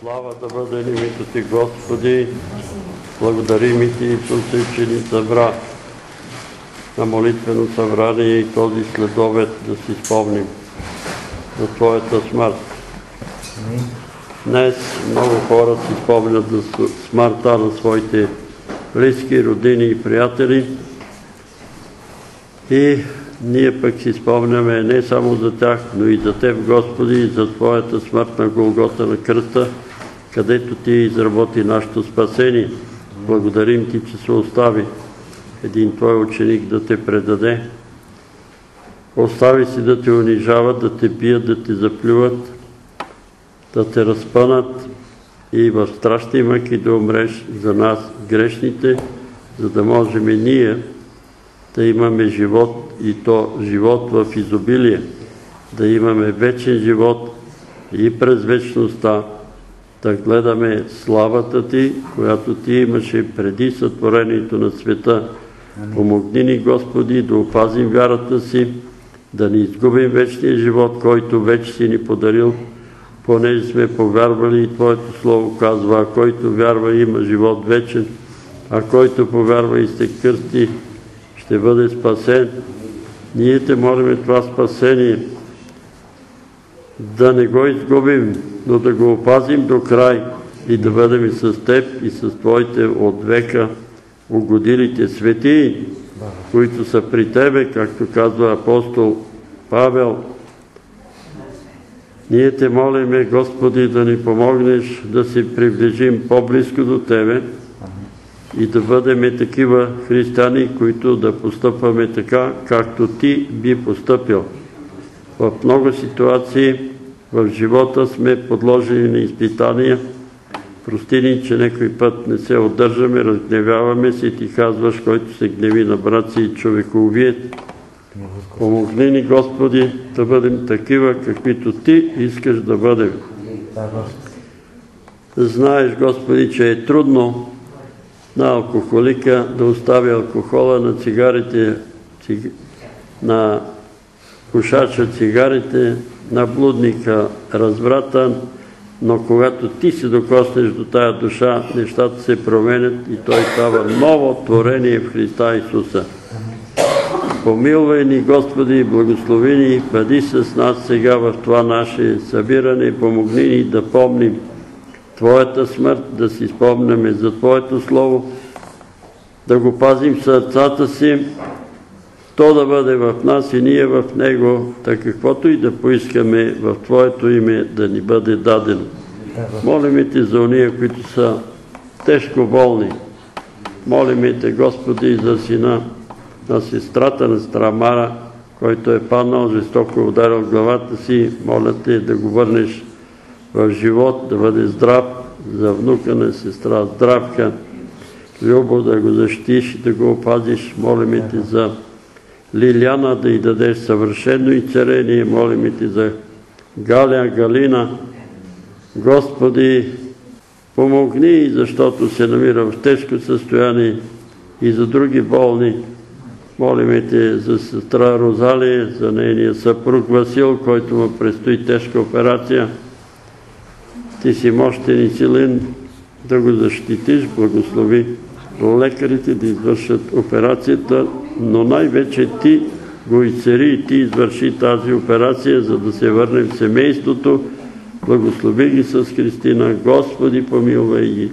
Слава да бъде името Ти, Господи. Благодарим и Ти, Исусе, че ни събра на молитвено събрание и този следовет да си спомним за Твоята смърт. Днес много хора си спомнят за смъртта на своите близки, родини и приятели. И ние пък си спомняме не само за тях, но и за Теб, Господи, и за Твоята смърт на Голгота на кръста, където Ти изработи нашето спасение. Благодарим Ти, че се остави един Твой ученик да Те предаде. Остави си да Те унижават, да Те бият, да Те заплюват, да Те разпънат и в страшни мъки да умреш за нас, грешните, за да можем и ние да имаме живот и то живот в изобилие, да имаме вечен живот и през вечността, да гледаме славата Ти, която Ти имаше преди сътворението на света. Помогни ни, Господи, да опазим вярата си, да не изгубим вечния живот, който вече си ни подарил, понеже сме повярвали и Твоето Слово казва, а който вярва има живот вечен, а който повярва и се кръсти, ще бъде спасен. Ние те молиме това спасение да не го изгубим, но да го опазим до край и да бъдем и с Теб и с Твоите от века угодилите светии, които са при Тебе, както казва апостол Павел. Ние те молиме, Господи, да ни помогнеш да се приближим по-близко до Тебе, и да бъдем такива християни, които да постъпваме така, както Ти би постъпил. В много ситуации в живота сме подложени на изпитания. Прости ни, че някой път не се отдържаме, разгневяваме се и Ти казваш, който се гневи на брат си и човековие. Помогни ни, Господи, да бъдем такива, каквито Ти искаш да бъдем. Знаеш, Господи, че е трудно на алкохолика да остави алкохола на цигарите, на пушача цигарите, на блудника разврата, но когато ти се докоснеш до тая душа, нещата се променят и той става ново творение в Христа Исуса. Помилвай ни, Господи, благослови ни, бъди с нас сега в това наше събиране, помогни ни да помним Твоята смърт, да си спомняме за Твоето Слово, да го пазим сърцата си, то да бъде в нас и ние в Него, така каквото и да поискаме в Твоето име да ни бъде дадено. Молиме Те за уния, които са тежко болни. Молиме Те, Господи, за сина на сестрата на Страмара, който е паднал, жестоко ударил главата си. Моля Те да го върнеш в живот, да бъде здрав, за внука на сестра Здравка, Любо да го защитиш и да го опазиш. Молим Те за Лиляна да й дадеш съвършено и царение. Молим Те за Галя, Галина. Господи, помогни, защото се намира в тежко състояние и за други болни. Молим Те за сестра Розалия, за нейния съпруг Васил, който му предстои тежка операция. Ти си мощен и силен да го защитиш, благослови лекарите да извършат операцията, но най-вече ти го изцери и ти извърши тази операция, за да се върне в семейството. Благослови ги с Христина. Господи, помилвай ги.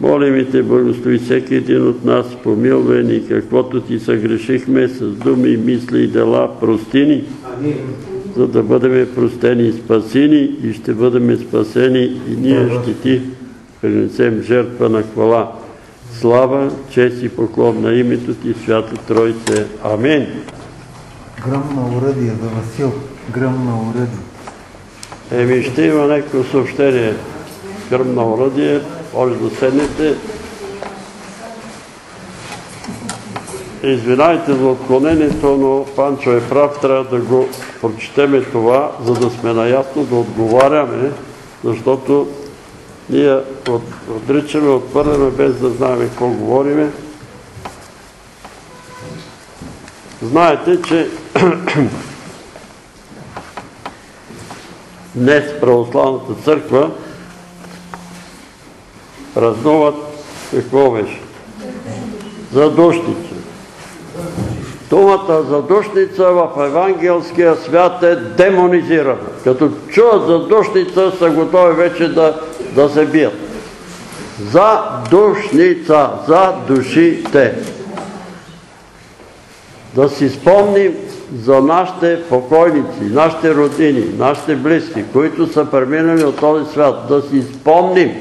Молим те, благослови всеки един от нас, помилвай ни, каквото ти съгрешихме с думи, мисли и дела, простини, за да бъдем простени и спасени и ще бъдем спасени и ние ще ти принесем жертва на хвала. Слава, чест и поклон на името Ти, Свята Тройце. Амин. Гръм на уръдие за Васил. Гръм на уръдие. Еми, ще има някакво съобщение. Гръм на уръдие. Може да седнете. Извинайте за отклонението, но Панчо е прав. Трябва да го прочетеме това, за да сме наясно да отговаряме, защото ние отричаме, отвърляме, без да знаем какво говориме. Знаете, че днес Православната църква празнуват, какво беше? Задушница. Думата задушница в евангелския свят е демонизирана. Като чуят задушница, са готови вече да, да се бият. За душница, за душите. Да си спомним за нашите покойници, нашите родини, нашите близки, които са преминали от този свят. Да си спомним,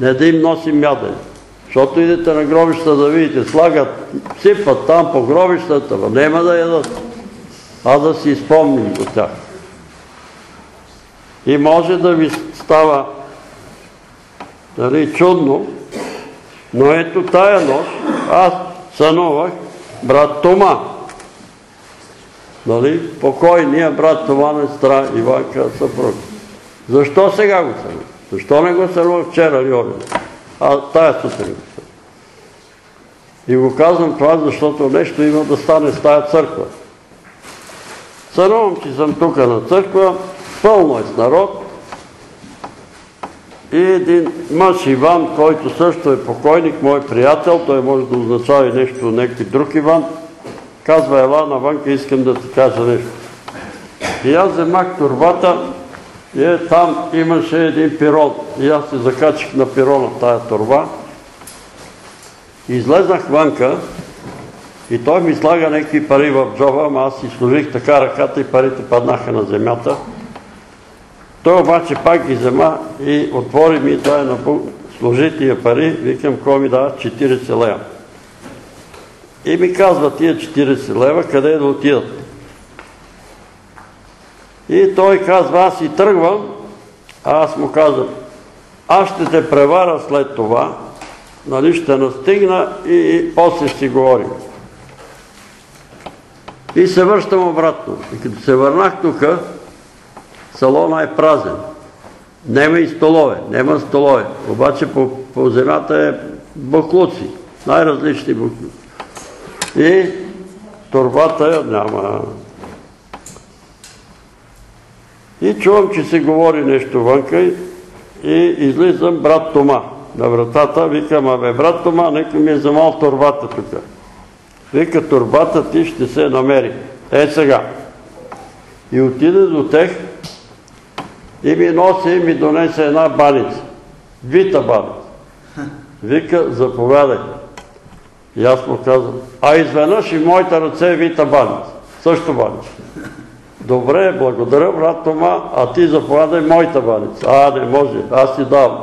не да им носим ядене. Защото идете на гробища да видите, слагат, сипат там по гробищата, но няма да ядат, а да си спомним от тях. И може да ви става нали, чудно, но ето тая нощ аз сънувах брат Тома. Нали, покойния брат Тома на сестра Иванка съпруг. Защо сега го сънувах? Защо не го сънувах вчера или? А тая сутрин. И го казвам това, защото нещо има да стане с тая църква. Сънувам, че съм тук на църква, пълно е с народ. И един мъж Иван, който също е покойник, мой приятел, той може да означава и нещо, някакви друг Иван, казва, ела навънка, искам да ти кажа нещо. И аз вземах турбата, и е, там имаше един пирон. И аз се закачих на пирона в тая турба. Излезнах вънка и той ми слага някакви пари в джоба, ама аз си служих така ръката и парите паднаха на земята. Той обаче пак ги взема и отвори ми той на служи тия пари, викам, кой ми дава 40 лева. И ми казва тия 40 лева, къде да отидат. И той казва, аз и тръгвам, а аз му казвам, аз ще те превара след това, нали, ще настигна и, после ще си говорим. И се връщам обратно. И като се върнах тук, салона е празен. Нема и столове, нема столове. Обаче по, земята е буклуци, най-различни буклуци. И турбата няма и чувам, че се говори нещо вънка и излизам брат Тома на вратата. Викам, абе брат Тома, нека ми е замал турбата тук. Вика, турбата ти ще се намери. Е сега. И отида до тех и ми носи и ми донесе една баница. Вита баница. Вика, заповядай. И аз му казвам, а изведнъж и моите ръце е вита баница. Също баница. Добре, благодаря, брат Тома, а ти заповядай моята баница. А, не може, аз ти давам.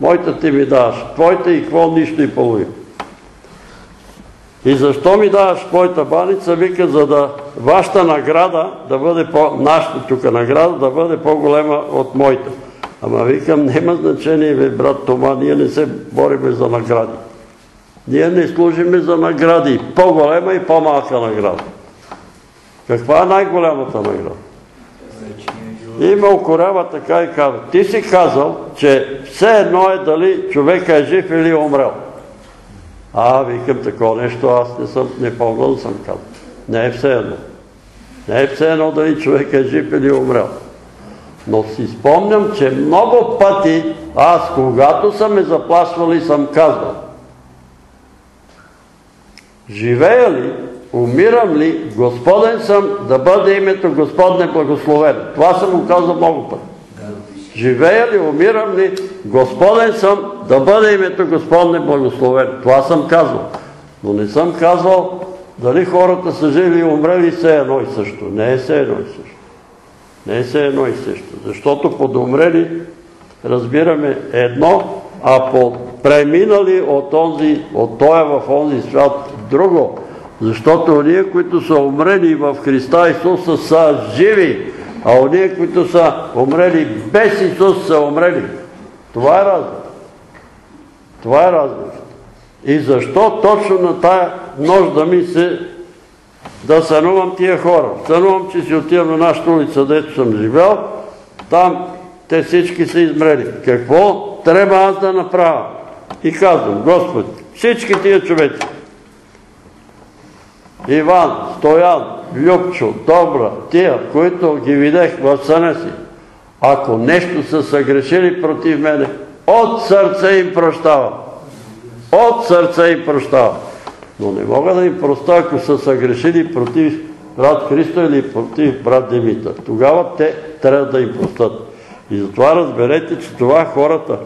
Моята ти ми даваш, твоята и какво нищо и половина. И защо ми даваш моята баница? Вика, за да вашата награда да бъде по... нашата тук награда да бъде по-голема от моята. Ама викам, няма значение, бе, брат Тома, ние не се бориме за награди. Ние не служиме за награди. По-голема и по-малка награда. Каква е най-голямата награда? И ме окорява така и казва. Ти си казал, че все едно е дали човека е жив или умрел. А, викам такова нещо, аз не съм, не помня да съм казал. Не е все едно. Не е все едно дали човек е жив или умрел. Но си спомням, че много пъти аз, когато съм ме заплашвали, съм казвал. Живея ли умирам ли, Господен съм, да бъде името Господне благословено. Това съм го казал много пъти. Живея ли, умирам ли, Господен съм, да бъде името Господне благословено. Това съм казал. Но не съм казал дали хората са живи и умрели все едно и също. Не е все едно и също. Не е все едно и също. Защото под умрели разбираме едно, а по преминали от, от тоя в онзи свят друго. Защото ония, които са умрели в Христа Исуса, са живи, а ония, които са умрели без Исус, са умрели. Това е разлика. Това е разлика. И защо точно на тая нощ да ми се да сънувам тия хора? Сънувам, че си отивам на нашата улица, дето съм живел, там те всички са измрели. Какво трябва аз да направя? И казвам, Господи, всички тия човеци, Иван, Стоян, Любчо, Добра, тия, които ги видех в съня си, ако нещо са съгрешили против мене, от сърце им прощавам. От сърце им прощавам. Но не мога да им проста, ако са съгрешили против брат Христо или против брат Димитър. Тогава те трябва да им простат. И затова разберете, че това хората,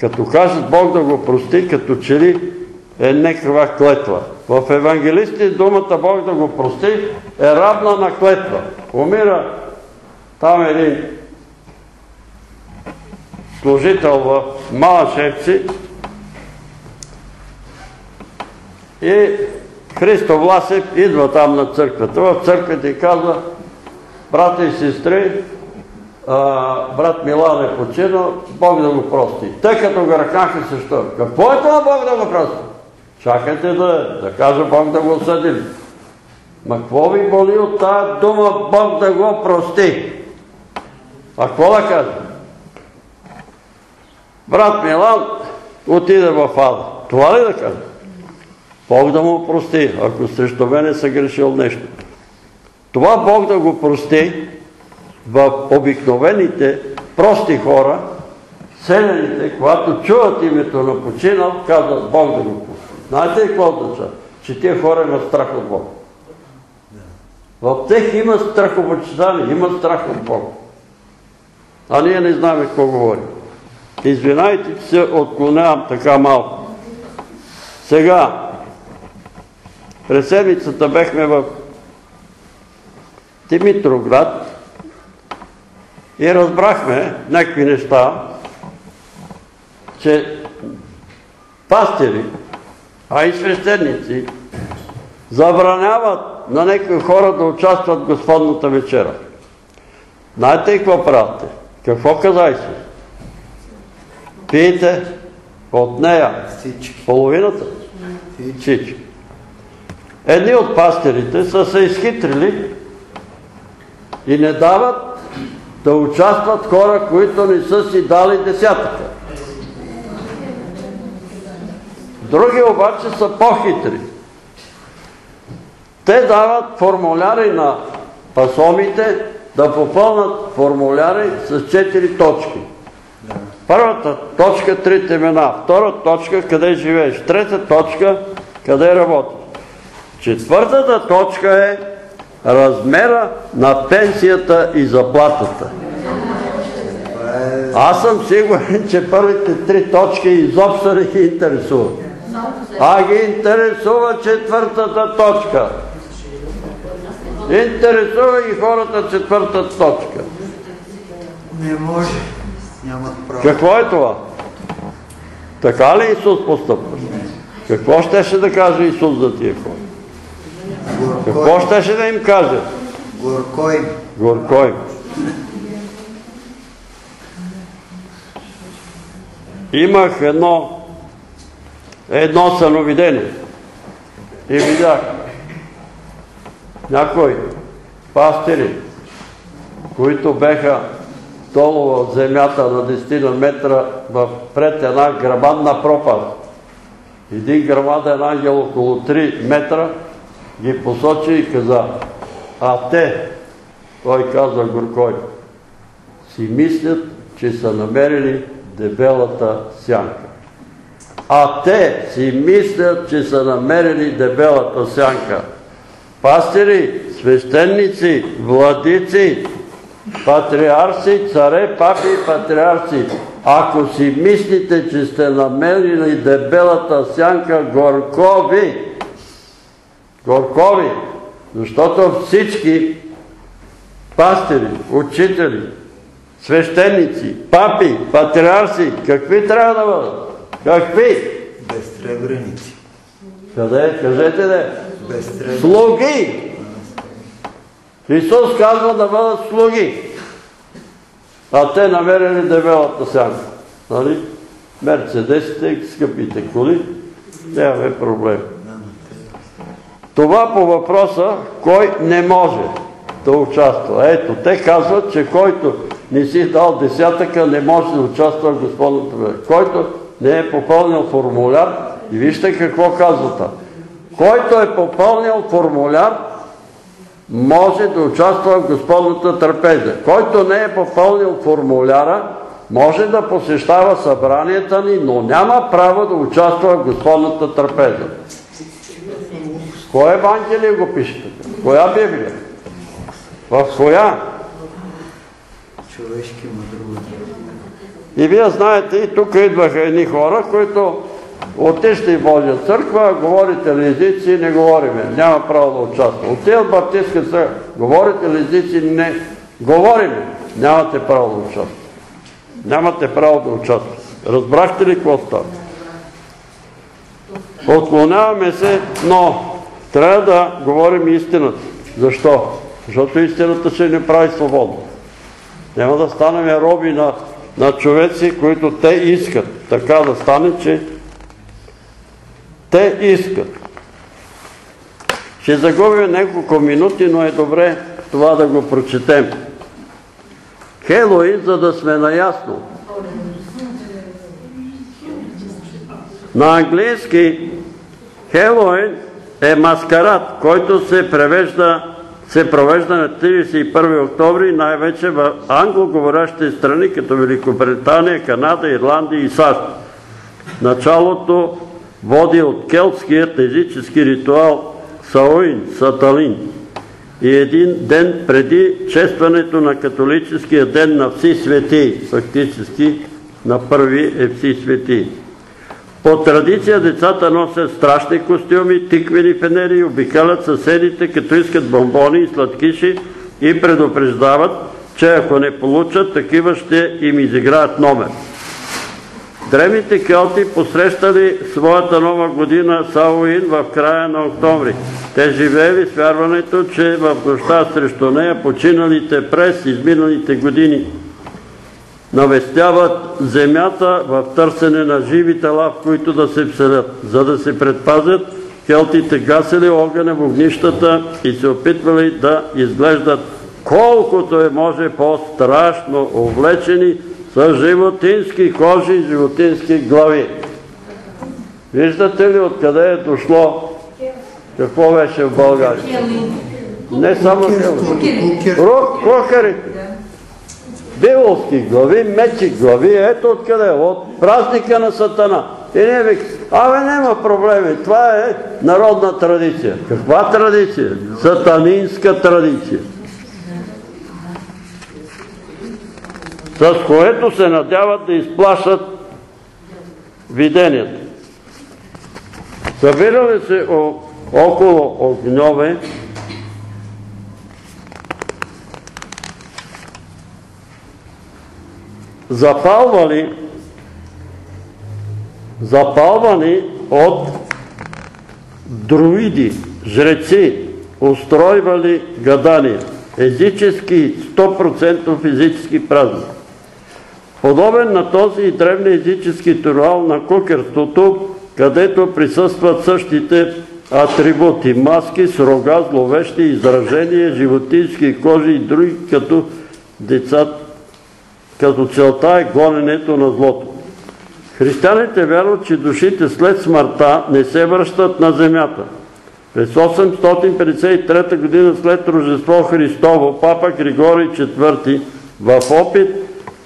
като кажат Бог да го прости, като че ли е някаква клетва. В евангелисти думата Бог да го прости е равна на клетва. Умира там един служител в Малашевци и Христо Власев идва там на църквата. В църквата и казва, брата и сестри, брат Милан е починал, Бог да го прости. Тъй като го ръкнаха също. Какво е това Бог да го прости? Чакайте да, да кажа Бог да го осъдили. Ма какво ви боли от тази дума Бог да го прости? А какво да кажа? Брат Милан отиде в ада. Това ли да кажа? Бог да му прости, ако срещу мене са грешил нещо. Това Бог да го прости в обикновените прости хора, селените, когато чуват името на починал, казват Бог да го прости. Знаете ли какво означава? Че тия хора имат страх от Бог. В тех има страхопочитание, има страх от Бог. А ние не знаем какво говорим. Извинайте, че се отклонявам така малко. Сега, през седмицата бехме в Димитроград и разбрахме някакви неща, че пастири, а и свещеници забраняват на някои хора да участват в Господната вечера. Знаете какво правите? Какво каза Исус? Пиете от нея половината? Всички. Едни от пастирите са се изхитрили и не дават да участват хора, които не са си дали десятъка. Други обаче са по-хитри. Те дават формуляри на пасомите да попълнат формуляри с 4 точки. Първата точка – трите имена. Втора точка – къде живееш. Трета точка – къде работиш. Четвъртата точка е размера на пенсията и заплатата. Аз съм сигурен, че първите три точки изобщо не ги интересуват. А ги интересува четвъртата точка. Интересува ги хората четвъртата точка. Не може. Нямат право. Какво е това? Така ли Исус постъпва? Какво щеше да каже Исус за тия хора? Какво щеше да им каже? Горко им. Горко им. Имах едно едно съновидение и видях някои пастири, които беха долу от земята на 10 метра пред една грабанна пропаст. Един грамаден ангел около 3 метра ги посочи и каза, а те, той каза Горкой, си мислят, че са намерили дебелата сянка. А те си мислят, че са намерили дебелата сянка. Пастири, свещеници, владици, патриарси, царе, папи и патриарси, ако си мислите, че сте намерили дебелата сянка, горкови, горкови, защото всички пастири, учители, свещеници, папи, патриарси, какви трябва да бъдат? Какви? Безсребреници. Къде? Кажете де. Безсребреници. Слуги! Исус казва да бъдат слуги. А те намерили дебелата сянка. Нали? Мерцедесите, скъпите коли, нямаме проблем. Това по въпроса, кой не може да участва. Ето, те казват, че който не си дал десятъка, не може да участва в Господното. Който не е попълнил формуляр, и вижте какво казва там. Който е попълнил формуляр, може да участва в Господната трапеза. Който не е попълнил формуляра, може да посещава събранията ни, но няма право да участва в Господната трапеза. Кое Евангелие го пише така? Коя Библия? В коя? Човешки мъдрувания. И вие знаете, и тук идваха едни хора, които отишли в Божия църква, говорите ли езици, не говориме, няма право да участва. Отидат в Баптистска църква, говорите ли езици, не говориме, нямате право да участвате. Нямате право да участвате. Разбрахте ли какво става? Отклоняваме се, но трябва да говорим истината. Защо? Защото истината ще не прави свободно. Няма да станем роби на, на човеци, които те искат. Така да стане, че те искат. Ще загубим няколко минути, но е добре това да го прочетем. Хелоин, за да сме наясно. На английски Хелоин е маскарад, който се превежда се провежда на 31 октомври най-вече в англоговорящите страни, като Великобритания, Канада, Ирландия и САЩ. Началото води от келтският езически ритуал Саоин, Саталин и един ден преди честването на католическия ден на Вси свети, фактически на първи е Вси свети. По традиция децата носят страшни костюми, тиквени фенери и обикалят съседите, като искат бомбони и сладкиши и предупреждават, че ако не получат, такива ще им изиграят номер. Древните келти посрещали своята нова година Сауин в края на октомври. Те живеели с вярването, че в нощта срещу нея починалите през изминалите години навестяват земята в търсене на живи тела, в които да се вселят. За да се предпазят, келтите гасили огъня в огнищата и се опитвали да изглеждат колкото е може по-страшно облечени с животински кожи и животински глави. Виждате ли откъде е дошло какво беше в България? Не само. Кухарите. Биловски глави, мечи глави, ето откъде, от празника на Сатана. И не вик, абе няма проблеми, това е народна традиция. Каква традиция? Сатанинска традиция. С което се надяват да изплашат виденията. Събирали се около огньове, запалвали запалвани от друиди, жреци, устройвали гадания. Езически, 100% физически празник. Подобен на този древни езически ритуал на кукерството, където присъстват същите атрибути, маски с рога, зловещи изражения, животински кожи и други, като децата като целта е гоненето на злото. Християните вярват, че душите след смъртта не се връщат на земята. През 853 година след Рождество Христово, папа Григорий IV в опит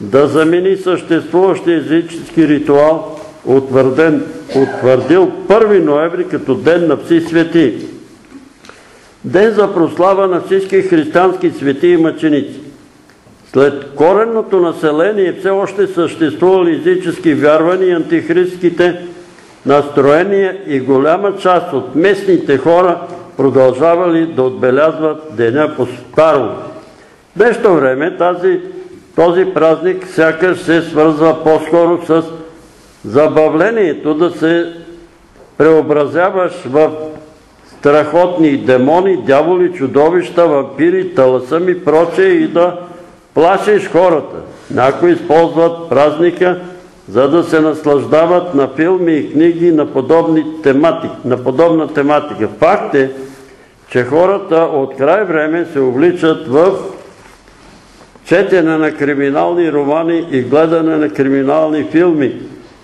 да замени съществуващия езически ритуал, утвърден, утвърдил 1 ноември като ден на пси свети. Ден за прослава на всички християнски свети и мъченици. След коренното население все още съществували езически вярвания, антихристските настроения и голяма част от местните хора продължавали да отбелязват деня по старо. В днешно време този празник сякаш се свързва по-скоро с забавлението да се преобразяваш в страхотни демони, дяволи, чудовища, вампири, таласъми, прочее и да Плашиш хората. Някои използват празника, за да се наслаждават на филми и книги на, тематики, на подобна тематика. Факт е, че хората от край време се увличат в четене на криминални романи и гледане на криминални филми,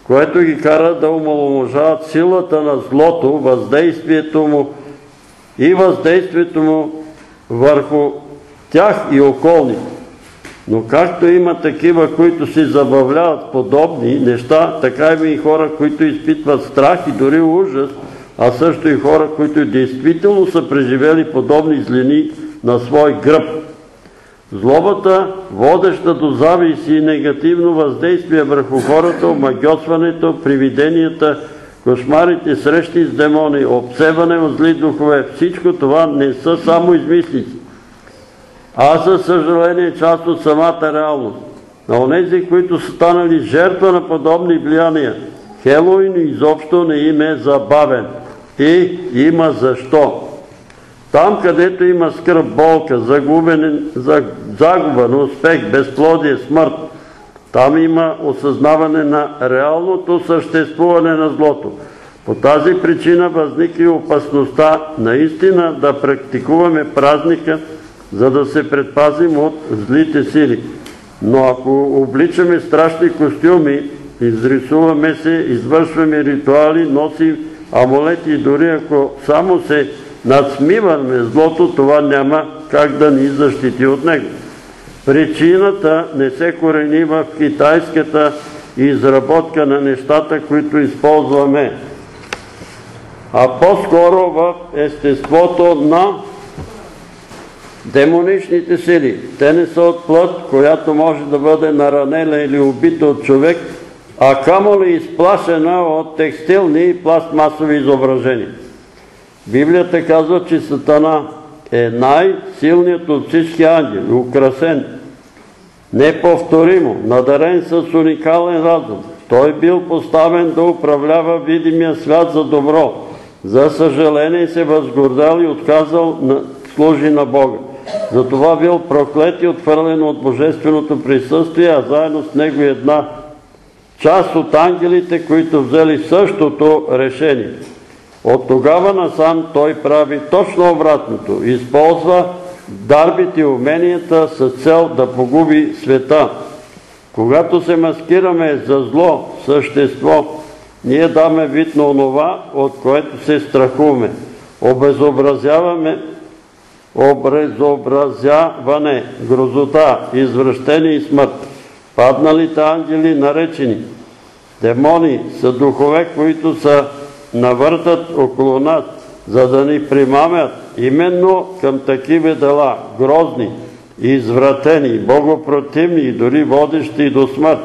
което ги кара да умаломожават силата на злото, въздействието му и въздействието му върху тях и околните. Но както има такива, които си забавляват подобни неща, така има и хора, които изпитват страх и дори ужас, а също и хора, които действително са преживели подобни злини на свой гръб. Злобата, водеща до зависи и негативно въздействие върху хората, омагьосването, привиденията, кошмарите, срещи с демони, обсеване от зли духове, всичко това не са само измислици, а за съжаление част от самата реалност. На онези, които са станали жертва на подобни влияния, Хелоин изобщо не им е забавен. И има защо. Там, където има скръп, болка, загуба на успех, безплодие, смърт, там има осъзнаване на реалното съществуване на злото. По тази причина възниква и опасността наистина да практикуваме празника, за да се предпазим от злите сили. Но ако обличаме страшни костюми, изрисуваме се, извършваме ритуали, носим амулети дори ако само се надсмиваме злото, това няма как да ни защити от него. Причината не се корени в китайската изработка на нещата, които използваме, а по-скоро в естеството на демоничните сили. Те не са от плът, която може да бъде наранена или убита от човек, а камо ли изплашена от текстилни и пластмасови изображения. Библията казва, че Сатана е най-силният от всички ангели, украсен, неповторимо, надарен с уникален разум. Той бил поставен да управлява видимия свят за добро. За съжаление се възгордал и отказал служи на Бога. Затова бил проклет и отвърлен от божественото присъствие, а заедно с него една част от ангелите, които взели същото решение. От тогава насам той прави точно обратното. Използва дарбите и уменията с цел да погуби света. Когато се маскираме за зло същество, ние даме вид на онова, от което се страхуваме. Обезобразяваме образобразяване, грозота, извръщение и смърт. Падналите ангели, наречени демони, са духове, които са навъртат около нас, за да ни примамят именно към такива дела, грозни, извратени, богопротивни и дори водещи до смърт.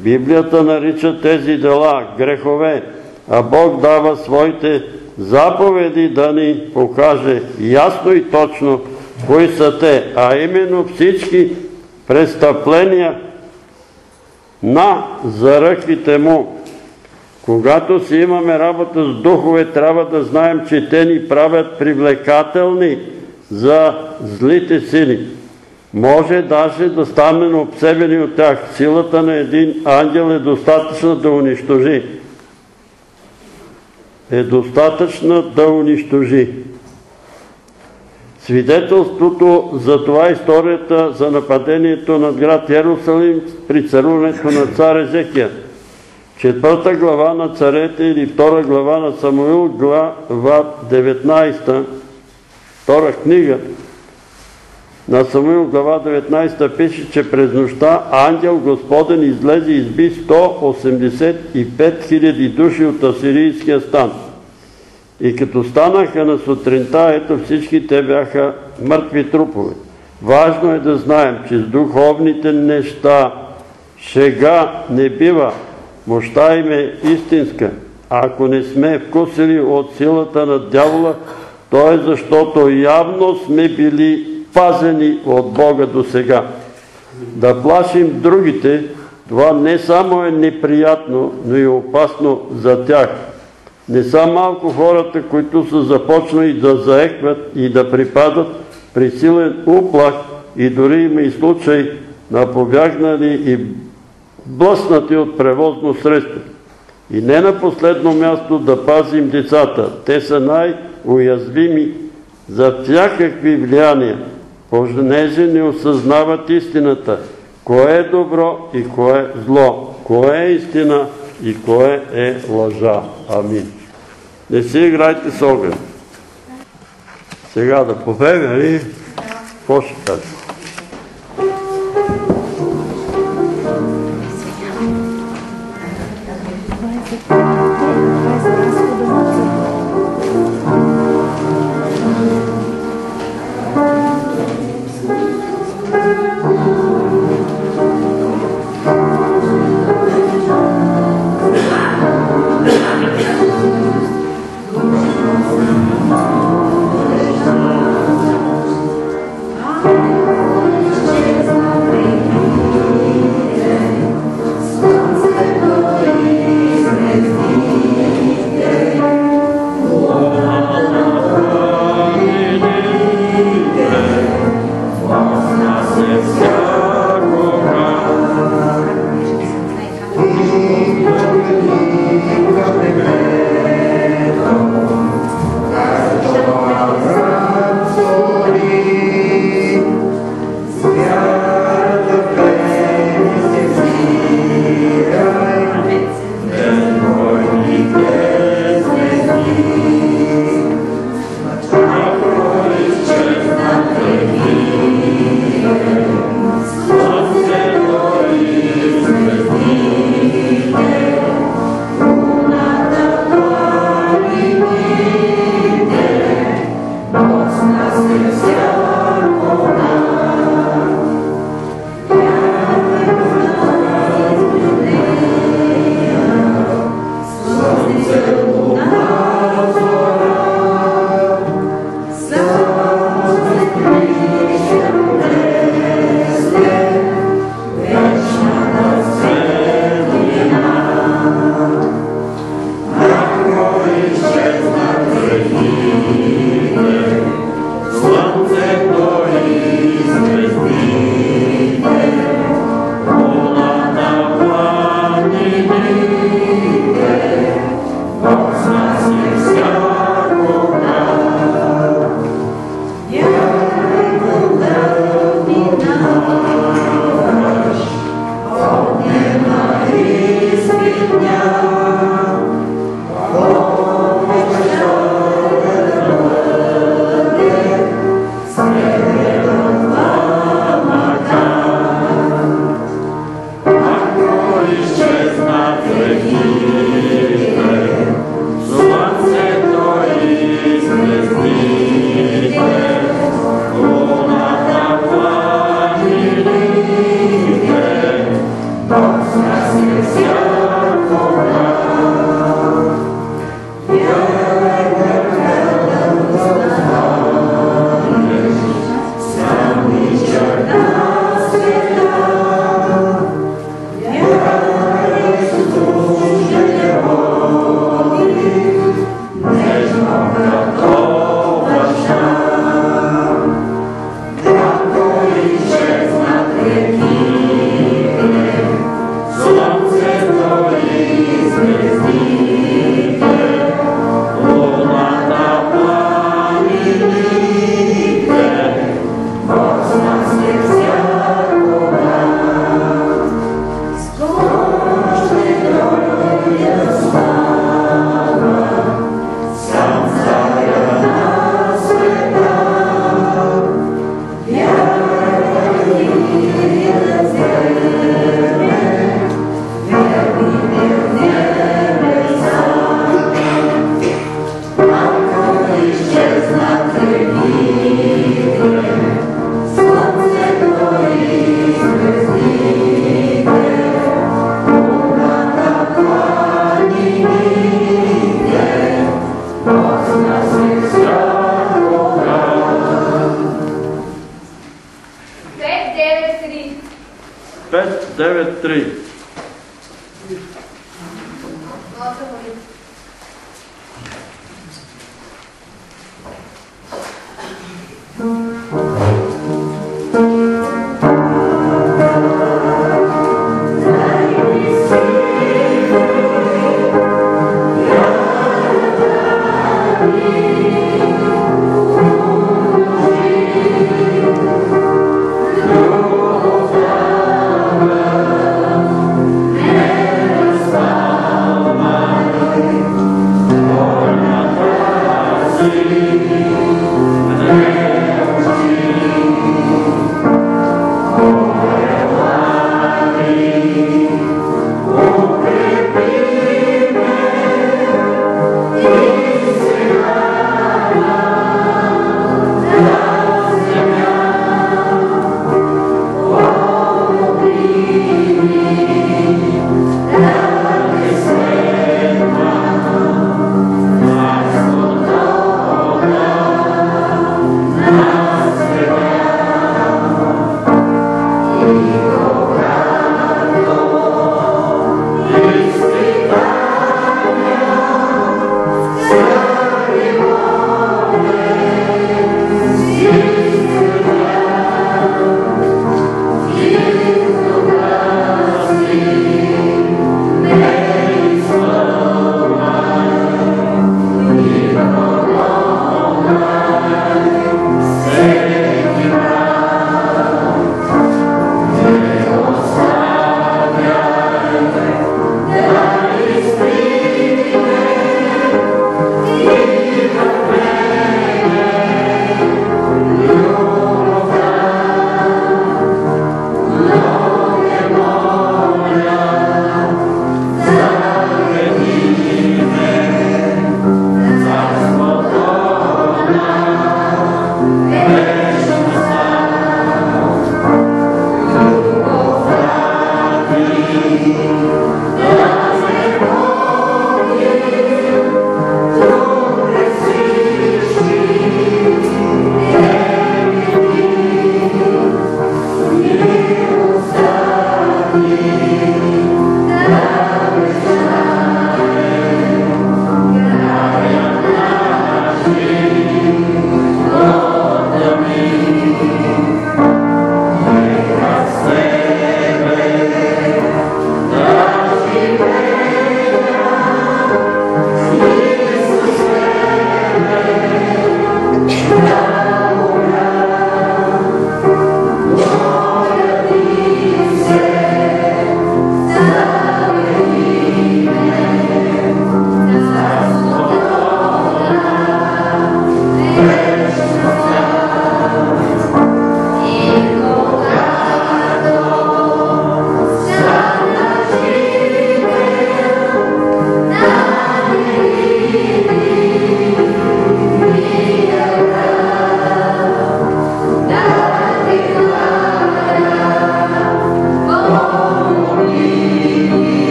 Библията нарича тези дела грехове, а Бог дава своите заповеди да ни покаже ясно и точно кои са те, а именно всички престъпления на заръквите му. Когато си имаме работа с духове, трябва да знаем, че те ни правят привлекателни за злите сили. Може даже да станем обсебени от тях. Силата на един ангел е достатъчна да унищожи. Е достатъчна да унищожи. Свидетелството за това историята за нападението над град Ярусалим при царуването на цар Езекия – четвърта глава на царете или втора глава на Самуил, глава 19, втора книга на Самуил, глава 19 пише, че през нощта ангел Господен излезе и изби 185 000 души от асирийския стан. И като станаха на сутринта, ето всички те бяха мъртви трупове. Важно е да знаем, че с духовните неща шега не бива, Мощта им е истинска. Ако не сме вкусили от силата на дявола, то е защото явно сме били пазени от Бога до сега. Да плашим другите, това не само е неприятно, но и опасно за тях. Не са малко хората, които са започнали да заекват и да припадат при силен уплах и дори има и случай на побягнали и блъснати от превозно средство. И не на последно място да пазим децата. Те са най-уязвими за всякакви влияния, понеже не осъзнават истината. Кое е добро и кое е зло, кое е истина и кое е лъжа. Амин. Не си играйте с огън. Сега да повега и какво ще кажа?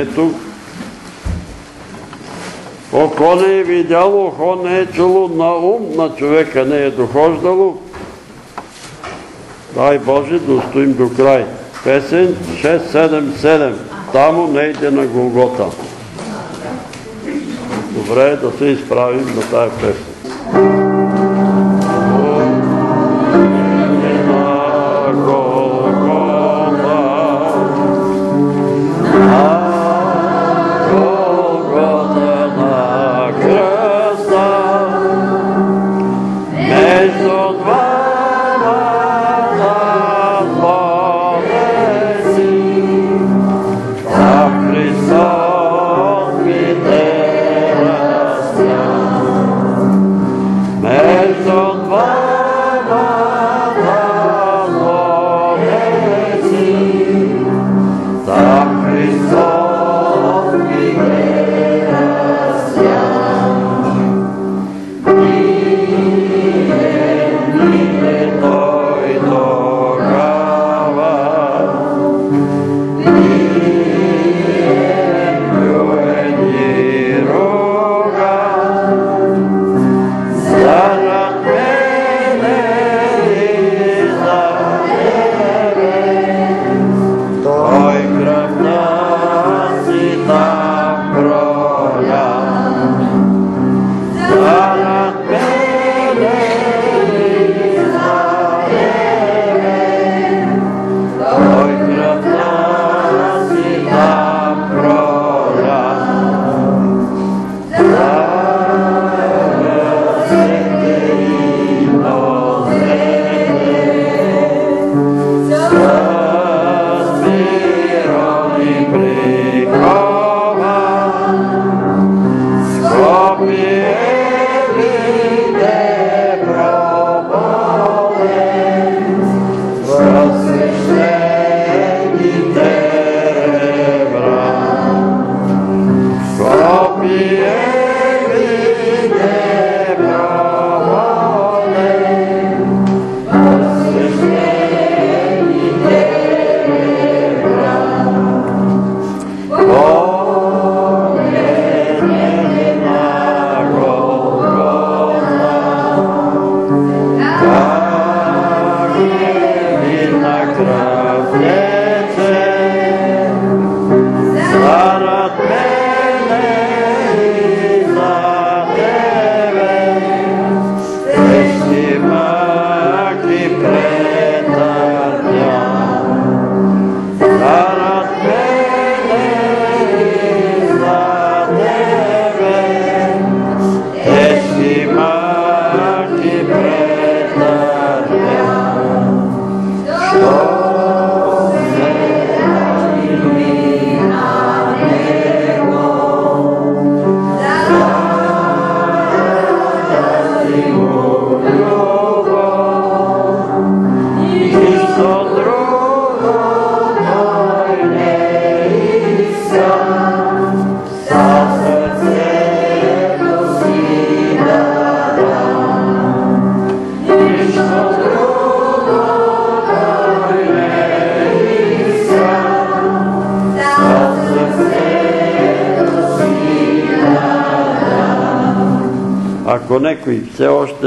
Където око не е видяло, ухо не е чуло, на ум на човека не е дохождало. Дай Боже да устоим до край. Песен 677. Тамо не иде на Голгота. Добре е да се изправим на тая песен.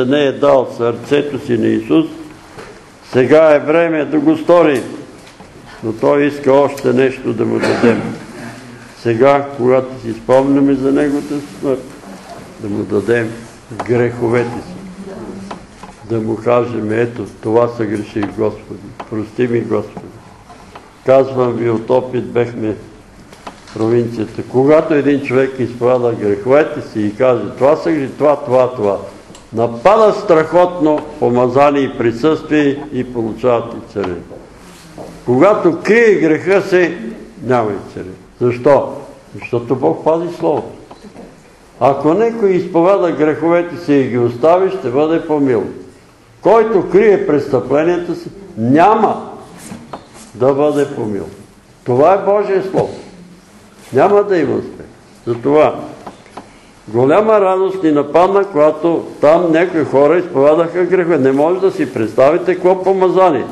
Още не е дал сърцето си на Исус, сега е време да го стори, но той иска още нещо да му дадем. Сега, когато си спомняме за Неговата смърт, да му дадем греховете си. Да му кажем, ето, това са греших, Господи. Прости ми, Господи. Казвам ви, от опит бехме провинцията. Когато един човек изповяда греховете си и каже, това са грехи, това, това, това, напада страхотно помазание и присъствие и получават и царе. Когато крие греха си, няма и царе. Защо? Защото Бог пази Слово. Ако някой изповяда греховете си и ги остави, ще бъде помил. Който крие престъпленията си, няма да бъде помил. Това е Божие Слово. Няма да има успех. Затова голяма радост ни нападна, когато там някои хора изповядаха грехове. Не може да си представите какво помазание.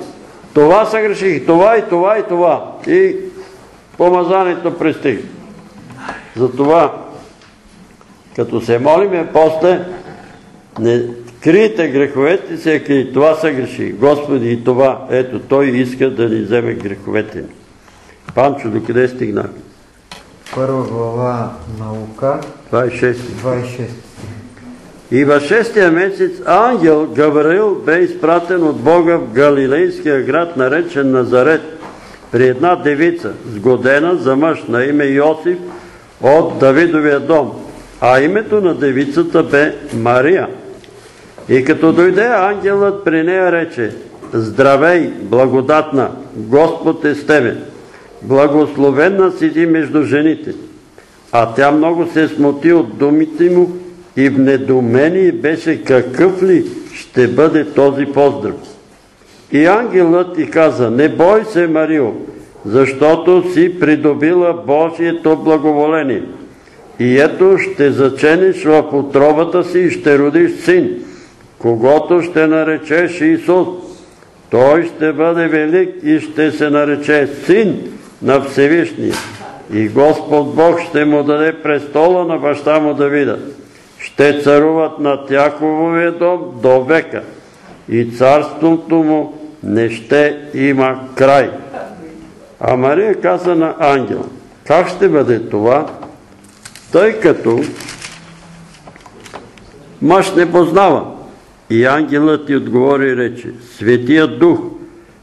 Това са греших, това и това и това. И помазанието пристига. Затова, като се молиме после, не крийте греховете си, и това са греши. Господи, и това, ето, Той иска да ни вземе греховете. Панчо, докъде стигнах? Първа глава на Лука, 26. 26. И във шестия месец ангел Гавраил бе изпратен от Бога в Галилейския град, наречен Назарет, при една девица, сгодена за мъж на име Йосиф от Давидовия дом. А името на девицата бе Мария. И като дойде ангелът при нея рече, Здравей, благодатна, Господ е с тебе. Благословена си ти между жените. А тя много се смути от думите му и в недоумение беше какъв ли ще бъде този поздрав. И ангелът ти каза, не бой се, Марио, защото си придобила Божието благоволение. И ето ще заченеш в отровата си и ще родиш син, когато ще наречеш Исус. Той ще бъде велик и ще се нарече син на Всевишния. И Господ Бог ще му даде престола на баща му Давида. Ще царуват над Якововия дом до века и царството му не ще има край. А Мария каза на ангел, как ще бъде това, тъй като мъж не познава. И ангелът ти отговори и рече, Светия Дух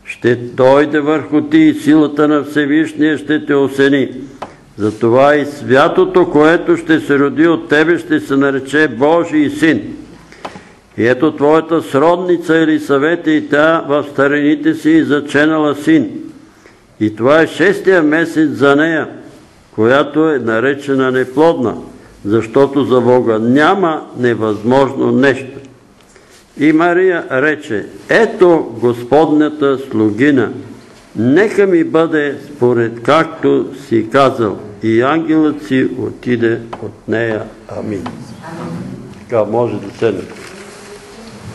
ще дойде върху ти и силата на Всевишния ще те осени. Затова и святото, което ще се роди от тебе, ще се нарече Божий син. И ето твоята сродница Елисавета и тя в старините си заченала син. И това е шестия месец за нея, която е наречена неплодна, защото за Бога няма невъзможно нещо. И Мария рече, ето Господнята слугина, нека ми бъде според както си казал. И ангелът си отиде от нея. Амин. Така може да се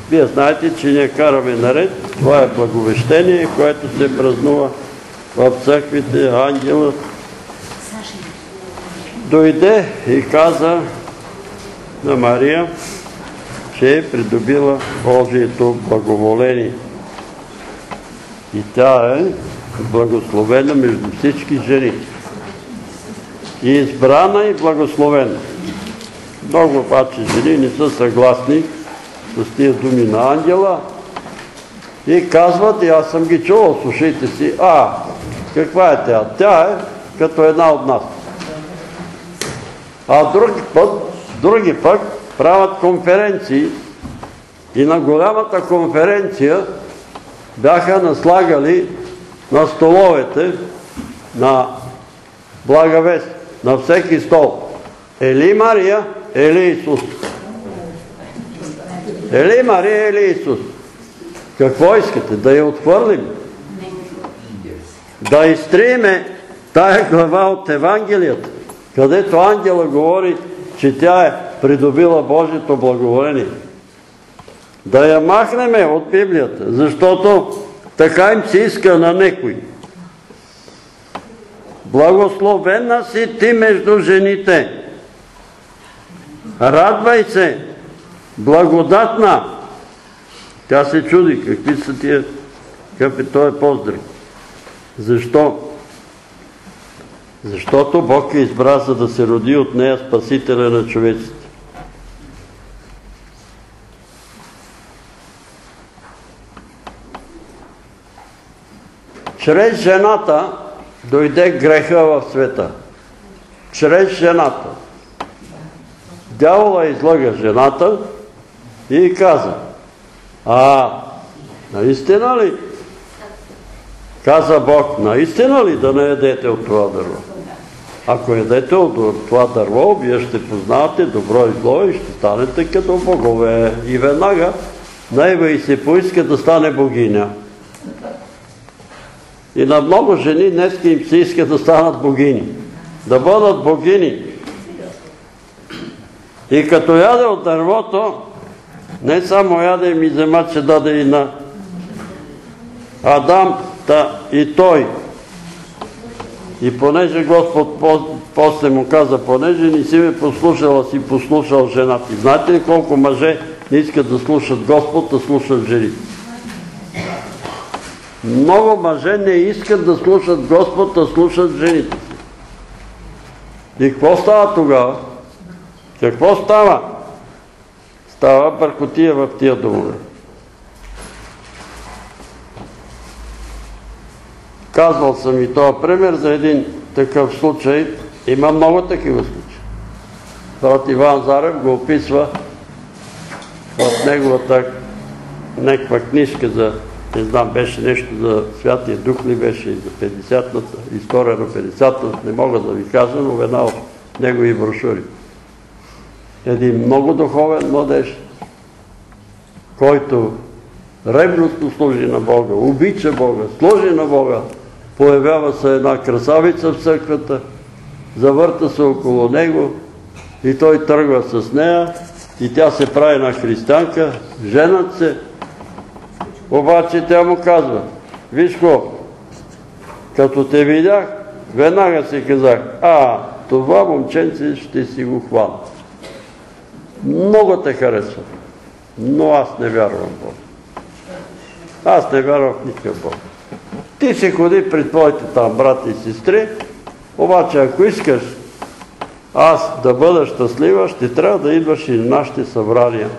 Вие знаете, че ние караме наред. Това е благовещение, което се празнува в църквите. Ангелът дойде и каза на Мария, че е придобила Божието благоволение. И тя е благословена между всички жени. И избрана и благословена. Много обаче жени не са съгласни с тия думи на ангела и казват, и аз съм ги чувал, слушайте си, а, каква е тя? Тя е като една от нас. А други път, други пък правят конференции и на голямата конференция бяха наслагали на столовете на Благовест, на всеки стол. Ели Мария, Ели Исус. Ели Мария, Ели Исус. Какво искате? Да я отхвърлим? Да изтриеме тая глава от Евангелията, където ангела говори, че тя е придобила Божието благоволение. Да я махнеме от Библията, защото така им се иска на некои. Благословена си ти между жените. Радвай се, благодатна. Тя се чуди, какви са тия, какъв е този поздрав. Защо? Защото Бог е избра, за да се роди от нея Спасителя на човеците. Чрез жената дойде греха в света. Чрез жената. Дявола излага жената и каза, а, наистина ли? Каза Бог, наистина ли да не едете от това дърво? Ако едете от това дърво, вие ще познавате добро и зло и ще станете като богове. И веднага Найва и се поиска да стане богиня. И на много жени днес им се иска да станат богини. Да бъдат богини. И като яде от дървото, не само яде ми взема, че даде и на Адам та и той И понеже Господ после му каза, понеже не си ме послушал, а си послушал жена ти. Знаете ли колко мъже не искат да слушат Господ, а слушат жените? Много мъже не искат да слушат Господ, а слушат жените си. И какво става тогава? Какво става? Става бъркотия в тия домове. Казвал съм и това пример за един такъв случай. Има много такива случаи. Брат Иван Зарев го описва в неговата някаква книжка за, не знам, беше нещо за Святия Дух ли беше и за 50-ната, история на 50-ната, не мога да ви кажа, но една от негови брошури. Един много духовен младеж, който ревностно служи на Бога, обича Бога, служи на Бога, появява се една красавица в църквата, завърта се около него и той тръгва с нея и тя се прави на християнка, женат се, обаче тя му казва, виж ко, като те видях, веднага си казах, а, това момченце ще си го хвана. Много те харесва, но аз не вярвам в Бога. Аз не вярвам в никакъв Бог. Ти си ходи при твоите там брати и сестри, обаче ако искаш аз да бъда щастлива, ще трябва да идваш и на нашите събрания.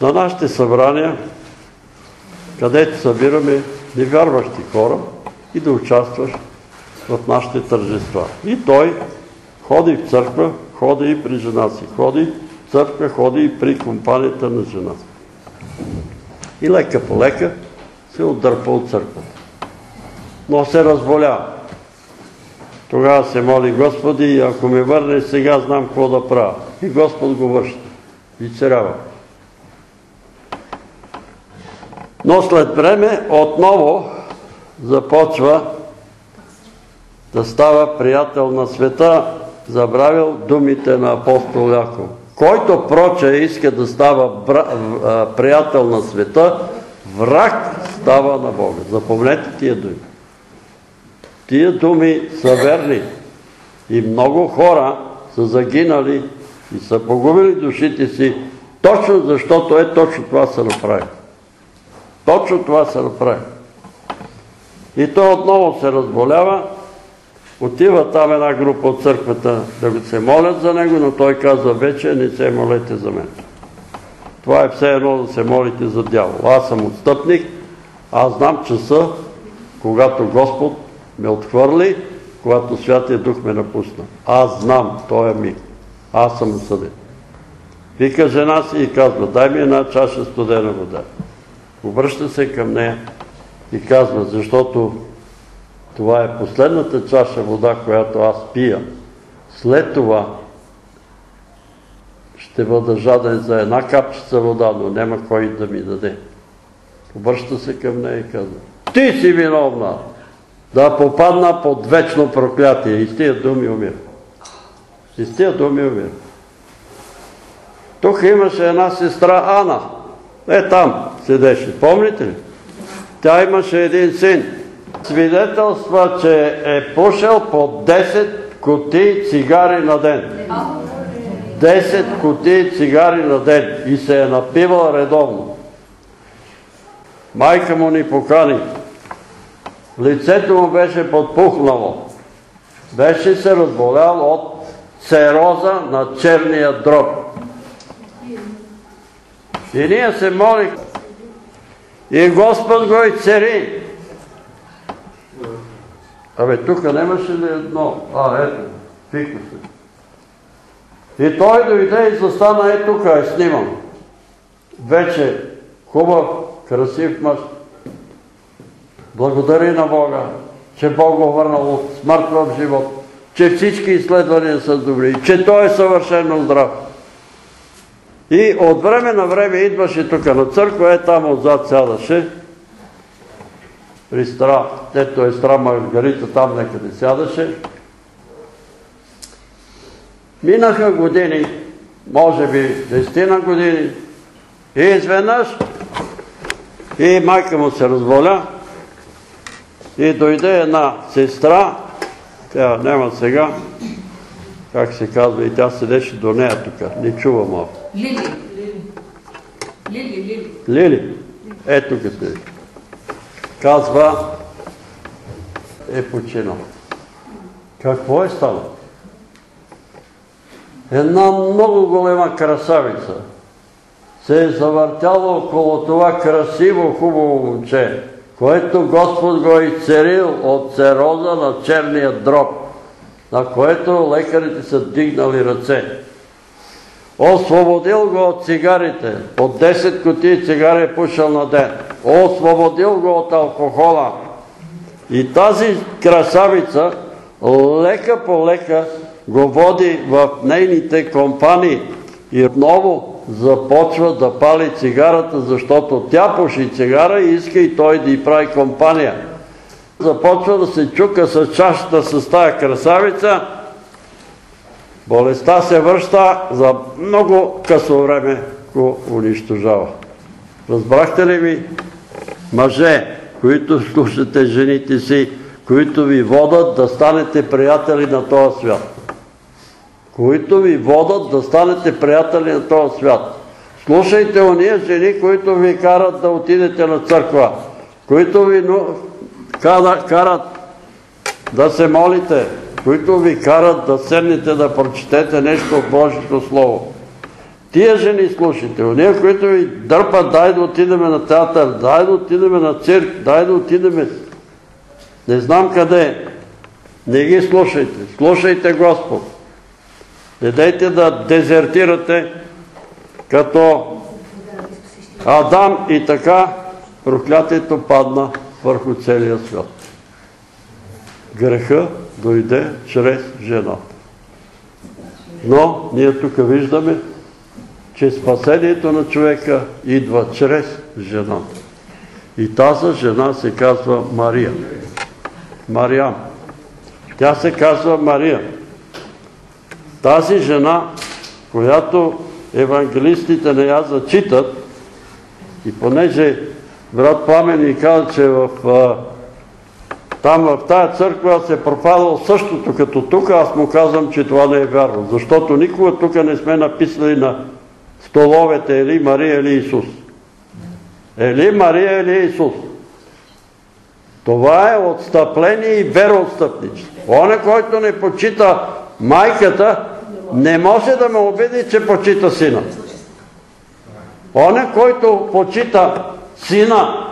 На нашите събрания, където събираме невярващи хора и да участваш в нашите тържества. И той ходи в църква, ходи и при жена си. Ходи в църква, ходи и при компанията на жена си. И лека по лека се отдърпа от църквата. Но се разболява. Тогава се моли Господи, ако ме върне сега, знам какво да правя. И Господ го върши. И царява. Но след време отново започва да става приятел на света, забравил думите на апостол Яков. Който проче иска да става приятел на света, враг става на Бога. Запомнете тия думи. Тия думи са верни. И много хора са загинали и са погубили душите си, точно защото е точно това са направи. Точно това са направи. И той отново се разболява, отива там една група от църквата да го се молят за него, но той казва вече не се молете за мен. Това е все едно да се молите за дявол. Аз съм отстъпник, аз знам часа, когато Господ ме отхвърли, когато Святия Дух ме напусна. Аз знам, той е миг. Аз съм осъден. Вика жена си и казва, дай ми една чаша студена вода. Обръща се към нея и казва, защото това е последната чаша вода, която аз пия. След това ще бъда жаден за една капчица вода, но няма кой да ми даде. Обръща се към нея и казва, ти си виновна да попадна под вечно проклятие. И с тия думи умира. И с тия думи умира. Тук имаше една сестра Ана. Е там седеше. Помните ли? Тя имаше един син. Свидетелства, че е пушил по 10 коти цигари на ден. 10 коти цигари на ден и се е напивал редовно. Майка му ни покани. Лицето му беше подпухнало. Беше се разболял от цероза на черния дроб. И ние се молих. И Господ го и цери. Абе, тук нямаше ли едно? А, ето, фикна се. И той дойде и застана е тук, е снимам. Вече хубав, красив мъж. Благодари на Бога, че Бог го върнал от смърт в живот, че всички изследвания са добри, че той е съвършено здрав. И от време на време идваше тук на църква, е там отзад сядаше, при стара, ето е стара Маргарита, там некъде сядаше. Минаха години, може би десетина години, и изведнъж и майка му се разболя И дойде една сестра, тя няма сега, как се казва, и тя седеше до нея тук, не чува малко. Лили. Лили, Лили. Лили, ето като е. Казва, е починал. Какво е станало? Една много голема красавица се е завъртяла около това красиво, хубаво момче, което Господ го е изцерил от цероза на черния дроб, на което лекарите са дигнали ръце. Освободил го от цигарите. По 10 кутии цигари е пушал на ден. Освободил го от алкохола. И тази красавица лека по лека го води в нейните компании и отново започва да пали цигарата, защото тя пуши цигара и иска и той да й прави компания. Започва да се чука с чашата с тая красавица, Болестта се връща за много късо време го унищожава. Разбрахте ли ми, мъже, които слушате жените си, които ви водат да станете приятели на този свят? Които ви водат да станете приятели на този свят. Слушайте ония жени, които ви карат да отидете на църква, които ви карат да се молите, които ви карат да седнете да прочетете нещо от Божието Слово. Тия жени слушайте, уния, които ви дърпат, дай да отидеме на театър, дай да отидеме на цирк, дай да отидеме не знам къде. Не ги слушайте. Слушайте Господ. Не дайте да дезертирате като Адам и така проклятието падна върху целия свят. Греха дойде чрез жената. Но ние тук виждаме, че спасението на човека идва чрез жената. И тази жена се казва Мария. Мариам. Тя се казва Мария. Тази жена, която евангелистите не я зачитат, и понеже брат Пламен ни каза, че в там в тая църква се пропадал същото като тук, аз му казвам, че това не е вярно. Защото никога тук не сме написали на столовете или Мария или Исус. Или Мария или Исус. Това е отстъпление и вероотстъпничество. Оне, който не почита майката, не може да ме обиди, че почита сина. Оне, който почита сина,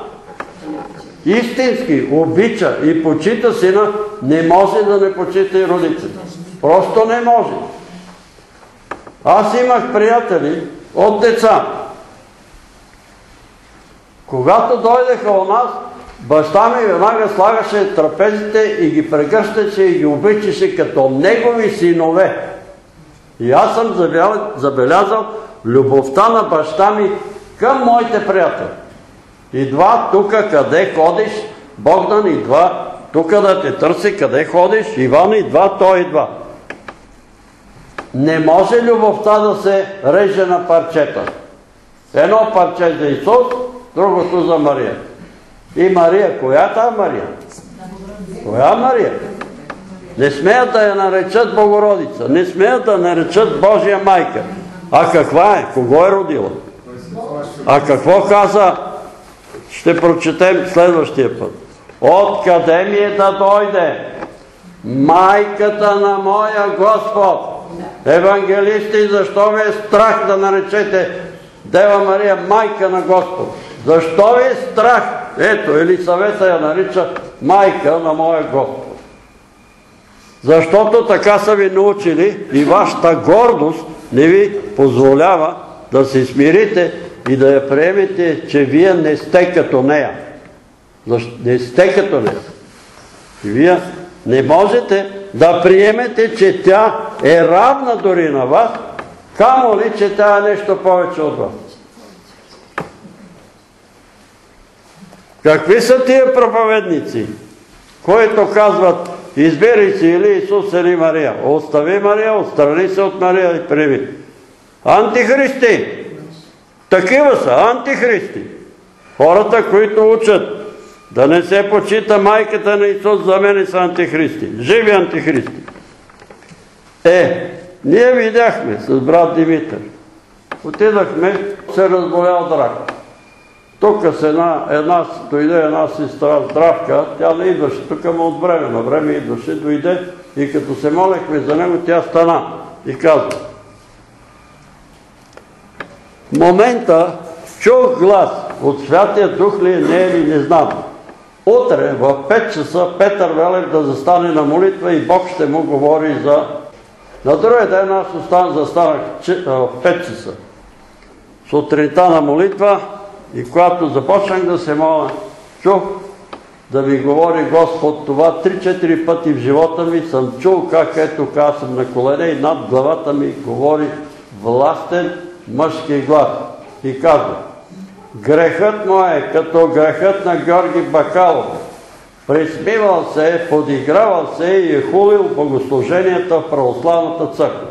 истински обича и почита сина, не може да не почита и родителите. Просто не може. Аз имах приятели от деца. Когато дойдеха у нас, баща ми веднага слагаше трапезите и ги прегръщаше и ги обичаше като негови синове. И аз съм забелязал любовта на баща ми към моите приятели. Идва тук къде ходиш, Богдан идва тук да те търси къде ходиш, Иван идва, той идва. Не може любовта да се реже на парчета. Едно парче за Исус, другото за Мария. И Мария, коя е та Мария? Коя Мария? Не смеят да я наречат Богородица, не смеят да наречат Божия майка. А каква е? Кого е родила? А какво каза ще прочетем следващия път. Откъде ми е да дойде майката на моя Господ? Евангелисти, защо ви е страх да наречете Дева Мария майка на Господ? Защо ви е страх? Ето, Елисавета я нарича майка на моя Господ. Защото така са ви научили и вашата гордост не ви позволява да се смирите и да я приемете, че вие не сте като нея. Не сте като нея. Вие не можете да приемете, че тя е равна дори на вас, камо ли, че тя е нещо повече от вас. Какви са тия проповедници, които казват избери си или Исус или Мария. Остави Мария, отстрани се от Мария и прими. Антихристи! Такива са антихристи. Хората, които учат Да не се почита майката на Исус за мене са антихристи. Живи антихристи. Е, ние видяхме с брат Димитър. Отидахме, се разболял драк. Тук дойде една сестра здравка, тя не идваше, тук му от време на време идваше, дойде и като се молехме за него, тя стана и казва. Момента чух глас от Святия Дух ли е, не е ли, не знам. Утре в 5 часа Петър Велев да застане на молитва и Бог ще му говори за... На другия ден аз застанах в 5 часа. Сутринта на молитва и когато започнах да се моля, чух да ми говори Господ това. Три-четири пъти в живота ми съм чул как ето аз съм на колене и над главата ми говори властен мъжки глас. И казва, грехът му е като грехът на Георги Бакалов. Присмивал се, подигравал се и е хулил богослуженията в православната църква.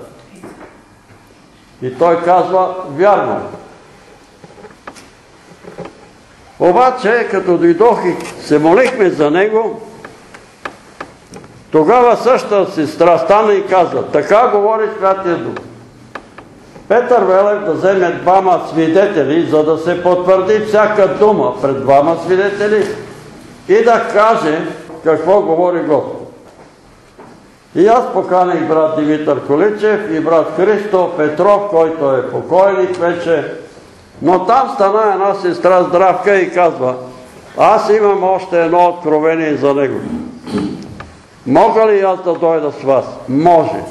И той казва, вярно, обаче, като дойдох и се молихме за него, тогава същата сестра стана и каза, така говори Святия Дух. Петър Велев да вземе двама свидетели, за да се потвърди всяка дума пред двама свидетели и да каже какво говори Господ. И аз поканих брат Димитър Количев и брат Христо Петров, който е покойник вече, но там стана една сестра здравка и казва, аз имам още едно откровение за него. Мога ли аз да дойда с вас? Може.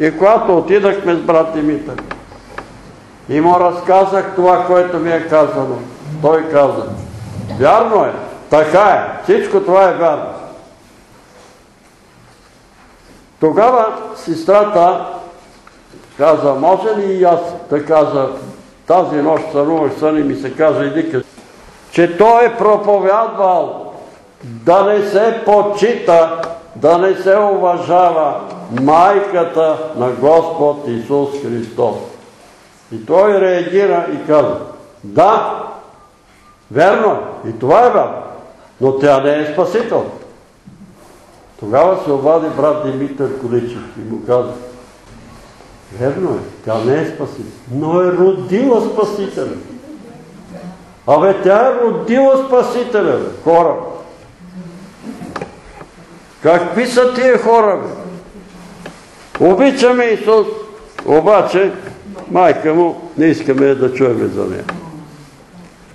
И когато отидахме с брат Димитър и му разказах това, което ми е казано, той каза, вярно е, така е, всичко това е вярно. Тогава сестрата каза, може ли и аз да каза тази нощ сънувах сън и ми се каза и вика, че той е проповядвал да не се почита, да не се уважава майката на Господ Исус Христос. И той реагира и каза, да, верно е, и това е верно, но тя не е спасител. Тогава се обади брат Димитър Количев и му каза, Верно е, тя не е спасител, но е родила спасителя. Абе, тя е родила спасителя, хора. Какви са тия хора, бе? Обичаме Исус, обаче майка му не искаме да чуеме за нея.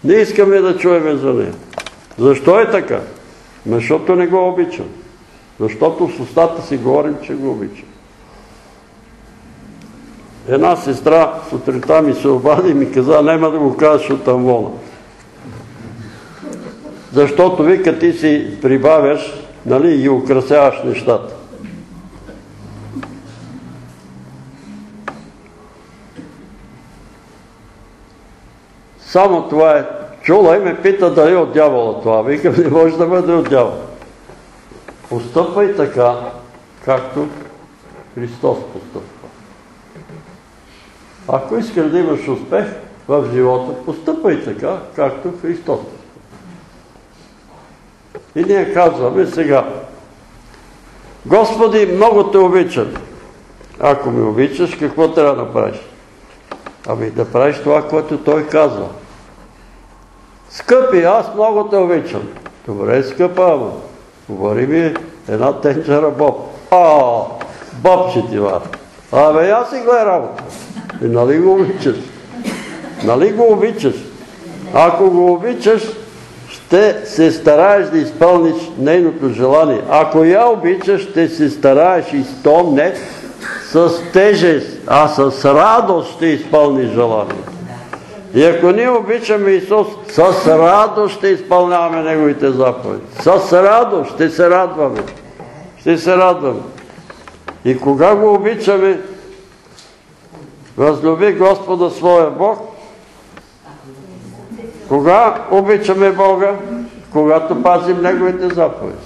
Не искаме да чуеме за нея. Защо е така? Защото не го обичам. Защото с устата си говорим, че го обичам. Една сестра сутринта ми се обади и ми каза, няма да го кажеш от амвона. Защото вика ти си прибавяш нали, и украсяваш нещата. Само това е чула и ме пита дали е от дявола това. Викам, не може да бъде от дявола. Постъпвай така, както Христос постъпва. Ако искаш да имаш успех в живота, постъпай така, както Христос. И ние казваме сега, Господи, много те обичам. Ако ме обичаш, какво трябва да направиш? Ами да правиш това, което Той казва. Скъпи, аз много те обичам. Добре, скъпа, ама. Говори ми една тенчера боб. О, бобче ти вас. Абе, аз си гледа работа. И нали го обичаш? Нали го обичаш? Ако го обичаш, ще се стараеш да изпълниш нейното желание. Ако я обичаш, ще се стараеш и то не с тежест, а с радост ще изпълниш желание. И ако ние обичаме Исус, с радост ще изпълняваме Неговите заповеди. С радост ще се радваме. Ще се радваме. И кога го обичаме, Възлюби Господа своя Бог. Кога обичаме Бога? Когато пазим Неговите заповеди.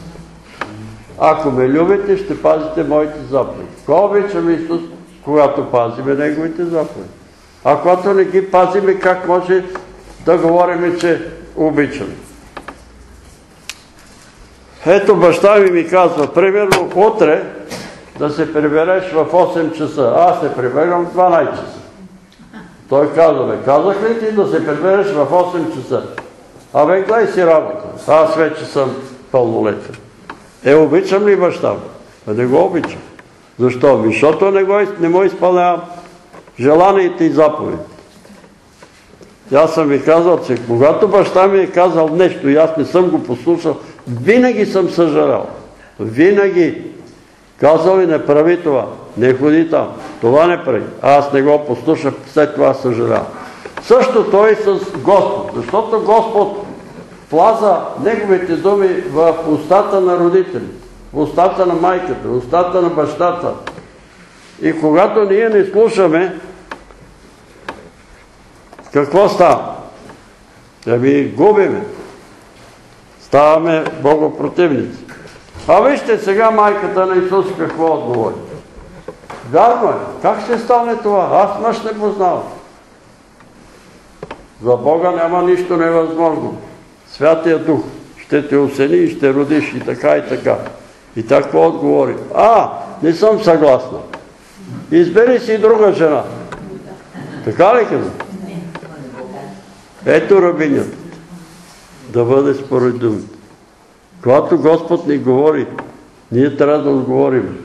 Ако ме любите, ще пазите моите заповеди. Кога обичаме Исус? Когато пазиме Неговите заповеди. А когато не ги пазиме, как може да говорим, че обичаме? Ето баща ми ми казва, примерно утре да се прибереш в 8 часа. Аз се приберам в 12 часа. Той казва, бе, казах ли ти да се прибереш в 8 часа? Абе, гледай си работа. Аз вече съм пълнолетен. Е, обичам ли баща му? А не го обичам. Защо? Защото не, го, не му изпълнявам желанието и заповедите. Аз съм ви казал, че когато баща ми е казал нещо и аз не съм го послушал, винаги съм съжалял. Винаги. Казал и не прави това. Не ходи там. Това не прави. Аз не го послушах, след това съжалявам. Също той с Господ. Защото Господ влаза неговите думи в устата на родителите, в устата на майката, в устата на бащата. И когато ние не слушаме, какво става? Ами губиме. Ставаме богопротивници. А вижте сега майката на Исус какво отговори. Вярно е. Как ще стане това? Аз мъж не познавам. За Бога няма нищо невъзможно. Святия Дух ще те осени и ще родиш и така и така. И така какво отговори? А, не съм съгласна. Избери си друга жена. Така ли каза? Ето рабинята. Да бъде според думите. Когато Господ ни говори, ние трябва да отговорим.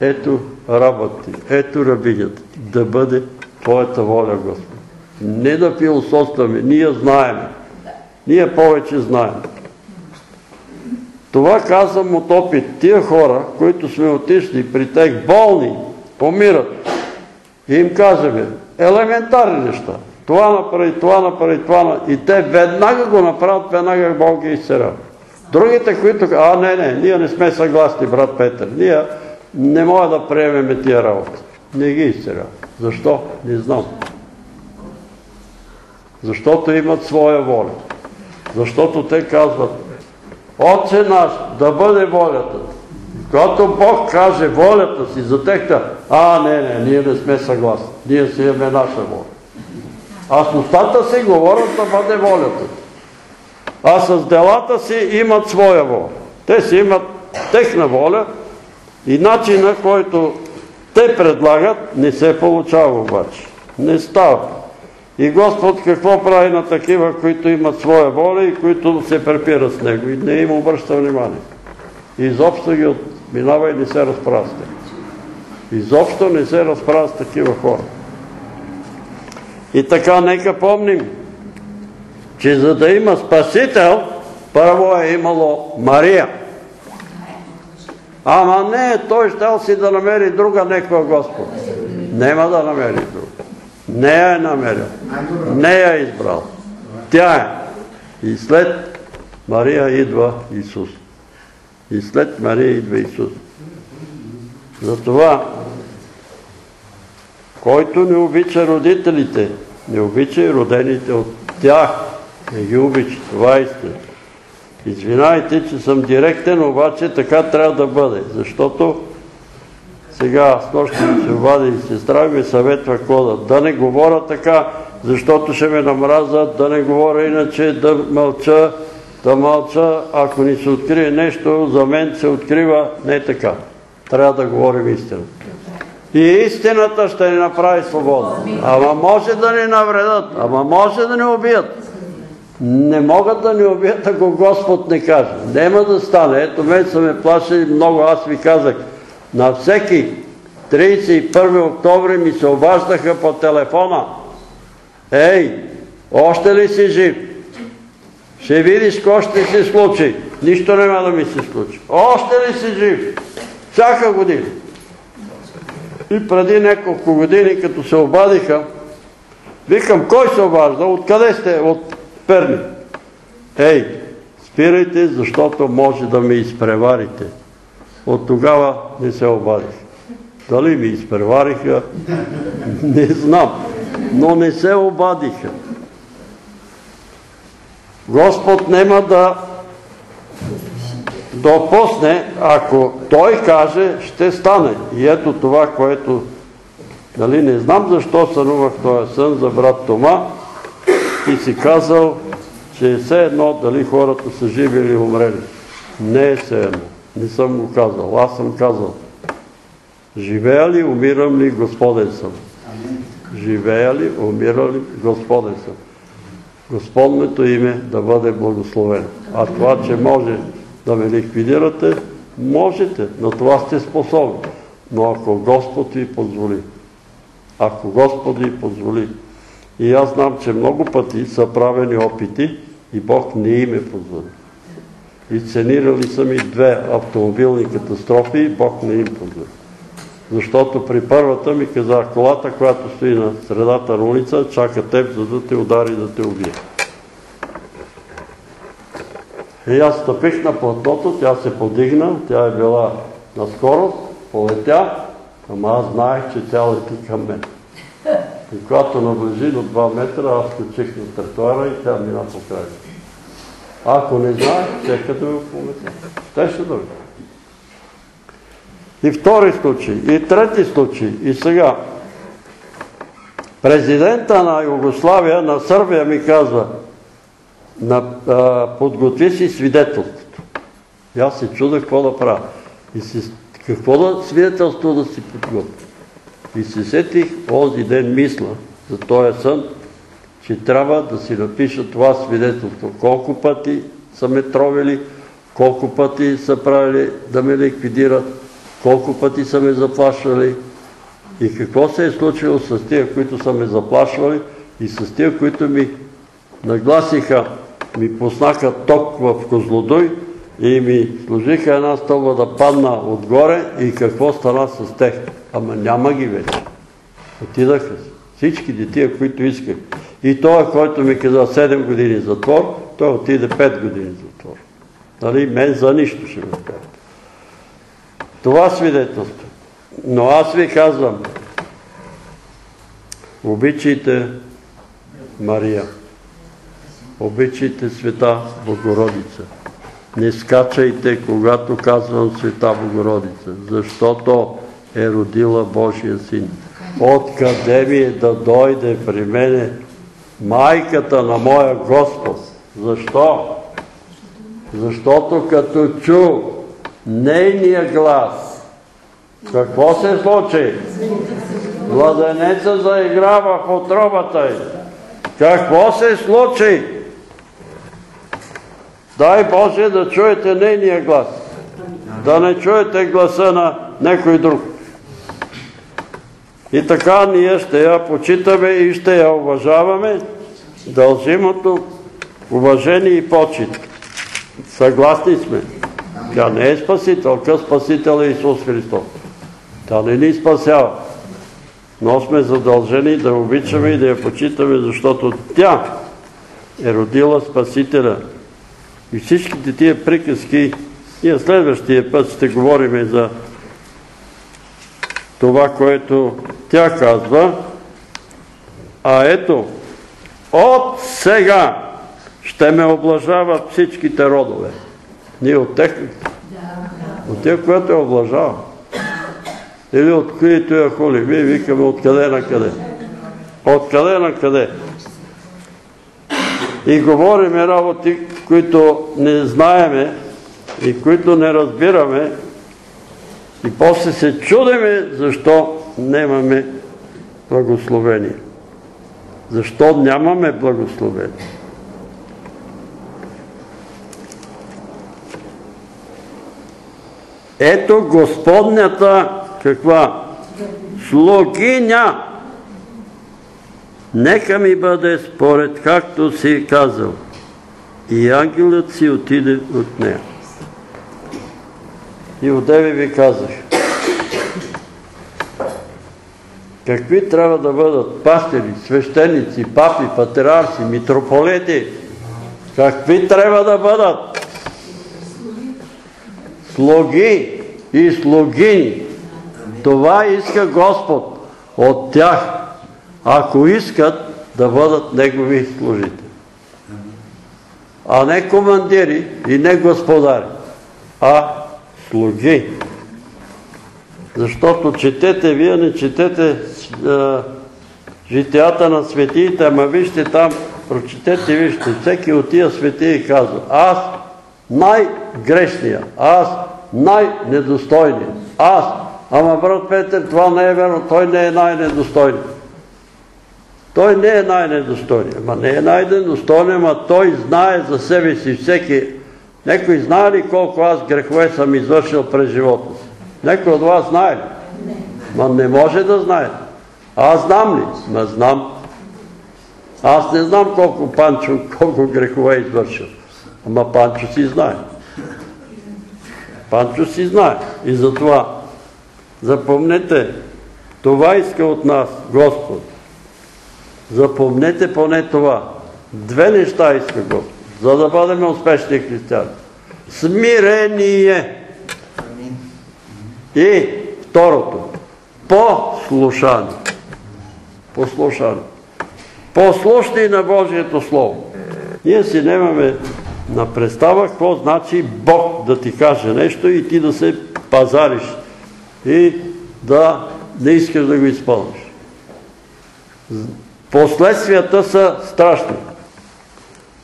Ето рабът ти, ето рабинята. Да бъде Твоята воля, Господ. Не да философстваме, ние знаем. Ние повече знаем. Това казвам от опит. Тия хора, които сме отишли при тях болни, помират. И им казваме елементарни неща. Това направи, това направи, това направи. И те веднага го направят, веднага Бог ги изцелява. Другите, които... А, не, не, ние не сме съгласни, брат Петър. Ние не може да приемеме тия работи. Не ги изцелява. Защо? Не знам. Защото имат своя воля. Защото те казват, Отче наш, да бъде волята. Когато Бог каже волята си за техта, а, не, не, ние не сме съгласни. Ние си имаме наша воля. А с устата си говорят да бъде волята. А с делата си имат своя воля. Те си имат техна воля и начина, който те предлагат, не се получава обаче. Не става. И Господ какво прави на такива, които имат своя воля и които се препират с Него и не им обръща внимание. Изобщо ги отминава и не се разправя с Изобщо не се разправя с такива хора. И така, нека помним, че за да има Спасител, първо е имало Мария. Ама не, той щел си да намери друга неква Господ. Нема да намери друга. Не я е намерил. Не я е избрал. Тя е. И след Мария идва Исус. И след Мария идва Исус. Затова, който не обича родителите, не обича и родените от тях. Не ги обича. Това е истина. Извинайте, че съм директен, обаче така трябва да бъде. Защото сега с нощи ми се обади и сестра ми съветва кода. Да не говоря така, защото ще ме намразят, да не говоря иначе, да мълча, да мълча. Ако ни се открие нещо, за мен се открива не така. Трябва да говорим истина. И истината ще ни направи свободно. Ама може да ни навредат, ама може да ни убият. Не могат да ни убият, ако Господ не каже. Нема да стане. Ето мен са ме плашили много, аз ви казах. На всеки 31 октомври ми се обаждаха по телефона. Ей, още ли си жив? Ще видиш какво ще се случи. Нищо няма да ми се случи. Още ли си жив? Всяка година. И преди няколко години, като се обадиха, викам, кой се обажда? Откъде сте? От Перни. Ей, спирайте, защото може да ме изпреварите. От тогава не се обадих. Дали ми изпревариха? Не знам. Но не се обадиха. Господ нема да допусне, ако Той каже, ще стане. И ето това, което Дали не знам защо сънувах този сън за брат Тома и си казал, че е все едно дали хората са живи или умрели. Не е се едно. Не съм го казал. Аз съм казал. Живея ли, умирам ли, Господен съм. Живея ли, умира ли, Господен съм. Господнето име да бъде благословено. А това, че може да ме ликвидирате, можете, на това сте способни. Но ако Господ ви позволи, ако Господ ви позволи, и аз знам, че много пъти са правени опити и Бог не им е позволи. И ценирали са ми две автомобилни катастрофи и Бог не им позволи. Защото при първата ми каза, колата, която стои на средата на улица, чака теб, за да те удари, да те убие. И аз стъпих на платното, тя се подигна, тя е била на скорост, полетя, ама аз знаех, че тя лети към мен. И когато наближи до 2 метра, аз скочих на тротуара и тя мина по край. Ако не знаех, чека да го помета. Щеше да ви. И втори случай, и трети случай, и сега. Президента на Югославия, на Сърбия ми казва, подготви си свидетелството. И аз се чуда какво да правя. И си, какво да свидетелство да си подготвя. И се сетих онзи ден мисля за този сън, че трябва да си напиша това свидетелство. Колко пъти са ме тровили, колко пъти са правили да ме ликвидират, колко пъти са ме заплашвали и какво се е случило с тия, които са ме заплашвали и с тия, които ми нагласиха, ми поснаха ток в Козлодой и ми служиха една стълба да падна отгоре и какво стана с тех. Ама няма ги вече. Отидаха си. Всички детия, които исках. И той, който ми каза 7 години затвор, той отиде 5 години затвор. Нали? Мен за нищо ще го кажа. Това свидетелство. Но аз ви казвам, обичайте Мария. Обичайте света Богородица. Не скачайте, когато казвам света Богородица, защото е родила Божия син. Откъде ми е да дойде при мене майката на моя Господ? Защо? Защото като чу нейния глас, какво се случи? Младенеца заиграва в отробата й. Какво се случи? Дай Боже да чуете нейния глас. Да не чуете гласа на некой друг. И така ние ще я почитаме и ще я уважаваме дължимото уважение и почит. Съгласни сме. Тя не е спасителка, спасител е Исус Христос. Тя не ни спасява. Но сме задължени да обичаме и да я почитаме, защото тя е родила Спасителя. И всичките тия приказки, ние следващия път ще говорим за това, което тя казва. А ето, от сега ще ме облажават всичките родове. Ние от техните. От тия, което е облажава. Или от които я хули. Вие викаме откъде на къде. Откъде на къде. И говориме работи, които не знаеме и които не разбираме и после се чудиме защо нямаме благословение. Защо нямаме благословение? Ето Господнята каква? Слугиня. Нека ми бъде според както си казал. И ангелът си отиде от нея. И отдеве ви казах. Какви трябва да бъдат пастери, свещеници, папи, патриарси, митрополети? Какви трябва да бъдат? Слуги и слугини. Това иска Господ от тях, ако искат да бъдат Негови служители. А не командири и не господари, а слуги. Защото четете, вие не четете житията на светиите, ама вижте там, прочетете, вижте, всеки от тия светии казва, аз най-грешния, аз най-недостойния, аз. Ама брат Петър, това не е верно, той не е най-недостойният. Той не е най-недостойният, ама не е най-недостойният, ама той знае за себе си всеки. Некой знае ли колко аз грехове съм извършил през живота си? Некой от вас знае ли? Ма не може да знае. Аз знам ли? Ма знам. Аз не знам колко Панчо, колко грехове е извършил. Ама Панчо си знае. Панчо си знае. И затова запомнете, това иска от нас Господ. Запомнете поне това. Две неща иска Господ, за да бъдем успешни християни. Смирение. И второто, послушание. Послушание. Послушни на Божието Слово. Ние си немаме на представа какво значи Бог да ти каже нещо и ти да се пазариш и да не искаш да го изпълниш. Последствията са страшни.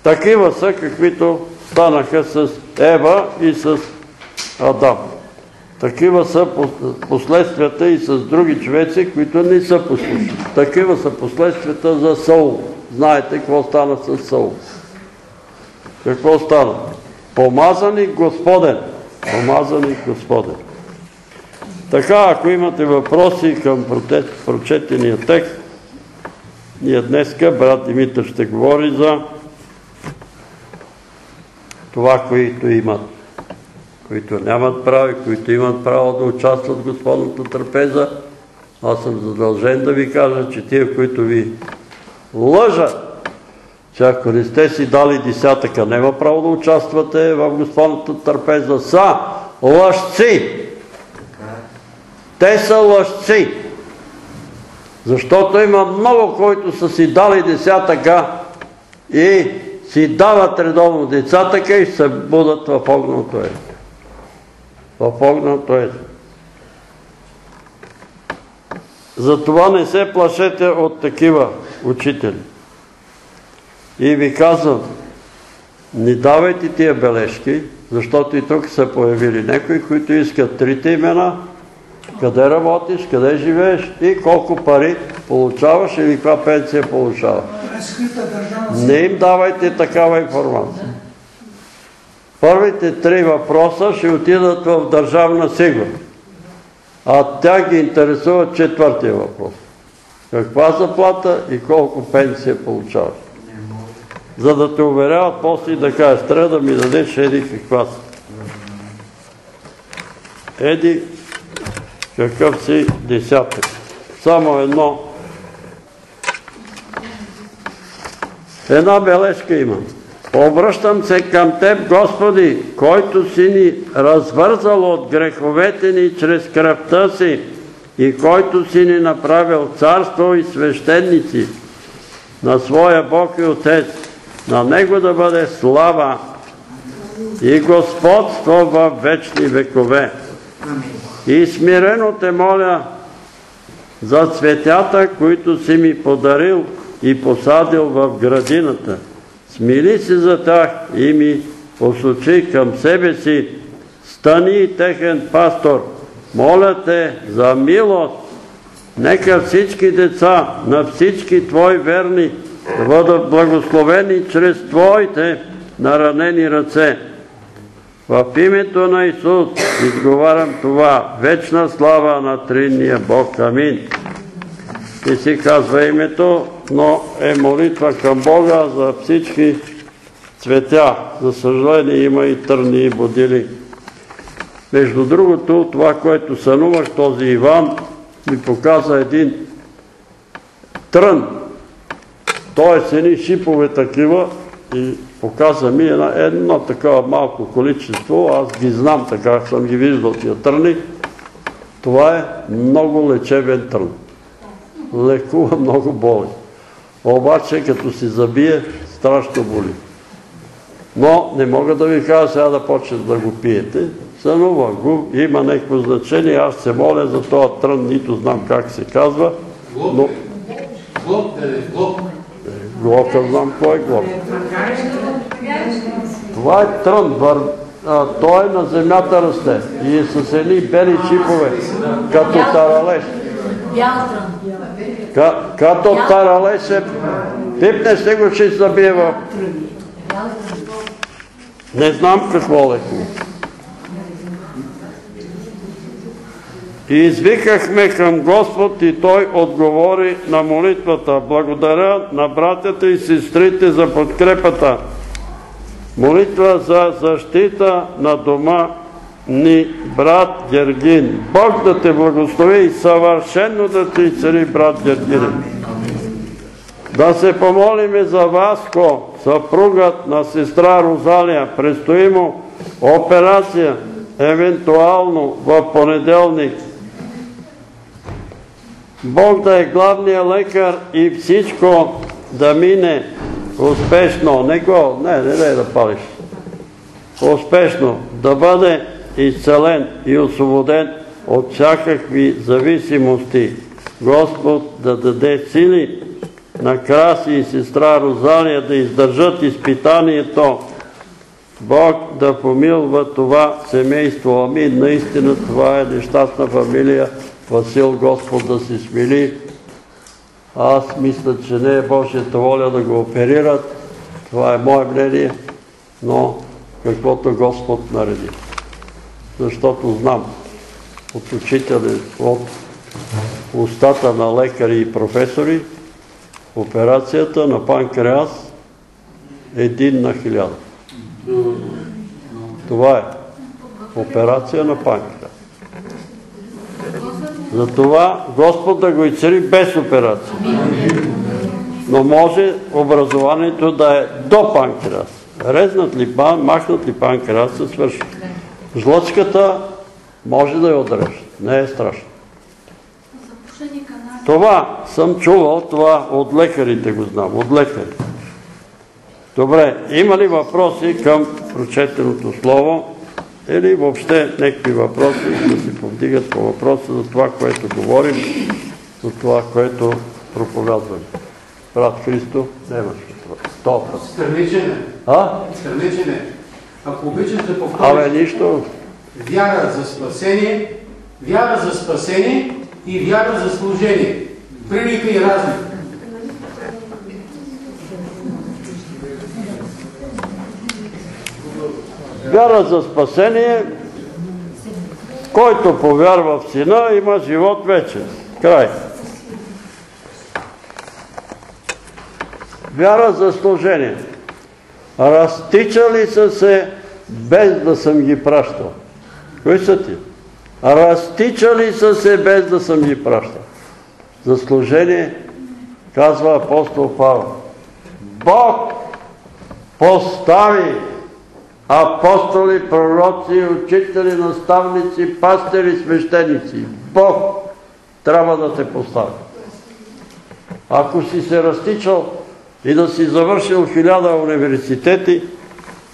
Такива са, каквито станаха с Ева и с Адам. Такива са последствията и с други човеци, които не са послушни. Такива са последствията за Саул. Знаете какво стана с Саул. Какво стана? Помазани Господен. Помазани Господен. Така, ако имате въпроси към прочетения текст, ние днеска, брат Димитър ще говори за това, които имат, които нямат право които имат право да участват в Господната трапеза. Аз съм задължен да ви кажа, че тия, които ви лъжат, че ако не сте си дали десятъка, няма право да участвате в Господната трапеза, са лъжци. Те са лъжци. Защото има много, които са си дали десятъка и си дават редовно децатъка и се будат в огненото езеро. В огненото езеро. Затова не се плашете от такива учители. И ви казвам, не давайте тия бележки, защото и тук са появили някои, които искат трите имена, къде работиш, къде живееш и колко пари получаваш или каква пенсия получаваш. Не им давайте такава информация. Първите три въпроса ще отидат в държавна сигурност. А тя ги интересува четвъртия въпрос. Каква заплата и колко пенсия получаваш? За да те уверяват после и да кажеш, трябва да ми дадеш еди каква си. Еди какъв си десятък. Само едно. Една бележка имам. Обръщам се към Теб, Господи, който си ни развързал от греховете ни чрез кръвта си и който си ни направил царство и свещеници на своя Бог и Отец. На Него да бъде слава и господство в вечни векове. И смирено те моля за цветята, които си ми подарил и посадил в градината. Смили се за тях и ми посочи към себе си. Стани техен пастор. Моля те за милост. Нека всички деца на всички Твои верни да бъдат благословени чрез Твоите наранени ръце. В името на Исус изговарям това. Вечна слава на Тринния Бог. Амин. И си казва името, но е молитва към Бога за всички цветя. За съжаление има и търни и бодили. Между другото, това, което сънувах, този Иван, ми показа един трън. Тоест, едни шипове такива и показа ми едно такова малко количество, аз ги знам така, съм ги виждал тия тръни. Това е много лечебен трън. Лекува много боли. Обаче, като си забие, страшно боли. Но не мога да ви кажа сега да почнете да го пиете. Сънува го, има някакво значение, аз се моля за този трън, нито знам как се казва. Глоб, глоб, глоб. Глока знам кой е глока. Това е трън, вър... а, той на земята расте и е с едни бели чипове, като таралеж. Бял трън. Ка, като таралеж се пипне с него, ще трън. Не знам какво е. И извикахме към Господ и Той отговори на молитвата. Благодаря на братята и сестрите за подкрепата. Молитва за защита на дома ни, брат Гергин. Бог да те благослови и съвършено да ти цари, брат Гергин. Да се помолиме за Васко, съпругът на сестра Розалия. Предстои му операция, евентуално в понеделник. Бог да е главният лекар и всичко да мине успешно. Не го, не, не дай да палиш. Успешно да бъде изцелен и освободен от всякакви зависимости. Господ да даде сили на Краси и сестра Розалия да издържат изпитанието. Бог да помилва това семейство. Амин. Наистина това е нещастна фамилия. Васил Господ да се смили. Аз мисля, че не е Божията воля да го оперират. Това е мое мнение, но каквото Господ нареди. Защото знам от учители, от устата на лекари и професори, операцията на панкреас един на хиляда. Това е операция на панкреас. Затова Господ да го изцели без операция. Но може образованието да е до панкреас. Резнат ли, махнат ли панкреас, се свърши. Жлъчката може да я отрежат. Не е страшно. Това съм чувал, това от лекарите го знам, от лекари. Добре, има ли въпроси към прочетеното слово или въобще някакви въпроси да се повдигат по въпроса за това, което говорим, за това, което проповядваме? Брат Христо, нямаш въпрос. Толкова. Страничен А? е. Страничен е. Ако обичаш да Абе, нищо. вяра за спасение, вяра за спасение и вяра за служение. Прилика и разлика. Вяра за спасение, който повярва в Сина, има живот вечен. Край. Вяра за служение. Разтичали са се без да съм ги пращал. Кои са ти? Разтичали са се без да съм ги пращал. За служение, казва апостол Павел. Бог постави апостоли, пророци, учители, наставници, пастери, свещеници. Бог трябва да те постави. Ако си се разтичал и да си завършил хиляда университети,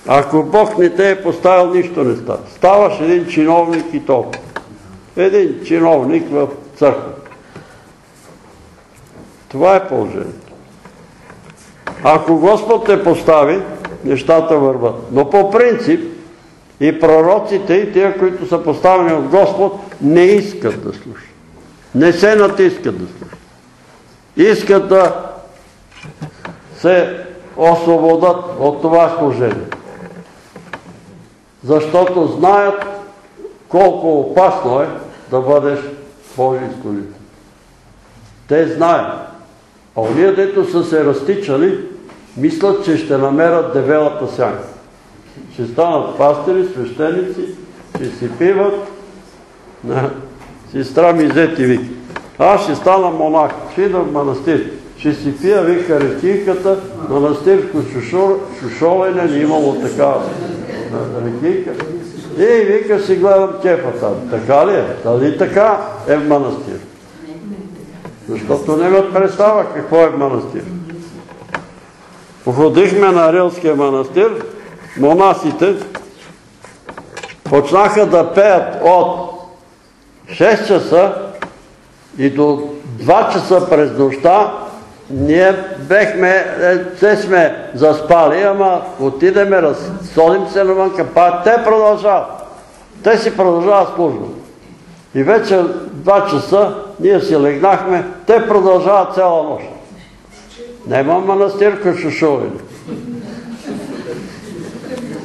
ако Бог не те е поставил, нищо не става. Ставаш един чиновник и толкова. Един чиновник в църква. Това е положението. Ако Господ те постави, нещата върват. Но по принцип и пророците, и тия, които са поставени от Господ, не искат да слушат. Не се натискат да слушат. Искат да се освободат от това служение. Защото знаят колко опасно е да бъдеш Божий служител. Те знаят. А уния, дето са се разтичали, мислят, че ще намерят девелата сянка. Ще станат пастири, свещеници, ще си пиват. На сестра ми взети вика. Аз ще стана монах, ще идам в манастир. Ще си пия, вика, рекийката, манастирско шушолене, не имало такава рекийка. И вика, си гледам кефа там. Така ли е? Дали така е в манастир? Защото не имат представа какво е в манастир. Ходихме на Рилския манастир, монасите почнаха да пеят от 6 часа и до 2 часа през нощта ние бехме, е, все сме заспали, ама отидеме, разсолим се навънка, па те продължават. Те си продължават служба. И вече два часа ние си легнахме, те продължават цяла нощ. Нема манастир Шушулин.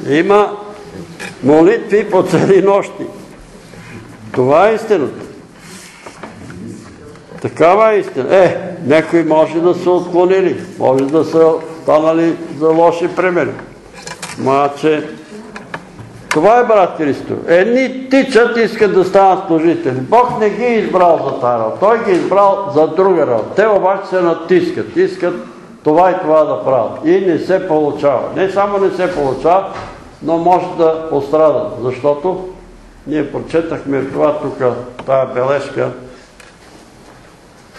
Има молитви по цели нощи. Това е истината. Такава е истина. Е, някои може да са отклонили, може да са станали за лоши примери. Ма, че това е брат Христо. Едни тичат, искат да станат служители. Бог не ги е избрал за тази работа. Той ги е избрал за друга работа. Те обаче се натискат. Искат това и това да правят. И не се получава. Не само не се получава, но може да пострадат. Защото ние прочетахме това тук, тая бележка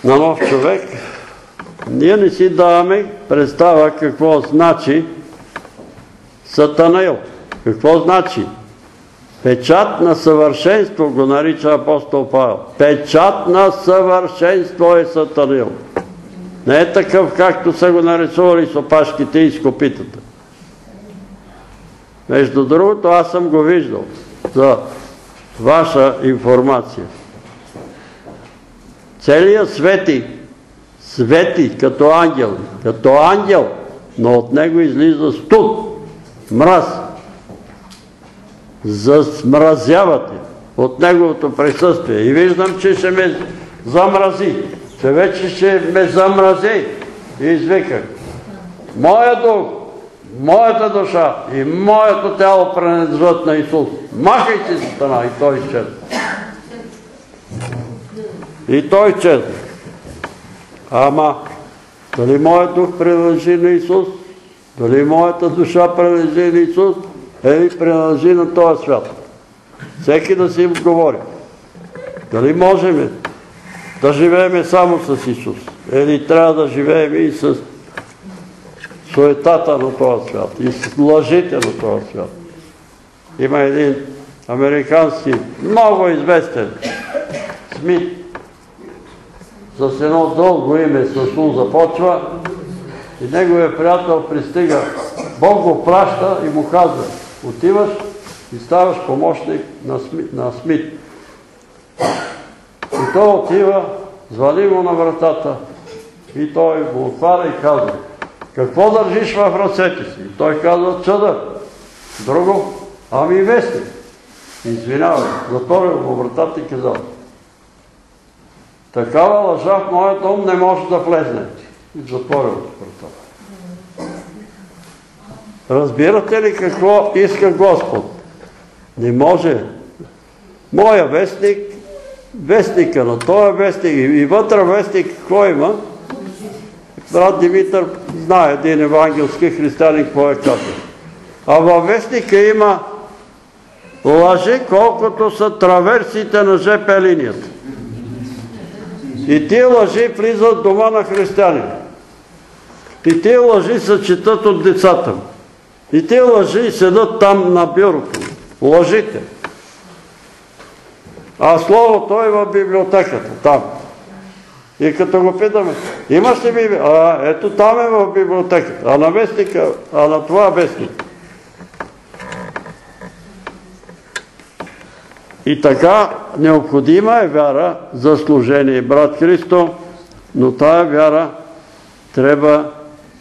на нов човек. Ние не си даваме представа какво значи сатанаил. Какво значи? Печат на съвършенство го нарича апостол Павел. Печат на съвършенство е сатанил. Не е такъв, както са го нарисували с опашките и скопитата. Между другото, аз съм го виждал за ваша информация. Целият свети, свети като ангел, като ангел, но от него излиза студ, мраз. Засмразявате от неговото присъствие. И виждам, че ще ме замрази, че вече ще ме замрази. И извиках, моя дух, моята душа и моето тяло принадлежат на Исус. Махай си сатана и той изчезва. И той изчезва. Ама, дали моят дух принадлежи на Исус? Дали моята душа принадлежи на Исус? Или принадлежи на този свят? Всеки да си говори. Дали можем да живеем само с Исус? Или трябва да живеем и с суетата на този свят и с лъжите на този свят? Има един американски, много известен, Смит, с едно дълго име Сасул започва и неговия приятел пристига. Бог го праща и му казва, отиваш и ставаш помощник на Смит. И той отива, звали му на вратата и той го отваря и казва, какво държиш в ръцете си? И той казва, чудър. Друго, ами вестник. Извинявай, затворил му вратата и казал, Такава лъжа в моят дом не може да влезне. И затворил вратата. Разбирате ли какво иска Господ? Не може. Моя вестник, вестника на този вестник и вътре вестник какво има? Брат Димитър знае един евангелски християнин какво е казал. А във вестника има лъжи, колкото са траверсите на ЖП линията. И тия лъжи влизат дома на християни. И тия лъжи се четат от децата. И тия лъжи седат там на бюрото. Лъжите. А словото е в библиотеката, там. И като го питаме, имаш ли библия? А, ето там е в библиотеката. А на вестника, а на това вестник. И така необходима е вяра за служение, брат Христо, но тая вяра трябва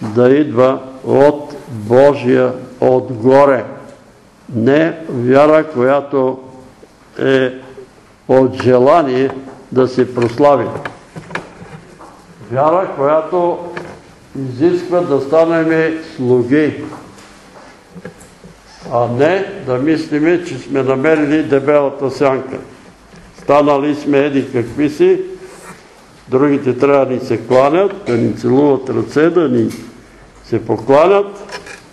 да идва от Божия отгоре. Не вяра, която е от желание да се прослави. Вяра, която изисква да станем слуги, а не да мислиме, че сме намерили дебелата сянка. Станали сме еди какви си, другите трябва да ни се кланят, да ни целуват ръце, да ни се покланят,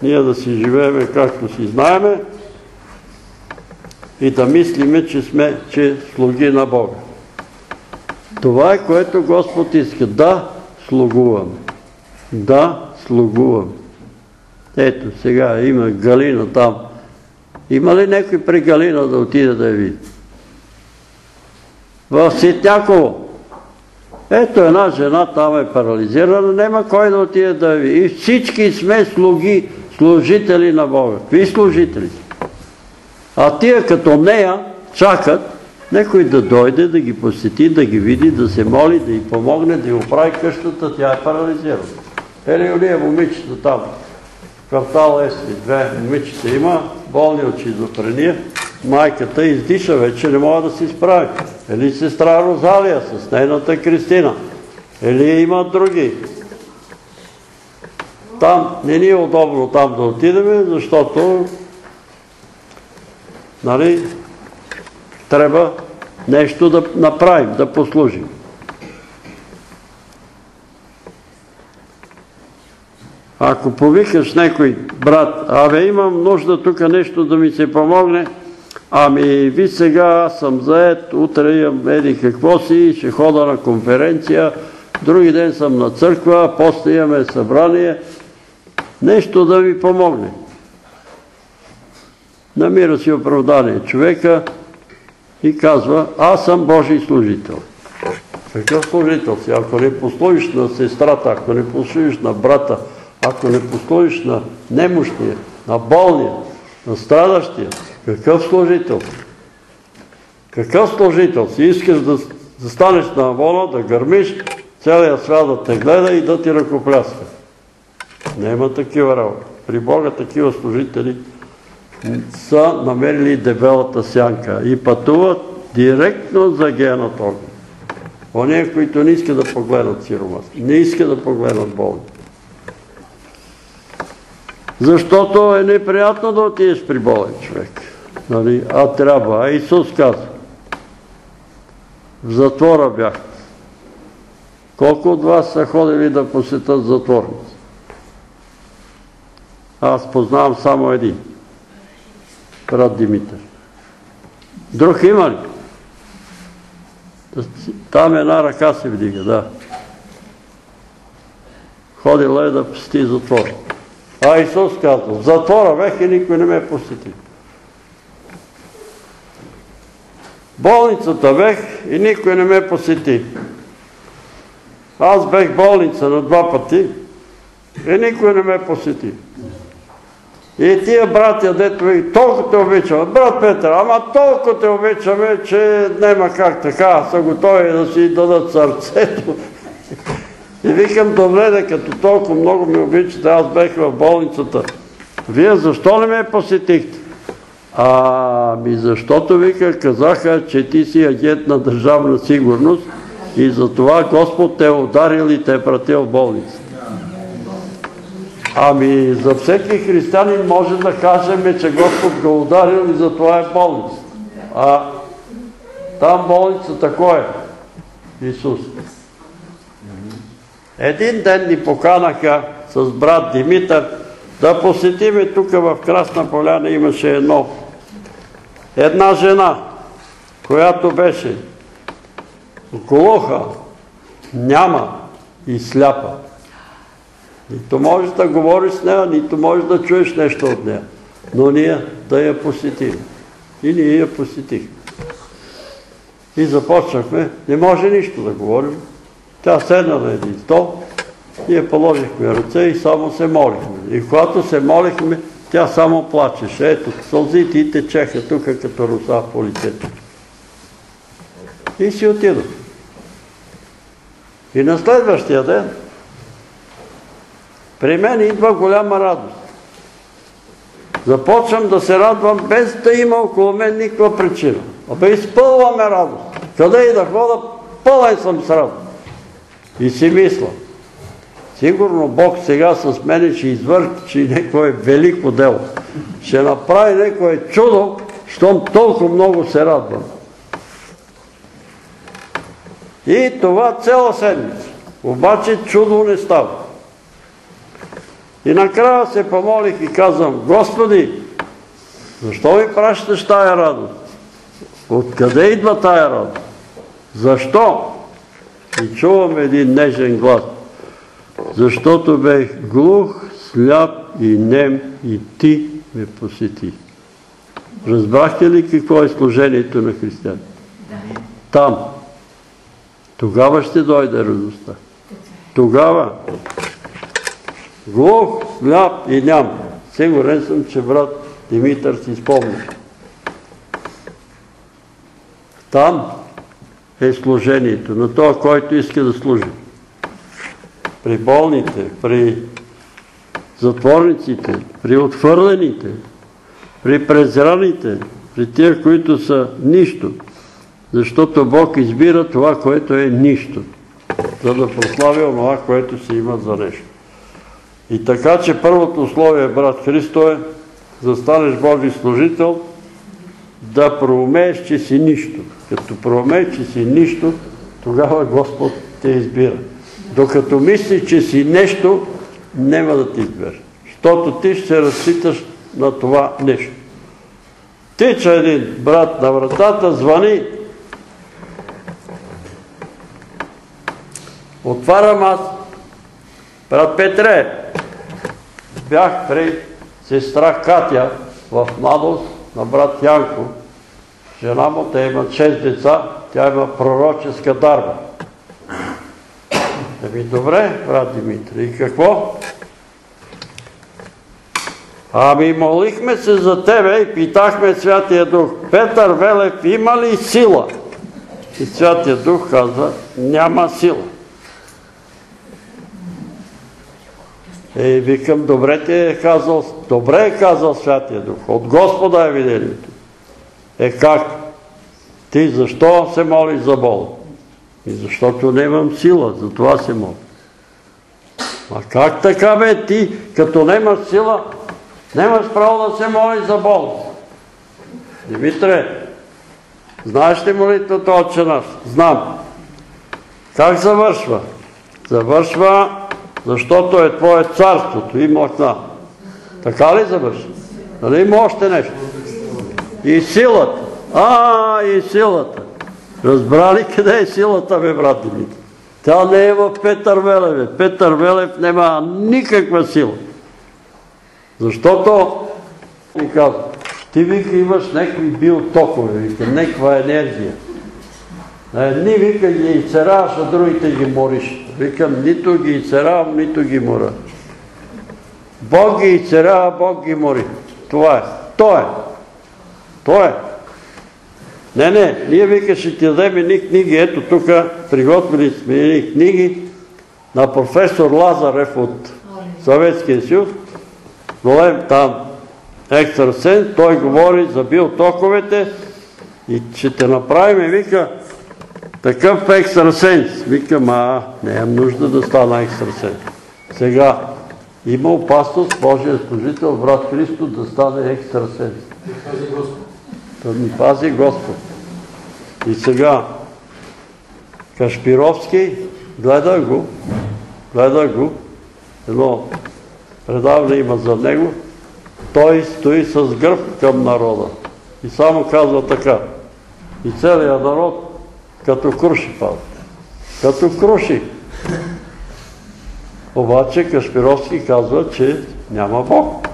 ние да си живееме както си знаеме и да мислиме, че сме че слуги на Бога. Това е което Господ иска. Да, слугувам. Да, слугувам. Ето, сега има Галина там. Има ли някой при Галина да отиде да я види? В Ситяково. Ето една жена там е парализирана, няма кой да отиде да ви. И всички сме слуги, служители на Бога. Ви служители. А тия като нея чакат някой да дойде, да ги посети, да ги види, да се моли, да й помогне, да й оправи къщата, тя е парализирана. Ели уния момичета там, квартал Есми, две момичета има, болни от шизофрения, майката издиша, вече не мога да се изправи. Или сестра Розалия с нейната Кристина. Или има други. Там не ни е удобно там да отидем, защото нали, трябва нещо да направим, да послужим. Ако повикаш някой брат, абе имам нужда тук нещо да ми се помогне, ами ви сега съм заед, утре имам еди какво си, ще хода на конференция, други ден съм на църква, после имаме събрание, нещо да ми помогне. Намира си оправдание човека и казва, аз съм Божий служител. Какъв служител си? Ако не послужиш на сестрата, ако не послужиш на брата, ако не послужиш на немощния, на болния, на страдащия, какъв служител? Какъв служител си? Искаш да застанеш на вола, да гърмиш, целият свят да те гледа и да ти ръкопляска. Нема такива работи. При Бога такива служители са намерили дебелата сянка и пътуват директно за гената огън. Ония, които не искат да погледнат сиромас, не искат да погледнат болни. Защото е неприятно да отидеш при болен човек. Нали? А трябва. А Исус казва. В затвора бях. Колко от вас са ходили да посетят затворници? Аз познавам само един. Брат Димитър. Друг има ли? Там една ръка се вдига, да. Ходила е да посети затвора. А Исус казва, в затвора бех и никой не ме посети. Болницата бех и никой не ме посети. Аз бех болница на два пъти и никой не ме посети. И тия братя, дето и толкова те обичаме, брат Петър, ама толкова те обичаме, че няма как така, са готови да си дадат сърцето. И викам, добре, като толкова много ми обичате, аз бех в болницата. Вие защо не ме посетихте? Ами защото, вика, казаха, че ти си агент на държавна сигурност и затова Господ те е ударил и те е пратил в болница. Ами за всеки християнин може да кажем, че Господ го е ударил и затова е болница. А там болницата кой е? Исус. Един ден ни поканаха с брат Димитър да посетиме тук в Красна поляна имаше едно. Една жена, която беше глуха, няма и сляпа. Нито можеш да говориш с нея, нито можеш да чуеш нещо от нея. Но ние да я посетим. И ние я посетихме. И започнахме, не може нищо да говорим. Тя седна на един стол, ние положихме ръце и само се молихме. И когато се молихме, тя само плачеше. Ето, сълзите и течеха тук като роса по лицето. И си отидох. И на следващия ден при мен идва голяма радост. Започвам да се радвам, без да има около мен никаква причина. Абе, изпълваме радост. Къде и да хода, пълен съм с радост. И си мисля, сигурно Бог сега с мене ще извърши некое велико дело. Ще направи некое чудо, щом толкова много се радвам. И това цяла седмица. Обаче чудо не става. И накрая се помолих и казвам, Господи, защо ми пращаш тая радост? Откъде идва тая радост? Защо? И чувам един нежен глас. Защото бех глух, сляп и нем и ти ме посети. Разбрахте ли какво е служението на християни? Там. Тогава ще дойде радостта. Тогава глух, сляп и ням. Сигурен съм, че брат Димитър си спомня. Там е служението на това, който иска да служи. При болните, при затворниците, при отвърлените, при презраните, при тия, които са нищо. Защото Бог избира това, което е нищо, за да прослави онова, което се има за нещо. И така, че първото условие, брат Христо, е да станеш Божий служител, да проумееш, че си нищо. Като проумееш, че си нищо, тогава Господ те избира. Докато мислиш, че си нещо, няма да ти избере. Защото ти ще се разситаш на това нещо. Тича един брат на вратата, звъни. Отварям аз. Брат Петре, бях при сестра Катя в младост на брат Янко. Жена му, те имат 6 деца, тя има пророческа дарба. Еми добре, брат Димитри, и какво? Ами молихме се за тебе и питахме Святия Дух, Петър Велев има ли сила? И Святия Дух казва, няма сила. Е, викам, добре ти е казал, добре е казал Святия Дух, от Господа е видението. Е как? Ти защо се молиш за бол? И защото нямам сила, затова се моля. А как така бе ти, като нямаш сила, нямаш право да се молиш за бол? Димитре, знаеш ли молитвата Отче наш? Знам. Как завършва? Завършва, защото е Твое царството и мощна. Така ли завършва? Нали има още нещо? И силата. А, и силата. Разбрали къде е силата, бе, брат Димитър? Тя не е в Петър Велев. Петър Велев няма никаква сила. Защото, ми казва, ти вика имаш някакви биотокове, вика, някаква енергия. Едни вика ги изцераваш, а другите ги мориш. Викам, нито ги изцеравам, нито ги мора. Бог ги изцерява, Бог ги мори. Това е. То е. То е. Не, не, ние вика ще ти дадем едни книги. Ето тук приготвили сме едни книги на професор Лазарев от Съветския съюз. Голем там екстрасен, той говори за биотоковете и ще те направим, вика, такъв екстрасенс. Викам, а, нямам нужда да стана екстрасенс. Сега, има опасност Божия служител, брат Христо, да стане екстрасенс. Да ни пази Господ. И сега, Кашпировски, гледа го, гледа го, едно предаване има за него, той стои с гръб към народа и само казва така. И целият народ като круши пада. Като круши. Обаче Кашпировски казва, че няма Бог.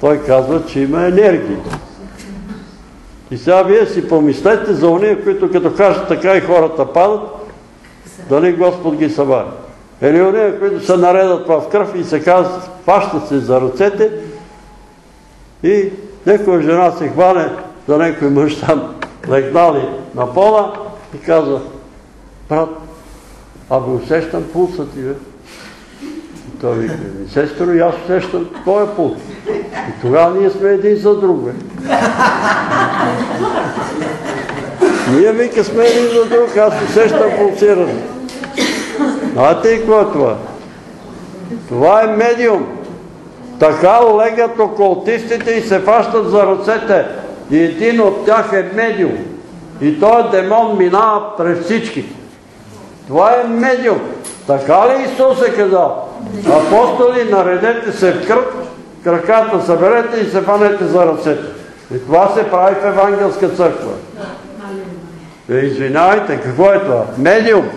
Той казва, че има енергия. И сега вие си помислете за уния, които като кажат така и хората падат, дали Господ ги събари. Или уния, които се наредат в кръв и се казват, фащат се за ръцете и някоя жена се хване за някой мъж там легнали на пола и казва, брат, абе усещам пулса ти, бе. Той вика, сестро, и аз усещам твоя пулс. Тогава ние сме един за друг, бе. Ние вика сме един за друг, аз усещам пулсиране. Знаете ли какво е това? Това е медиум. Така легат окултистите и се фащат за ръцете. И един от тях е медиум. И този демон минава през всички. Това е медиум. Така ли Исус е казал? Апостоли, наредете се в кръг, краката съберете и се фанете за ръцете. И това се прави в Евангелска църква. Е, извинявайте, какво е това? Медиум.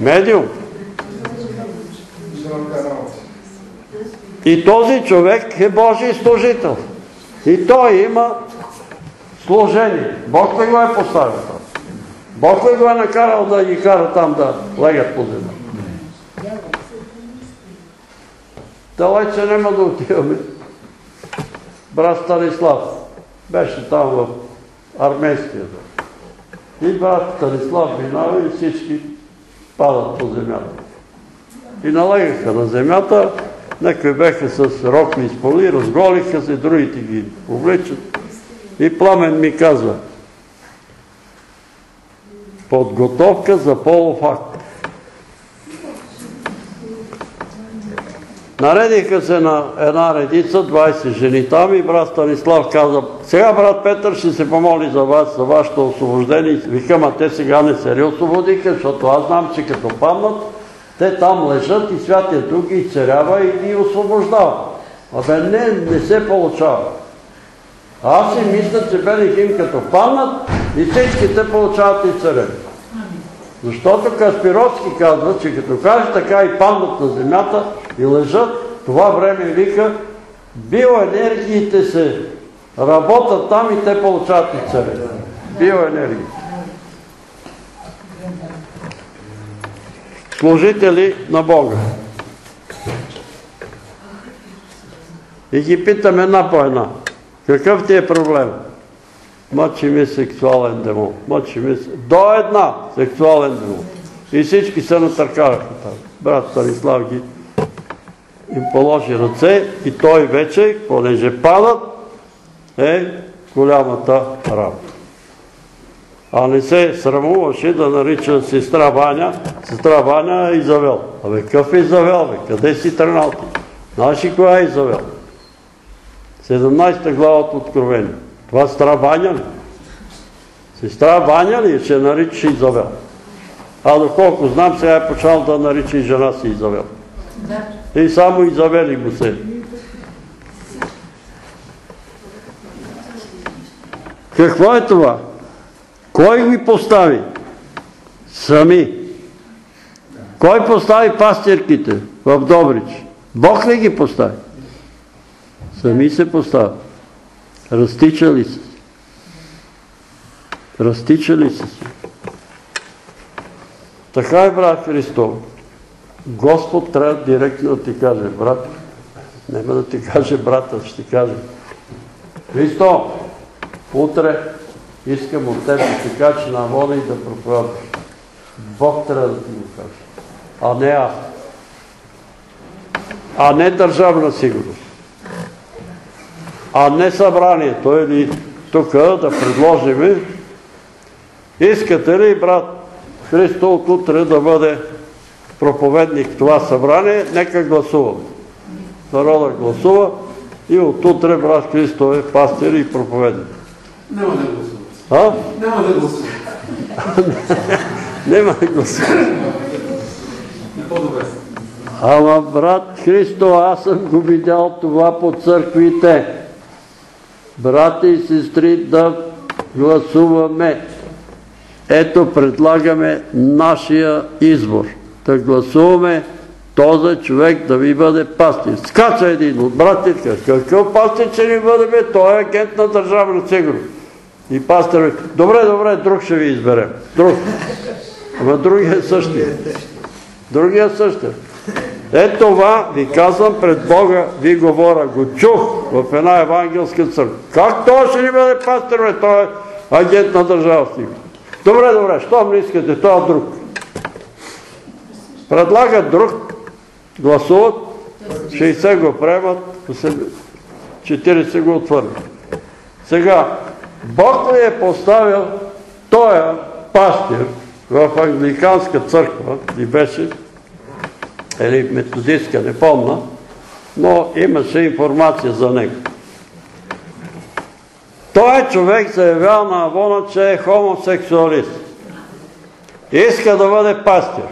Медиум. И този човек е Божий служител. И той има служение. Бог не го е поставил това. Бог ли го е накарал да ги кара там да легат по земя? Далече няма да отиваме. Брат Станислав беше там в армейския дом. И брат Станислав минава и всички падат по земята. И налегаха на земята, някои беха с рокли с поли, разголиха се, другите ги обличат. И Пламен ми казва, подготовка за полов акт. Наредиха се на една редица, 20 жени там и брат Станислав каза, сега брат Петър ще се помоли за вас, за вашето освобождение. Викам, а те сега не се ли освободиха, защото аз знам, че като паднат, те там лежат и Святия Дух ги изцерява и ги освобождава. Абе не, не се получава. Аз си мисля, че Бенихим като паднат и всичките получават изцерение. Защото Каспировски казва, че като каже така и паднат на земята и лежат, това време вика, биоенергиите се работят там и те получават изцеление. Биоенергии. Служители на Бога. И ги питам една по една. Какъв ти е проблем? Мъчи ми сексуален демон. Мъчи ми... До една сексуален демон. И всички се натъркаваха там. Брат Станислав ги им положи ръце и той вече, понеже падат, е голямата работа. А не се срамуваше да нарича сестра Ваня, сестра Ваня е Изавел. Абе, къв е Изавел, бе? Къде си тръгнал ти? Знаеш ли коя е Изавел? 17 глава от Откровение. Това сестра Ваня ли? Сестра Ваня ли ще нарича Изавел? А доколко знам, сега е почнал да нарича и жена си Изавел. Да. И само Изавели му се. Какво е това? Кой ги постави? Сами. Кой постави пастирките в Добрич? Бог ли ги постави? Сами се поставят. Разтичали са. Разтичали се. Така е, брат Христов. Господ трябва директно да ти каже, брат, няма да ти каже брата, ще ти каже. Христо, утре искам от теб да ти качи на вода и да проповядваш. Бог трябва да ти го каже, а не аз. А не държавна сигурност. А не събранието или тук да предложим. Искате ли, брат Христо, от утре да бъде проповедник в това събрание, нека гласува. Народа гласува и от утре брат Христо е пастир и проповедник. Няма да гласувам. А? Няма да гласувам. Нема да гласува. По-добре. Ама брат Христо, аз съм го видял това по църквите. Брати и сестри, да гласуваме. Ето предлагаме нашия избор. Да гласуваме този човек да ви бъде пастир. Скача един от братите. Какъв пастир ще ни бъде? Бе? Той е агент на държавна сигурност. И пастир, добре, добре, друг ще ви изберем. Друг. Ама другия е същия. Другия е същия. Е това ви казвам пред Бога, ви говоря, го чух в една евангелска църква. Как той ще ни бъде пастир, бе? Той е агент на държава сигурност. Добре, добре, щом не искате, това е друг. Предлагат друг, гласуват, 60 го приемат, 40 го отвърнат. Сега, Бог ли е поставил този пастир в англиканска църква, и беше, или методистка, не помна, но имаше информация за него. Той е човек заявява на Авона, че е хомосексуалист. Иска да бъде пастир.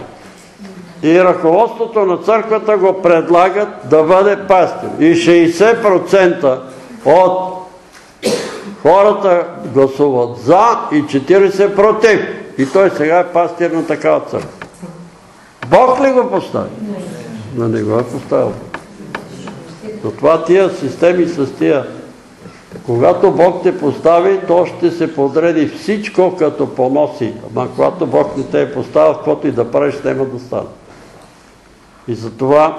И ръководството на църквата го предлагат да бъде пастир. И 60% от хората гласуват за и 40% против. И той сега е пастир на такава църква. Бог ли го постави? Но не го е поставил. Затова тия системи с тия Когато Бог те постави, то ще се подреди всичко като поноси. Ама когато Бог не те е поставил, каквото и да правиш, няма да стане. И затова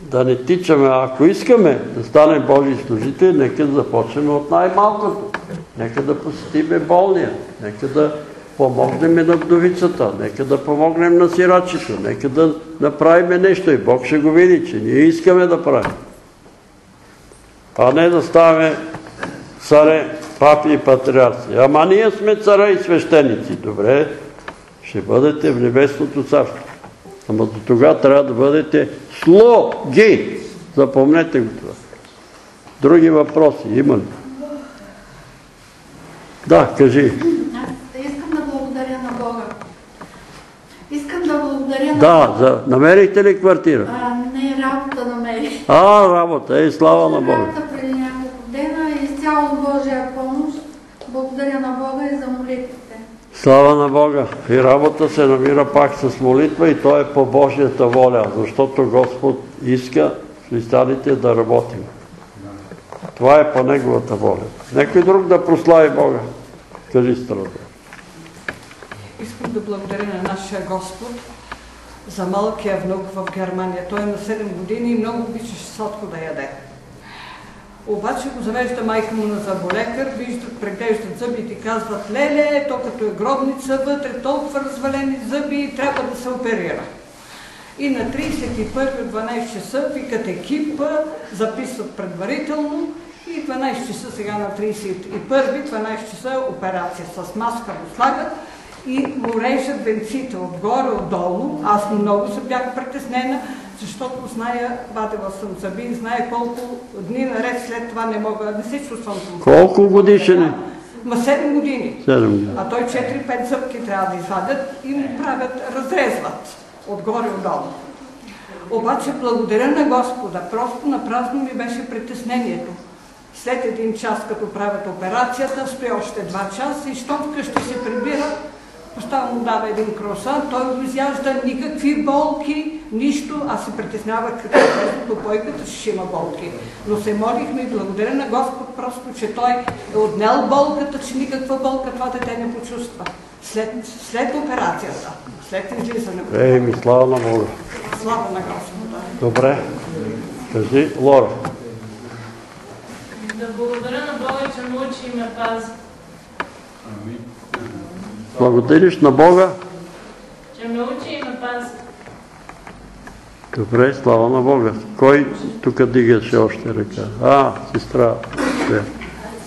да не тичаме, ако искаме да станем Божии служители, нека да започнем от най-малкото. Нека да посетиме болния, нека да помогнем на вдовицата, нека да помогнем на сирачето, нека да направим нещо и Бог ще го види, че ние искаме да правим. А не да ставаме царе, папи и патриарци. Ама ние сме царе и свещеници. Добре, ще бъдете в небесното царство. Ама до тогава трябва да бъдете слуги. Запомнете го това. Други въпроси има ли? Да, кажи. Аз искам да благодаря на Бога. Искам да благодаря на Да, за... намерихте ли квартира? А, не работа намери. А, работа, е, слава на Бога. Работа преди няколко дена и изцяло с Божия помощ. Благодаря на Бога и за молитвите. Слава на Бога. И работа се намира пак с молитва и то е по Божията воля, защото Господ иска християните да работим. Това е по Неговата воля. Некой друг да прослави Бога. Кажи страна. Искам да благодаря на нашия Господ за малкия внук в Германия. Той е на 7 години и много обичаше сладко да яде. Обаче го завежда майка му на зъболекар, виждат, преглеждат зъбите и казват, леле, то като е гробница вътре, толкова развалени зъби, трябва да се оперира. И на 31 12 часа викат екипа, записват предварително и 12 часа сега на 31 12 часа операция с маска го слагат и му режат венците отгоре, отдолу. Аз много се бях притеснена, защото зная, вадила съм зъби и знае колко дни наред след това не мога, не се чувствам. Колко годишен е? Ма 7 години. 7 години. А той 4-5 зъбки трябва да извадят и му правят, разрезват отгоре отдолу. Обаче благодаря на Господа, просто на празно ми беше притеснението. След един час, като правят операцията, стои още два часа и щом вкъщи се прибира, Поставя му дава един кросан, той го изяжда, никакви болки, нищо. Аз се притеснявах като до бойката, ще има болки. Но се молихме и благодаря на Господ просто, че той е отнел болката, че никаква болка това дете не почувства. След, след операцията, след излизане. Ей, ми слава на Бога. Слава на Господа. Добре. Кажи, Лора. Да благодаря на Бога, че ме учи и ме пази. Благодариш на Бога? Че ме учи и ме пази. Добре, слава на Бога. Кой тук дигаше още ръка? А, сестра. Две.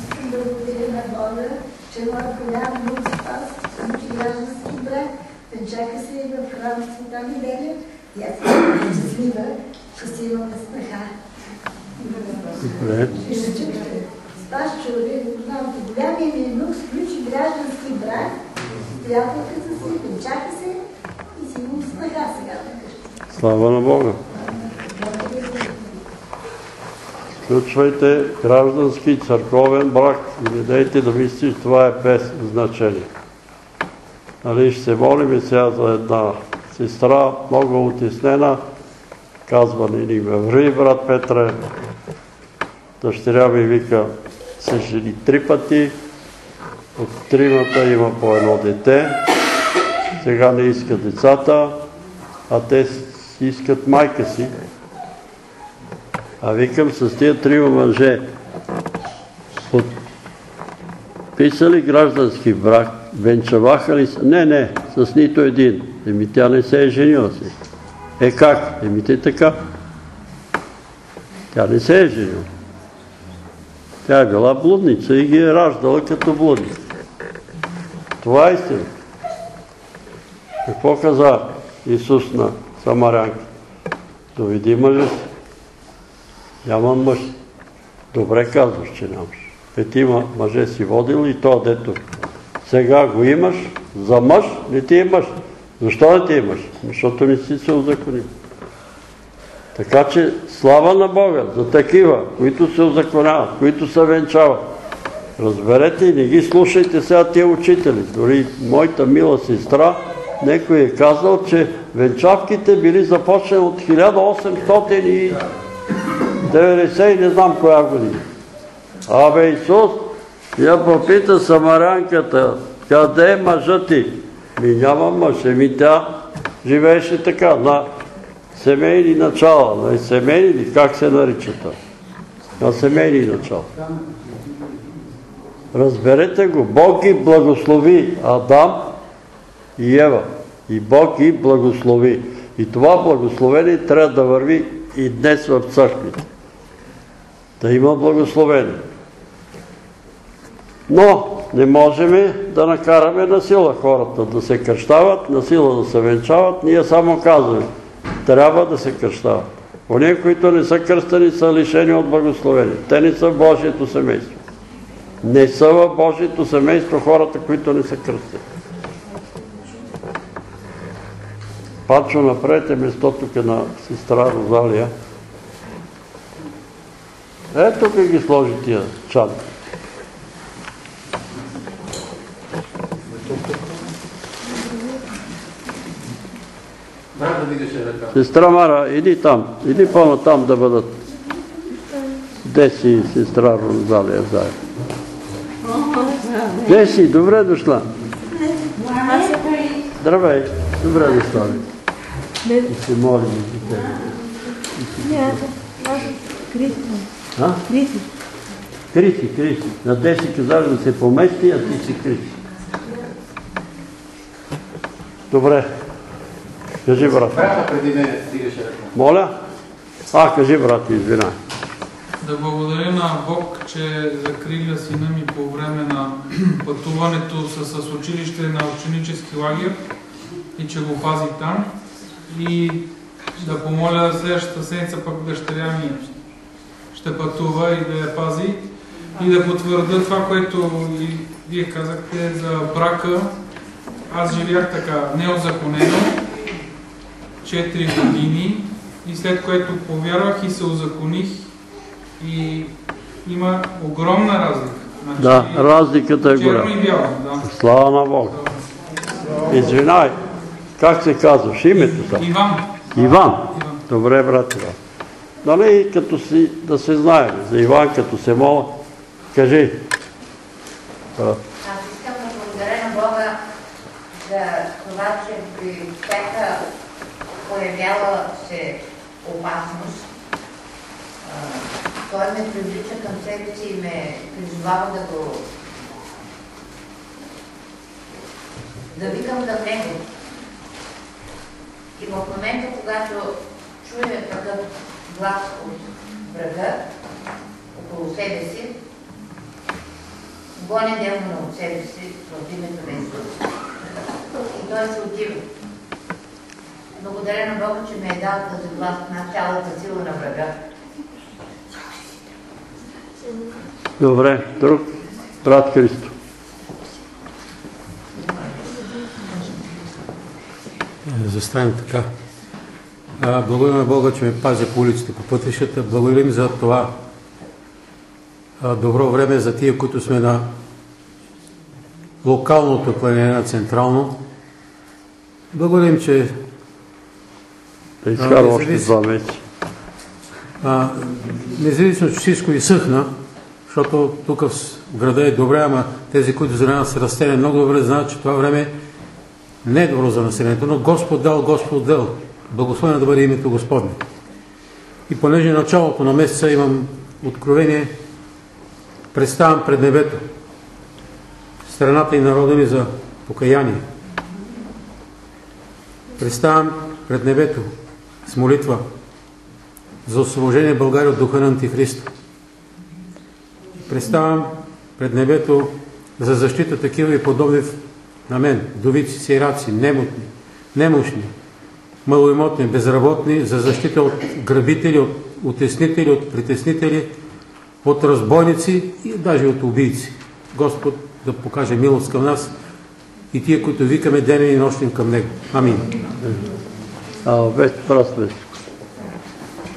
Искам да благодаря на Бога, че моят голям внук Спас, учи граждански брак, венчака се в храм Света Неделя и аз съм щастлива, че си имам снаха. Добре. Спас човек, знам, голямия ми внук сключи граждански брак, приятелката си, венчака се и си имам снаха сега. Слава на Бога. Включвайте граждански църковен брак и не дайте да мислиш, това е без значение. Нали, ще се молим и сега за една сестра, много отиснена, казва ни ни върви, брат Петре, дъщеря ми вика, се жени три пъти, от тримата има по едно дете, сега не иска децата, а те искат майка си. А викам с тия трима мъже, подписали граждански брак, венчаваха ли са? Не, не, с нито един. Еми тя не се е женила си. Е как? Еми те така. Тя не се е женила. Тя е била блудница и ги е раждала като блудница. Това е истина. Какво каза Исус на Самарянка? Доведи мъжа си. Нямам мъж. Добре казваш, че нямаш. Петима мъже си водил и то дето. Сега го имаш, за мъж не ти е мъж. Защо не ти е мъж? Защото не си се озаконил. Така че слава на Бога за такива, които се озаконяват, които се венчават. Разберете и не ги слушайте сега тия учители. Дори моята мила сестра, некой е казал, че венчавките били започнали от 1890 и не знам коя година. Абе Исус я попита самарянката, къде е мъжът ти? Ми няма мъж, еми тя живееше така, на семейни начала, на семейни, как се нарича това? На семейни начала. Разберете го, Бог ги благослови Адам и Ева. И Бог ги благослови. И това благословение трябва да върви и днес в църквите. Да има благословение. Но не можем да накараме на сила хората да се кръщават, на сила да се венчават. Ние само казваме, трябва да се кръщават. Оне, които не са кръстени, са лишени от благословение. Те не са Божието семейство. Не са в Божието семейство хората, които не са кръстени. Пачо, направете место тук на сестра Розалия. Е, тук ги сложи тия чанти. Сестра Мара, иди там, иди по там да бъдат Деси и сестра Розалия заедно. Деси, добре дошла. Здравей, добре дошла. И се молим за тебе. А? Криси. Криси, Криси. На Деси казали да се помести, а ти си Криси. Добре. Кажи, брат. Моля? А, кажи, брат, извинай. Да благодаря на Бог, че закриля сина ми по време на пътуването с, с училище на ученически лагер и че го пази там. И да помоля следващата седмица пък дъщеря ми ще пътува и да я пази. И да потвърда това, което и вие казахте за брака. Аз живях така неозаконено 4 години и след което повярвах и се озаконих и има огромна разлика. Значи, Да, разликата е голяма. да. Слава на Бога. Извинай, как се казваш името там? Иван, Иван. Иван. Добре, брат Иван. Нали, като си, да се знаем за Иван, като се мола, кажи. Брат. Аз искам да благодаря на Бога за това, че при всяка появяла се опасност, той ме привлича към себе си и ме призовава да го да викам към него. И в момента, когато чуя такъв глас от врага около себе си, гоня демона от себе си в името на Исус. И той се отива. Благодаря на Бога, че ми е дал тази власт на цялата сила на врага. Добре, друг. Брат Христо. Заставим така. А, Благодарим на Бога, че ме пази по улиците, по пътищата. Благодарим за това добро време за тия, които сме на локалното планение на централно. Благодарим, че Да изкара още два месеца. Независимо, че всичко изсъхна, защото тук в града е добре, ама тези, които занимават с растения, много добре знаят, че това време не е добро за населението, но Господ дал, Господ дал. Благословено да бъде името Господне. И понеже началото на месеца имам откровение, представям пред небето страната и народа ми за покаяние. Представям пред небето с молитва за освобождение България от духа на Антихриста. Представям пред небето за защита такива и подобни на мен, вдовици, сираци, немотни, немощни, малоимотни, безработни, за защита от грабители, от утеснители, от притеснители, от разбойници и даже от убийци. Господ да покаже милост към нас и тия, които викаме ден и нощен към Него. Амин. А, вече брат Веско.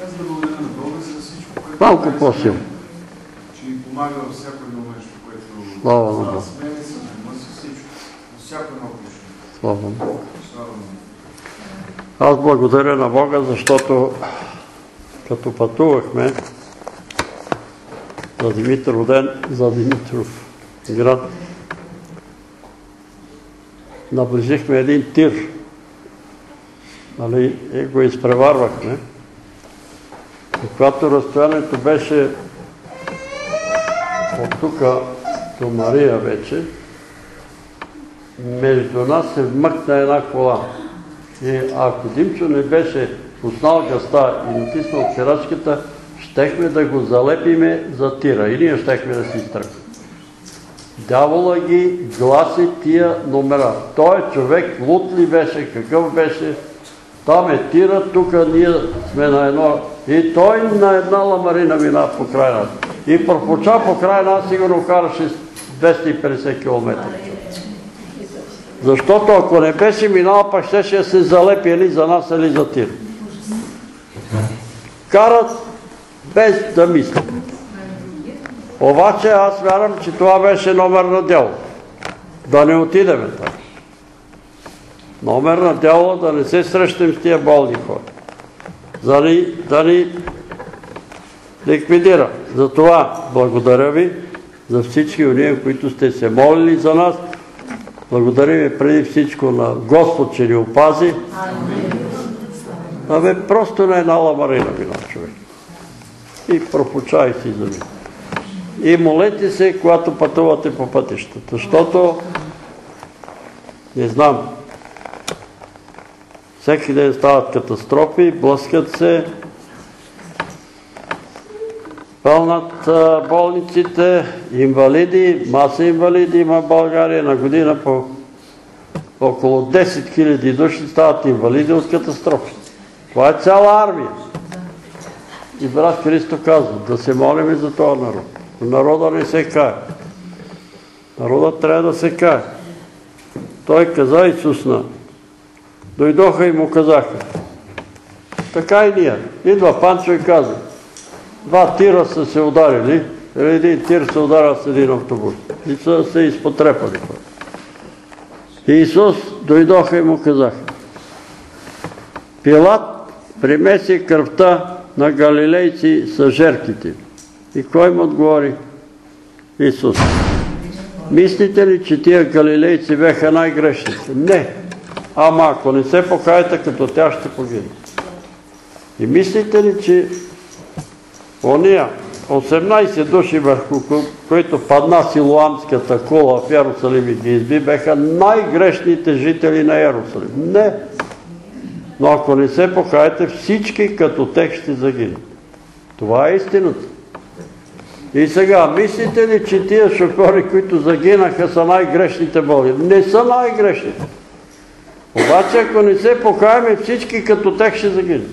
Аз да благодаря на Бога за всичко, което Малко по-силно. че ни помага във всяко едно нещо, което Слава на всичко. Във всяко едно. Слава на Бога. Аз благодаря на Бога, защото като пътувахме за Димитър роден, за Димитров град. Наближихме един тир. Нали, и го изпреварвахме. Когато разстоянието беше от тук до Мария вече, между нас се вмъкна една кола. И ако Димчо не беше пуснал гъста и натиснал черачката, щехме да го залепиме за тира и ние щехме да си изтръгнем. Дявола ги гласи тия номера. Той човек лут ли беше, какъв беше, там е тира, тук ние сме на едно... И той на една ламарина мина по край нас. И пропоча по край нас, сигурно караше 250 км. Защото ако не беше минал, пак ще, ще се залепи или за нас, или за тир. Карат без да мисля. Обаче аз вярвам, че това беше номер на дело. Да не отидеме там. Номер на дело да не се срещнем с тия болни хора. Да ни ликвидира. Затова благодаря ви за всички уния, които сте се молили за нас. Благодаря ви преди всичко на Господ, че ни опази. Абе, просто на една ламарина мина човек. И пропучай си за ми. И молете се, когато пътувате по пътищата, защото не знам, всеки ден стават катастрофи, блъскат се, пълнат болниците, инвалиди, маса инвалиди има в България, на година по около 10 000 души стават инвалиди от катастрофи. Това е цяла армия. И брат Христо казва, да се молим за този народ. Народа не се кае. Народът трябва да се кае. Той каза Исус на Дойдоха и му казаха. Така и ние. Идва Панчо и каза. Два тира са се ударили. Един тир се ударил с един автобус. И са се изпотрепали. И Исус дойдоха и му казаха. Пилат примеси кръвта на галилейци с жерките. И кой му отговори? Исус. Мислите ли, че тия галилейци беха най-грешните? Не. Ама ако не се покаете, като тя ще погине. И мислите ли, че ония 18 души върху които падна силуамската кула в Ярусалим и ги изби, беха най-грешните жители на Ярусалим. Не. Но ако не се покаете, всички като тех ще загинат. Това е истината. И сега, мислите ли, че тия шофьори, които загинаха, са най-грешните боли? Не са най-грешните. Обаче, ако не се покаяме, всички като тех ще загинат.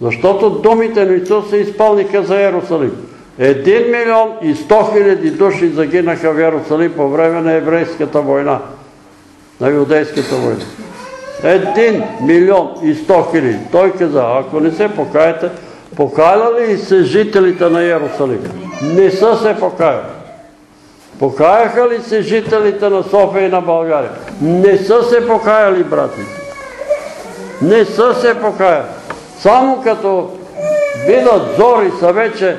Защото думите на Исус се изпълниха за Иерусалим. Един милион и сто хиляди души загинаха в Иерусалим по време на еврейската война, на юдейската война. Един милион и сто хиляди. Той каза, ако не се покаяте, покаяли ли се жителите на Иерусалим? Не са се покаяли. Покаяха ли се жителите на София и на България? Не са се покаяли, братите. Не са се покаяли. Само като видят зори са вече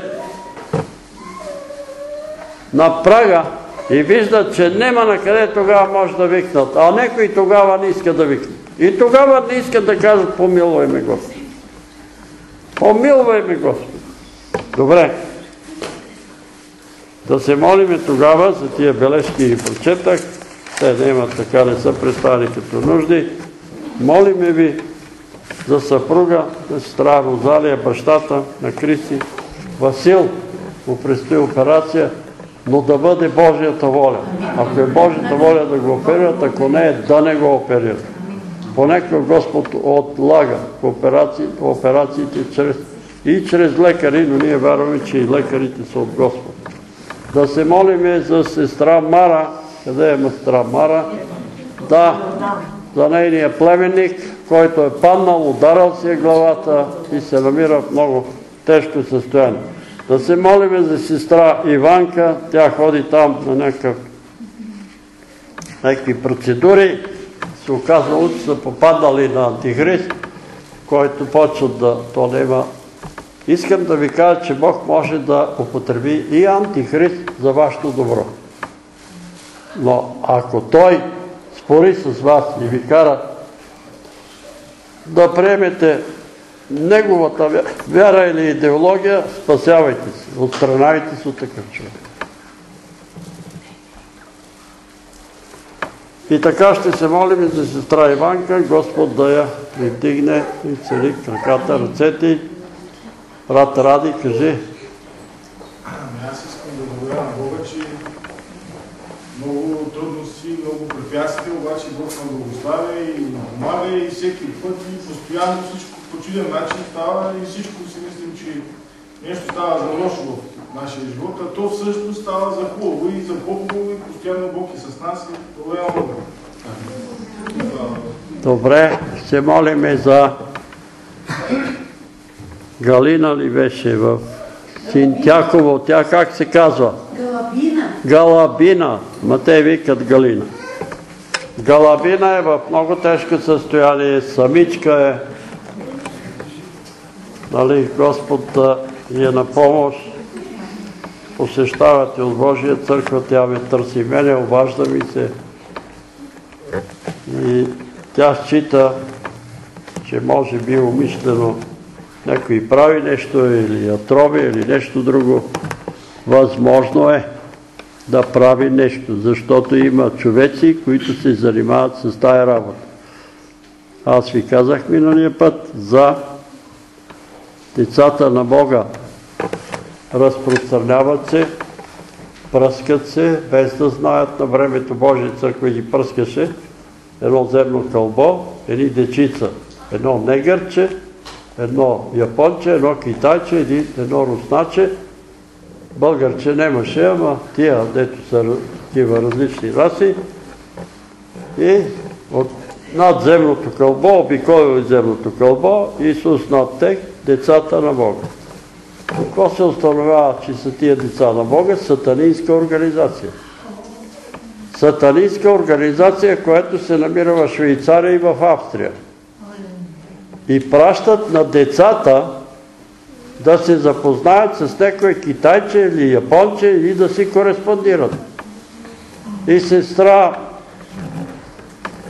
на прага и виждат, че нема на къде тогава може да викнат. А некои тогава не искат да викнат. И тогава не искат да кажат помилвай ме Господ. Помилвай ме Господ. Добре. Да се молиме тогава за тия бележки и прочетах. Те не имат така, не са представени като нужди. Молиме ви за съпруга сестра Розалия, бащата на Кристи. Васил му предстои операция, но да бъде Божията воля. Ако е Божията воля да го оперират, ако не е да не го оперират. Понекога Господ отлага операциите и чрез лекари, но ние вярваме, че и лекарите са от Господ. Да се молиме за сестра Мара, къде е сестра Мара? Да, за нейния племенник, който е паднал, ударал си е главата и се намира в много тежко състояние. Да се молиме за сестра Иванка, тя ходи там на някакви процедури, се оказвало, че са попаднали на антихрист, който почват да, то няма Искам да ви кажа, че Бог може да употреби и антихрист за вашето добро. Но ако той спори с вас и ви кара да приемете неговата вяра или идеология, спасявайте се, отстранявайте се от такъв човек. И така ще се молим за сестра Иванка, Господ да я вдигне и цели краката, ръцете. Брат Ради, кажи. Ами аз искам да благодаря на Бога, че много трудности, много препятствия, обаче Бог ме благославя и помага и всеки път и постоянно всичко по чуден начин става и всичко си мислим, че нещо става за лошо в нашия живот, а то всъщност става за хубаво и за по-хубаво и постоянно Бог е с нас и благодаря на Бога. Добре, ще молиме за Галина ли беше в Синтяково, тя как се казва? Галабина. Галабина, ма те викат Галина. Галабина е в много тежко състояние, самичка е. Нали, Господ да е на помощ. Посещавате от Божия църква, тя ме търси мене, обажда ми се. И тя счита, че може би умишлено някой прави нещо или я троби или нещо друго. Възможно е да прави нещо, защото има човеци, които се занимават с тая работа. Аз ви казах миналия път за децата на Бога. Разпространяват се, пръскат се, без да знаят на времето Божия църква ги пръскаше едно земно кълбо, едни дечица, едно негърче, едно японче, едно китайче, едно русначе, българче немаше, ама тия, дето са такива различни раси, и от надземното кълбо, обиколил земното кълбо, Исус над тех, децата на Бога. Какво се установява, че са тия деца на Бога? Сатанинска организация. Сатанинска организация, която се намира в Швейцария и в Австрия. И пращат на децата да се запознаят с някой китайче или японче и да си кореспондират. И сестра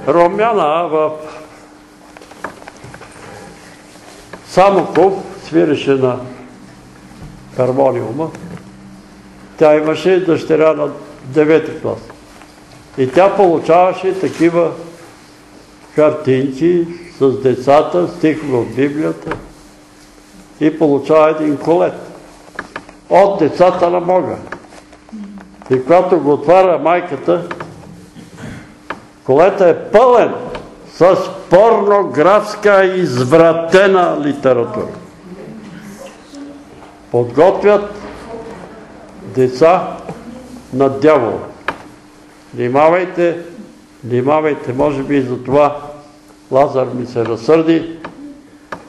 Ромяна в Самоков свиреше на хармониума. Тя имаше дъщеря на 9 клас. И тя получаваше такива картинки с децата, стихове от Библията и получава един колет от децата на Бога. И когато го отваря майката, колета е пълен с порнографска извратена литература. Подготвят деца на дявола. Внимавайте, внимавайте, може би и за това Лазар ми се разсърди.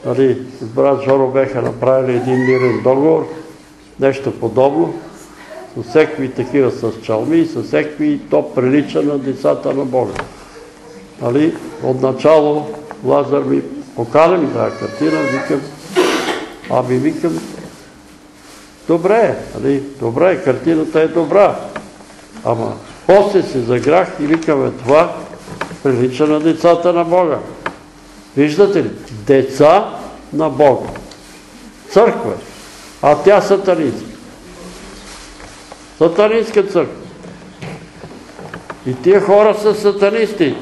Нали, брат Жоро беха направили един мирен договор, нещо подобно, с всеки такива с чалми, с всеки то прилича на децата на Бога. Нали, отначало Лазар ми покана ми тази картина, викам, ами викам, добре, нали, добре, картината е добра, ама после се заграх и викаме това прилича на децата на Бога. Виждате ли? Деца на Бога. Църква. А тя сатанистка. Сатанистка църква. И тия хора са сатанисти.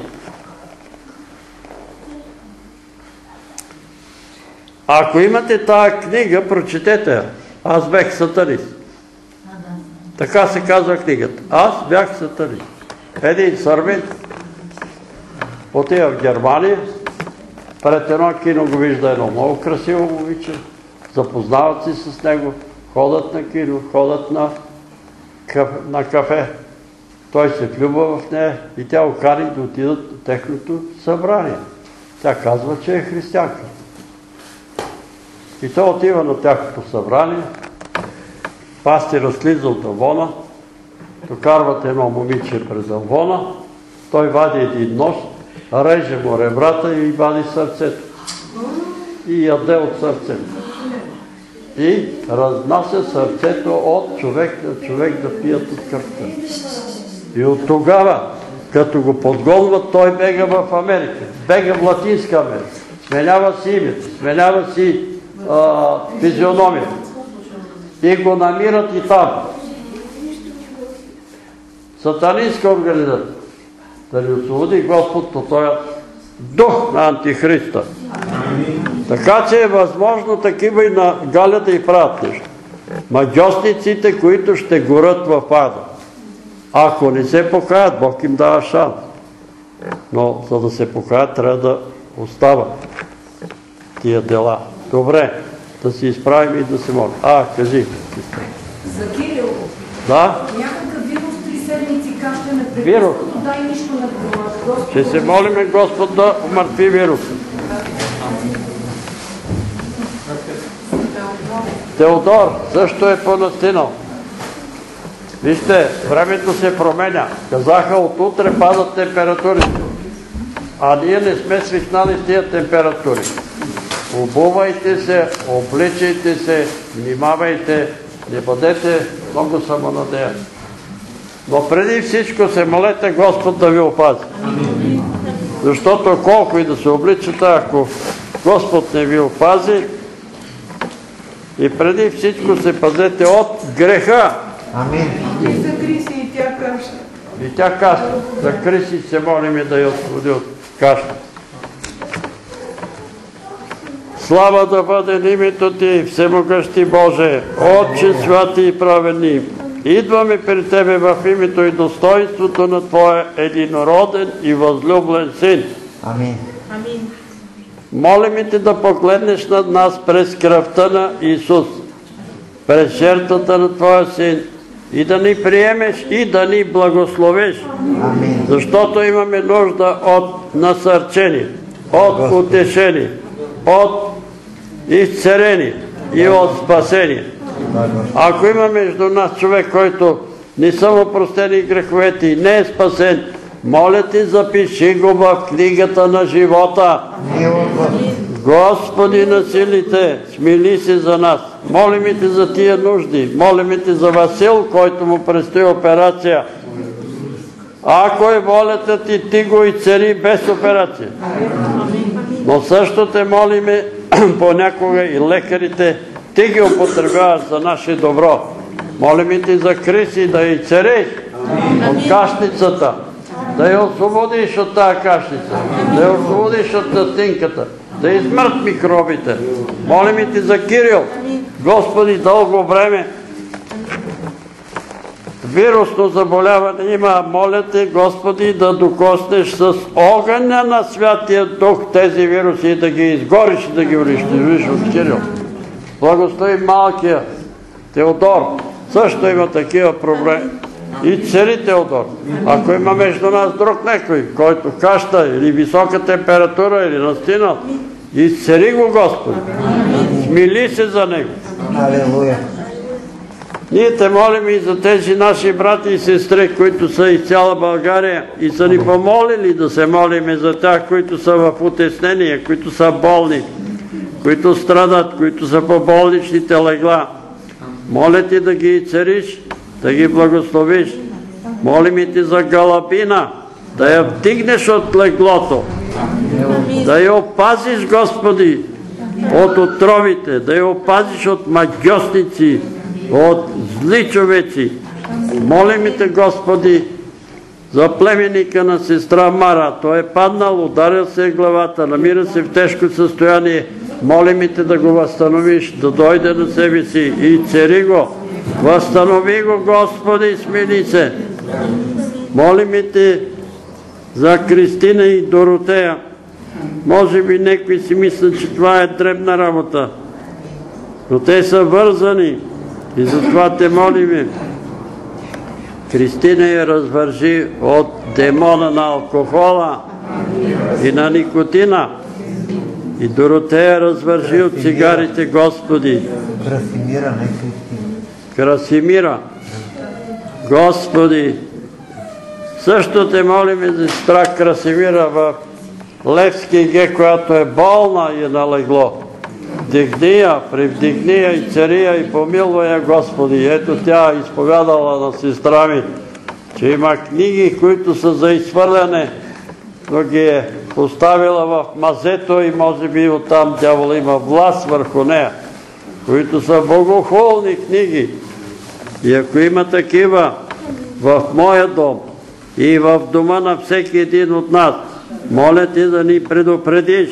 Ако имате тая книга, прочетете я. Аз бех сатанист. Така се казва книгата. Аз бях сатанист. Един сърбин отива в Германия, пред едно кино го вижда едно много красиво момиче, запознават се с него, ходят на кино, ходят на, на кафе. Той се влюбва в нея и тя окари да отидат на техното събрание. Тя казва, че е християнка. И той отива на тяхното събрание, пастира слиза от авона, докарват едно момиче през авона, той вади един нож, реже му ребрата и вади сърцето. И яде от сърцето. и разнася сърцето от човек на човек да пият от кръвта. И от тогава, като го подгонват, той бега в Америка. Бега в Латинска Америка. Сменява си името, сменява си а, физиономията. И го намират и там. Сатанинска организация. Да ни освободи Господ от този дух на Антихриста. Така че е възможно такива и на Галя да и правят нещо. Магиосниците, които ще горят в ада. Ако не се покаят, Бог им дава шанс. Но за да се покаят, трябва да остават тия дела. Добре, да се изправим и да се молим. А, кажи. За Кирил, Да? някакъв вирус три седмици кашля не Вирус. Ще се молиме Господ да умъртви вируса. Теодор също е понастинал. Вижте, времето се променя. Казаха, от утре падат температурите. А ние не сме свикнали с тия температури. Обувайте се, обличайте се, внимавайте, не бъдете много самонадеяни. Но преди всичко се молете Господ да ви опази. Защото колко и да се обличате, ако Господ не ви опази, и преди всичко се пазете от греха. Амин. И за Криси и тя кашля. И тя кашля. За Криси се молим да я освободи от кашля. Слава да бъде на името Ти, Всемогъщи Боже, Отче святи и праведни. Идваме при Тебе в името и достоинството на Твоя единороден и възлюблен Син. Амин. Молим Те да погледнеш над нас през кръвта на Исус, през жертвата на Твоя Син и да ни приемеш и да ни благословиш, Амин. защото имаме нужда от насърчение, от утешение, от изцерение и от спасение. Ако има между нас човек, който не са му простени греховете и не е спасен, моля ти запиши го в книгата на живота. Господи на силите, смили се за нас. Молим те за тия нужди. Молим те за Васил, който му предстои операция. Ако е волята ти, ти го и цари без операция. Но също те молиме понякога и лекарите, ти ги употребяваш за наше добро. Молим ти за Криси да и цариш от кашницата, да я освободиш от тази кашница, да я освободиш от тъстинката, да измърт микробите. Молим ти за Кирил, Господи, дълго време вирусно заболяване има, моля те, Господи, да докоснеш с огъня на Святия Дух тези вируси и да ги изгориш и да ги унищожиш от Кирил. Благослови малкия Теодор. Също има такива проблеми. И цари Теодор. Ако има между нас друг некой, който каща или висока температура или настинал, изцери го Господи. Смили се за него. Алелуя. Ние те молим и за тези наши брати и сестри, които са из цяла България и са ни помолили да се молим за тях, които са в утеснение, които са болни, които страдат, които са по болничните легла. Моля ти да ги цариш, да ги благословиш. Молим и ти за Галабина, да я вдигнеш от леглото, да я опазиш, Господи, от отровите, да я опазиш от магиосници, от зли човеци. Молим и те, Господи, за племенника на сестра Мара. Той е паднал, ударил се главата, намира се в тежко състояние. Молим и те да го възстановиш, да дойде на себе си и цери го. Възстанови го, Господи, смили се. Молим и те за Кристина и Доротея. Може би некои си мислят, че това е дребна работа, но те са вързани и затова те молиме. Кристина я развържи от демона на алкохола и на никотина. И Доротея развържи от цигарите, Господи. Красимира, не. Красимира. Господи, също те молиме за сестра Красимира в Левски ге, която е болна и е налегло. Превдигни я, превдигни я и цари я и помилвай я, Господи. Ето тя изповядала на сестра ми, че има книги, които са за изхвърляне, но ги е поставила в мазето и може би оттам дявол има власт върху нея, които са богохулни книги. И ако има такива в моя дом и в дома на всеки един от нас, моля ти да ни предупредиш,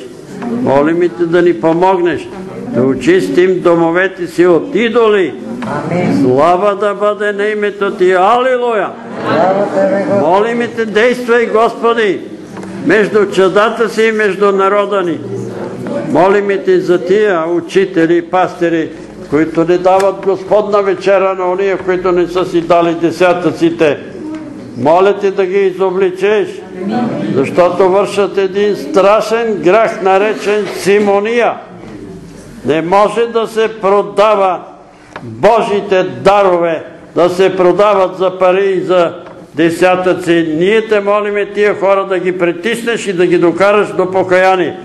молим и ти да ни помогнеш, да очистим домовете си от идоли. Слава да бъде на името ти. Алилуя! Молим и те, действай, Господи, между чадата си и между народа ни. Молим и ти за тия учители и пастири, които не дават Господна вечера на уния, които не са си дали десятъците. Моля ти да ги изобличеш, защото вършат един страшен грях, наречен симония. Не може да се продава Божите дарове, да се продават за пари и за десятъци. Ние те молиме тия хора да ги притиснеш и да ги докараш до покаяние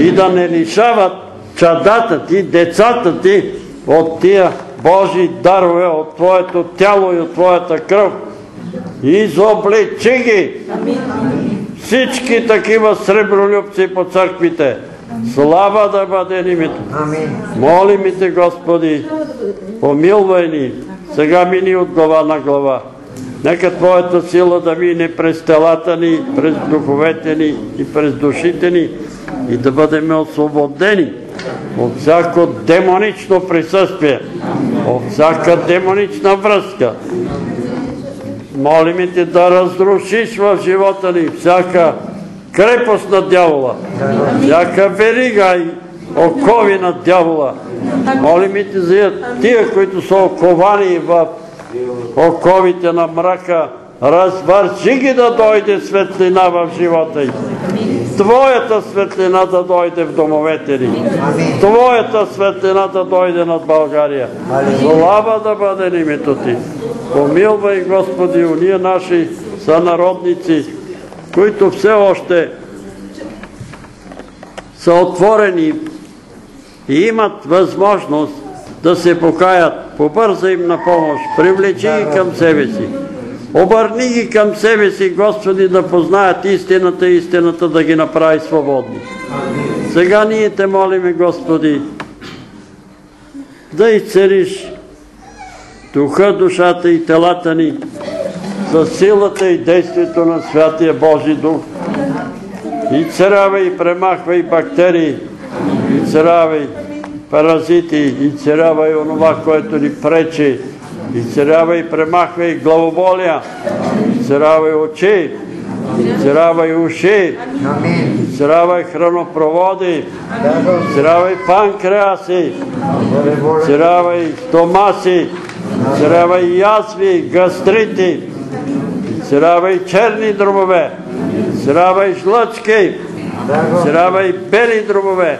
и да не лишават чадата ти, децата ти от тия Божи дарове, от Твоето тяло и от Твоята кръв. Изобличи ги! Всички такива сребролюбци по църквите. Слава да бъде името. Молим те, Господи, помилвай ни. Сега мини от глава на глава. Нека Твоята сила да мине през телата ни, през духовете ни и през душите ни и да бъдем освободени от всяко демонично присъствие, от всяка демонична връзка. Молим те да разрушиш в живота ни всяка крепост на дявола, всяка верига и окови на дявола. Молим те за тия, които са оковани в оковите на мрака, развърши ги да дойде светлина в живота им. Твоята светлина да дойде в домовете ни. Твоята светлина да дойде над България. Слава да бъде името Ти. Помилвай, Господи, уния наши сънародници, които все още са отворени и имат възможност да се покаят. Побърза им на помощ. Привлечи ги към себе си. Обърни ги към себе си, Господи, да познаят истината и истината да ги направи свободни. Сега ние те молиме, Господи, да изцериш духа, душата и телата ни с силата и действието на Святия Божи Дух. И царявай и премахвай бактерии, и царявай паразити, и царявай онова, което ни пречи, изцерявай и премахвай главоболия, изцерявай очи, изцерявай уши, изцерявай хранопроводи, изцерявай панкреаси, изцерявай стомаси, изцерявай язви, гастрити, изцерявай черни дробове, изцерявай жлъчки, изцерявай бели дробове,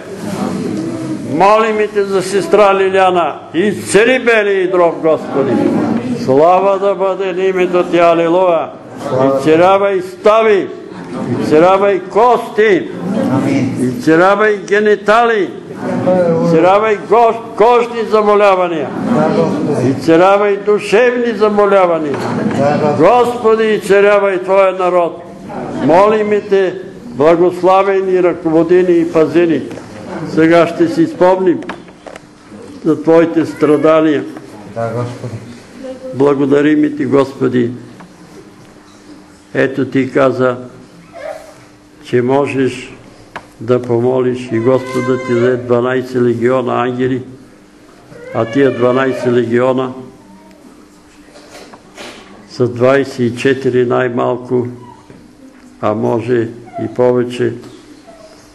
Молим и те за сестра Лиляна. Изцели бели и дроб, Господи. Слава да бъде на името Ти, Алилуя. Изцерявай стави, изцерявай кости, изцерявай генитали, изцерявай кожни заболявания, изцерявай душевни заболявания. Господи, изцерявай Твоя народ. Молим и Те, благославени, ръководини и пазини. Сега ще си спомним за Твоите страдания. Да, Господи. Благодарим и Ти, Господи. Ето Ти каза, че можеш да помолиш и Господа Ти даде 12 легиона ангели, а тия 12 легиона са 24 най-малко, а може и повече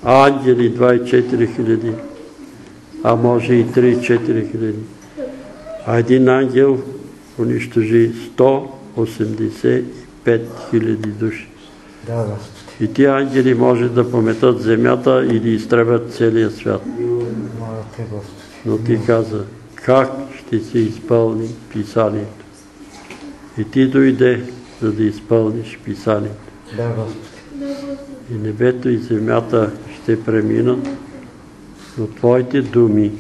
ангели 24 хиляди, а може и 3-4 хиляди. А един ангел унищожи 185 хиляди души. Да. И тия ангели може да пометат земята и да изтребят целия свят. Но ти каза, как ще се изпълни писанието? И ти дойде, за да изпълниш писанието. Да, Господи. И небето и земята ще преминат, но Твоите думи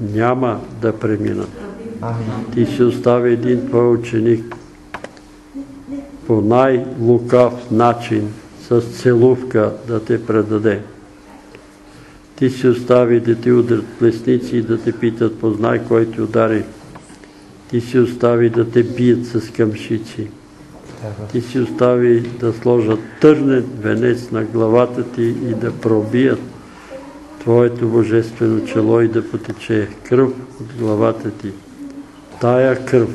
няма да преминат. Ти си остави един твой ученик по най-лукав начин с целувка да те предаде. Ти си остави да ти удрят плесници и да те питат познай кой ти удари. Ти си остави да те бият с къмшици. Ти си остави да сложат търнен венец на главата ти и да пробият Твоето божествено чело и да потече кръв от главата ти. Тая кръв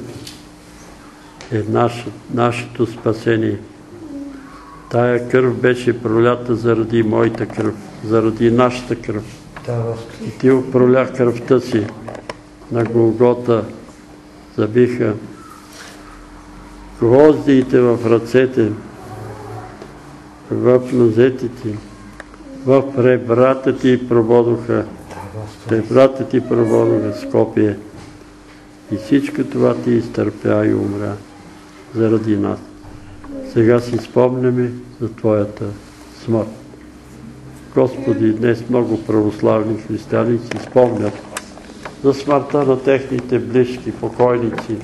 е наше, нашето спасение. Тая кръв беше пролята заради моята кръв, заради нашата кръв. И ти проля кръвта си на Голгота, забиха гвоздиите в ръцете, в нозете ти, в ребрата ти прободоха, ребрата ти прободоха скопие. И всичко това ти изтърпя и умря заради нас. Сега си спомняме за Твоята смърт. Господи, днес много православни християни си спомнят за смъртта на техните близки, покойници.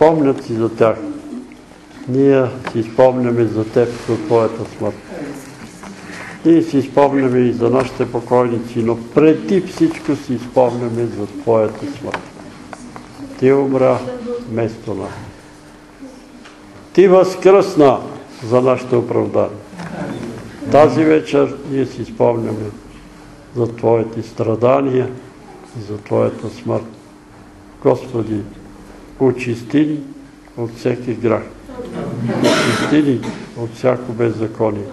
Спомнят си за тях. Ние си спомняме за Теб, за Твоята смърт. Ние си спомняме и за нашите покойници, но преди всичко си спомняме за Твоята смърт. Ти умра вместо нас. Ти възкръсна за нашето оправдание. Тази вечер ние си спомняме за Твоите страдания и за Твоята смърт. Господи, очисти ни от всеки грях. Очисти ни от всяко беззаконие.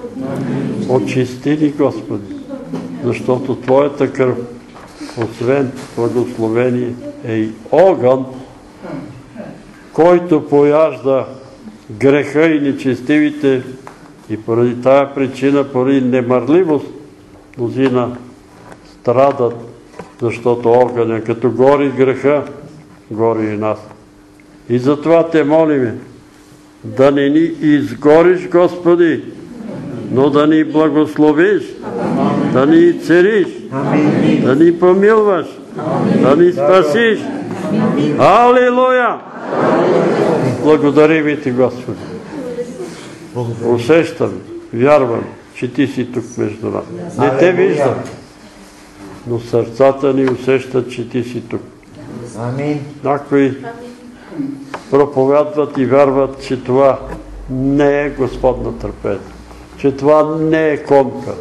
Очисти ни, Господи, защото Твоята кръв, освен благословение, е и огън, който пояжда греха и нечестивите и поради тая причина, поради немърливост, мнозина страдат, защото огъня, като гори греха, гори и нас. И затова те молиме, да не ни изгориш, Господи, но да ни благословиш, да ни цериш, да ни помилваш, да ни спасиш. Алилуя! Благодарим Ти, Господи. Усещам, вярвам, че Ти си тук между нас. Не Те виждам, но сърцата ни усещат, че Ти си тук. Амин. Някои проповядват и вярват, че това не е Господна търпение, че това не е конка,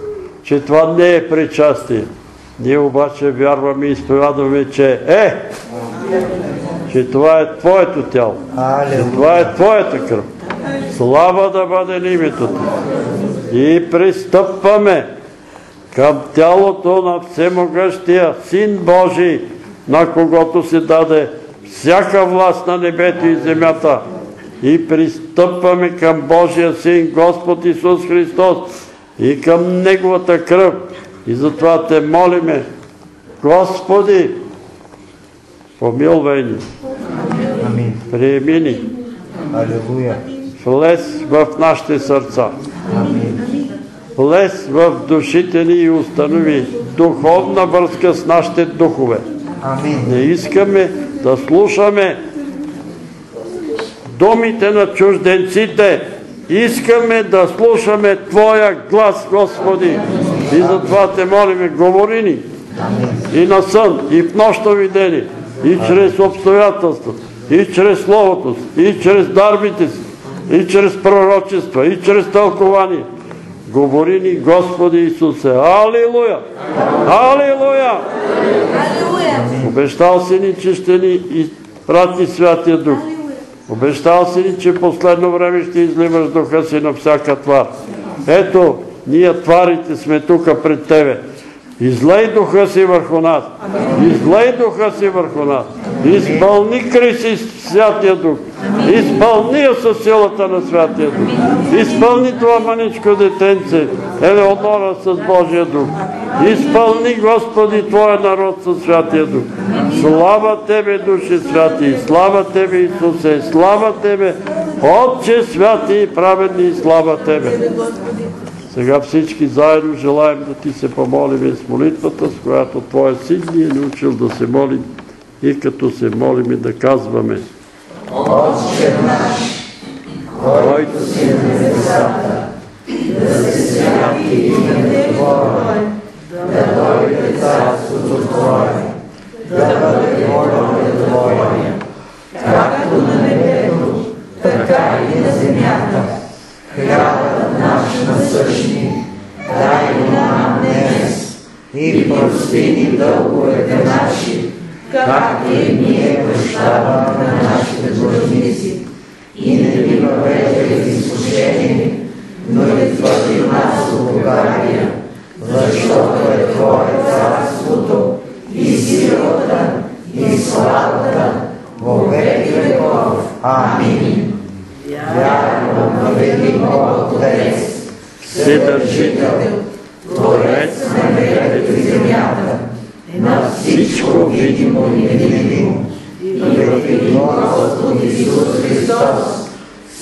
че това не е причастие. Ние обаче вярваме и изповядваме, че е, че това е Твоето тяло, че това е Твоята кръв. Слава да бъде на името Ти. И пристъпваме към тялото на Всемогъщия Син Божий, на когото се даде всяка власт на небето и земята. И пристъпваме към Божия Син, Господ Исус Христос, и към Неговата кръв. И затова те молиме, Господи, помилвай ни, Амин. приеми ни, влез в нашите сърца, Амин. влез в душите ни и установи духовна връзка с нашите духове. Амин. Не искаме да слушаме думите на чужденците. Искаме да слушаме Твоя глас, Господи. И затова те молиме, говори ни. И на сън, и в нощно видение, и чрез обстоятелства, и чрез Словото и чрез дарбите си, и чрез пророчества, и чрез тълкование. Говори ни, Господи Исусе. Алилуя! Алилуя! Обещал си ни, че ще ни изпрати Святия Дух. Обещал си ни, че последно време ще изливаш духа си на всяка твар. Ето, ние тварите сме тук пред Тебе. Излей духа си върху нас. Излей духа си върху нас. Изпълни Криси Святия Дух. Изпълни я със силата на Святия Дух. Изпълни това маничко детенце, Елеонора с Божия Дух. Изпълни, Господи, Твоя народ със Святия Дух. Слава Тебе, Души Святи, слава Тебе, Исусе, слава Тебе, Отче Святи и праведни, слава Тебе. Сега всички заедно желаем да ти се помолим с молитвата, с която Твоя син ни е научил да се молим и като се молим да казваме. Отче наш, който си на небесата, да се святи името Твое, да дойде царството Твое, да бъде волята Твоя, както на небето, така и на земята. Хлябът наш насъщни, дай нам днес и прости ни дълговете наши, както и ние прощаваме на нашите длъжници. И не ни въвеждай в изкушение, но извади нас от Богария, защото е Твое царството и силата и славата во веки веков. Амин. Вярвам на велик Бог Отец, Вседържител, Творец на небето и земята, на всичко видимо и невидимо, и в Господ Исус Христос,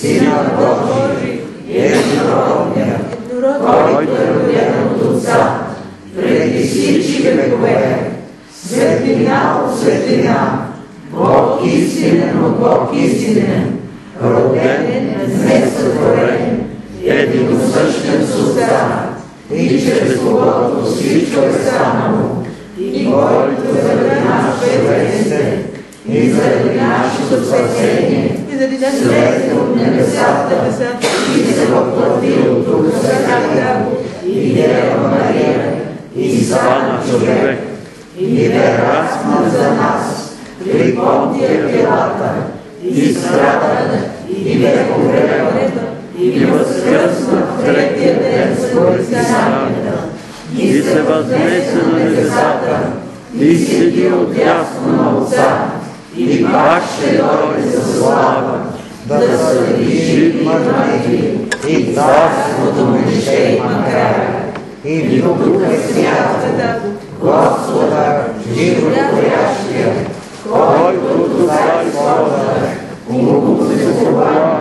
Сина Божий, единородния, който е роден от Отца, преди всички векове, светлина от светлина, Бог истинен от Бог истинен, роден, несътворен, единосъщен с Отца, и чрез когото всичко е станало, и който заради нас човеците, и заради нашето спасение, слезе от небесата, и се въплати от Духа Святия, и Дева Мария, и стана човек, и бе разпнат за нас, при Понтия Пилата, и страда, и бе погребан, и възкръсна в третия ден според Писанията, и се възнесе на небесата, и седи от ясно на Отца, и пак ще дойде за слава, да съди живи мъртви, и царството му ще има край. И в Духа Свят, Господа, животворящия, който от Отца и Бога, му се покланя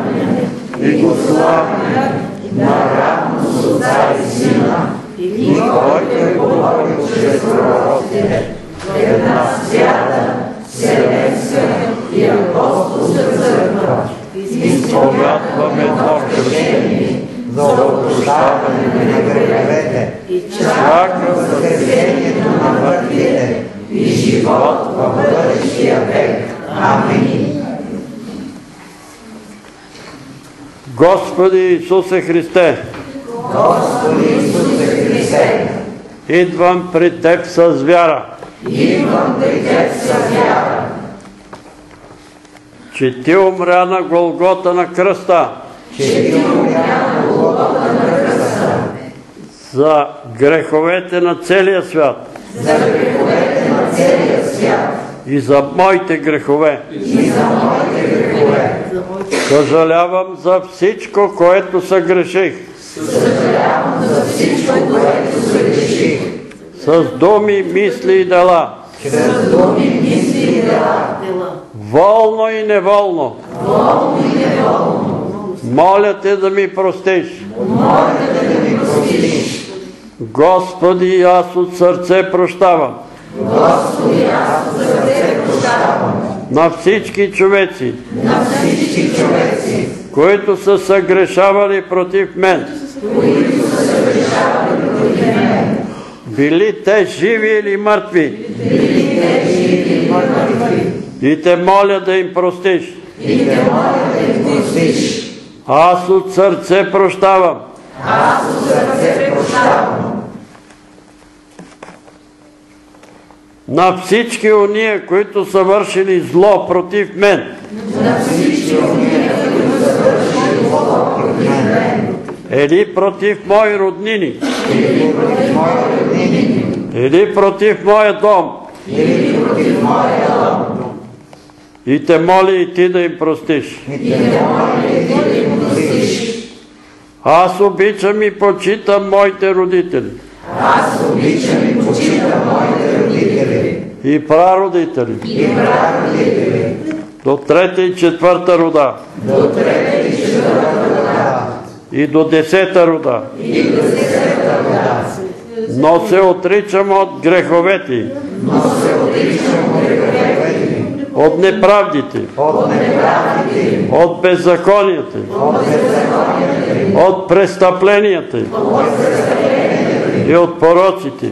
и го славя наравно с Отца и Сина, и който е говорил чрез пророците, една свята, вселенска и апостолска църква, изповядваме едно кръщение за опрощаване на греховете, чака възкресението на мъртвите и живот в бъдещия век. Амин. Господи Исусе Христе, Господи Исусе Христе, идвам при Теб с вяра, идвам при Теб с вяра, че Ти умря на Голгота на кръста. Че Ти умря на Голгота на кръста, за греховете на целия свят. За греховете свят и за моите грехове. и за моите грехове. Съжалявам за всичко, което съгреших. Съжалявам за всичко, което съгреших, С думи, мисли и дела. думи, мисли и дела, Волно и неволно. волно и неволно. Моля те да ми простиш. Моля да ми простиш. Господи, аз от сърце прощавам Господи, аз от сърце прощавам на всички човеци, на всички човеци, които са съгрешавали против мен. които са съгрешавали против мен, Били те живи или мъртви. били те живи и мъртви, И те моля да им простиш. и те моля да им простиш. Аз от сърце прощавам Аз от сърце прощавам на всички ония, които са вършили зло против мен. на уния, против мен, Или против мои роднини. или против моя дом. И те моля и ти да им простиш. Аз обичам и почитам моите родители Аз обичам и почитам моите и прародители. И прародители. До трета и четвърта рода. до трета и четвърта рода. И до десета рода. Но се отричам от греховете, от неправдите, от беззаконията, от престъпленията и от пороците.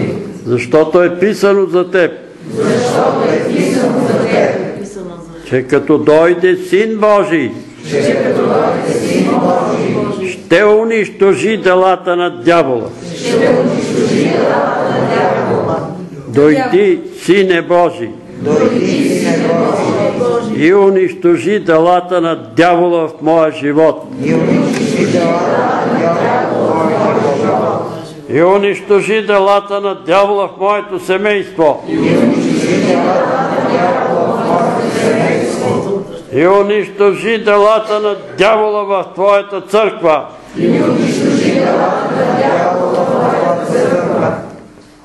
защото е писано за Теб, че като дойде Син Божий, ще унищожи делата на дявола. Дойди, Сине Божий, и унищожи делата на дявола в моя живот. И унищожи делата на дявола в моето семейство. И унищожи делата на дявола в Твоята църква.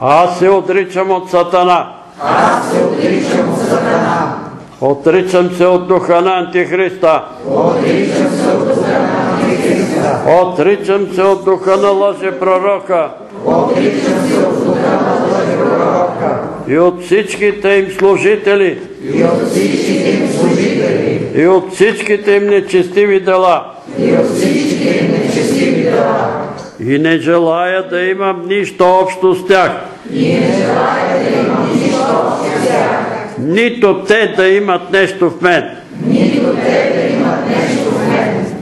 Аз се отричам от Сатана. Отричам се от духа на Антихриста. Отричам се от духа на лъже пророка. И от всичките им служители. И от всичките им нечестиви дела. И не желая да имам нищо общо с тях. Нито те да имат нещо в мен. А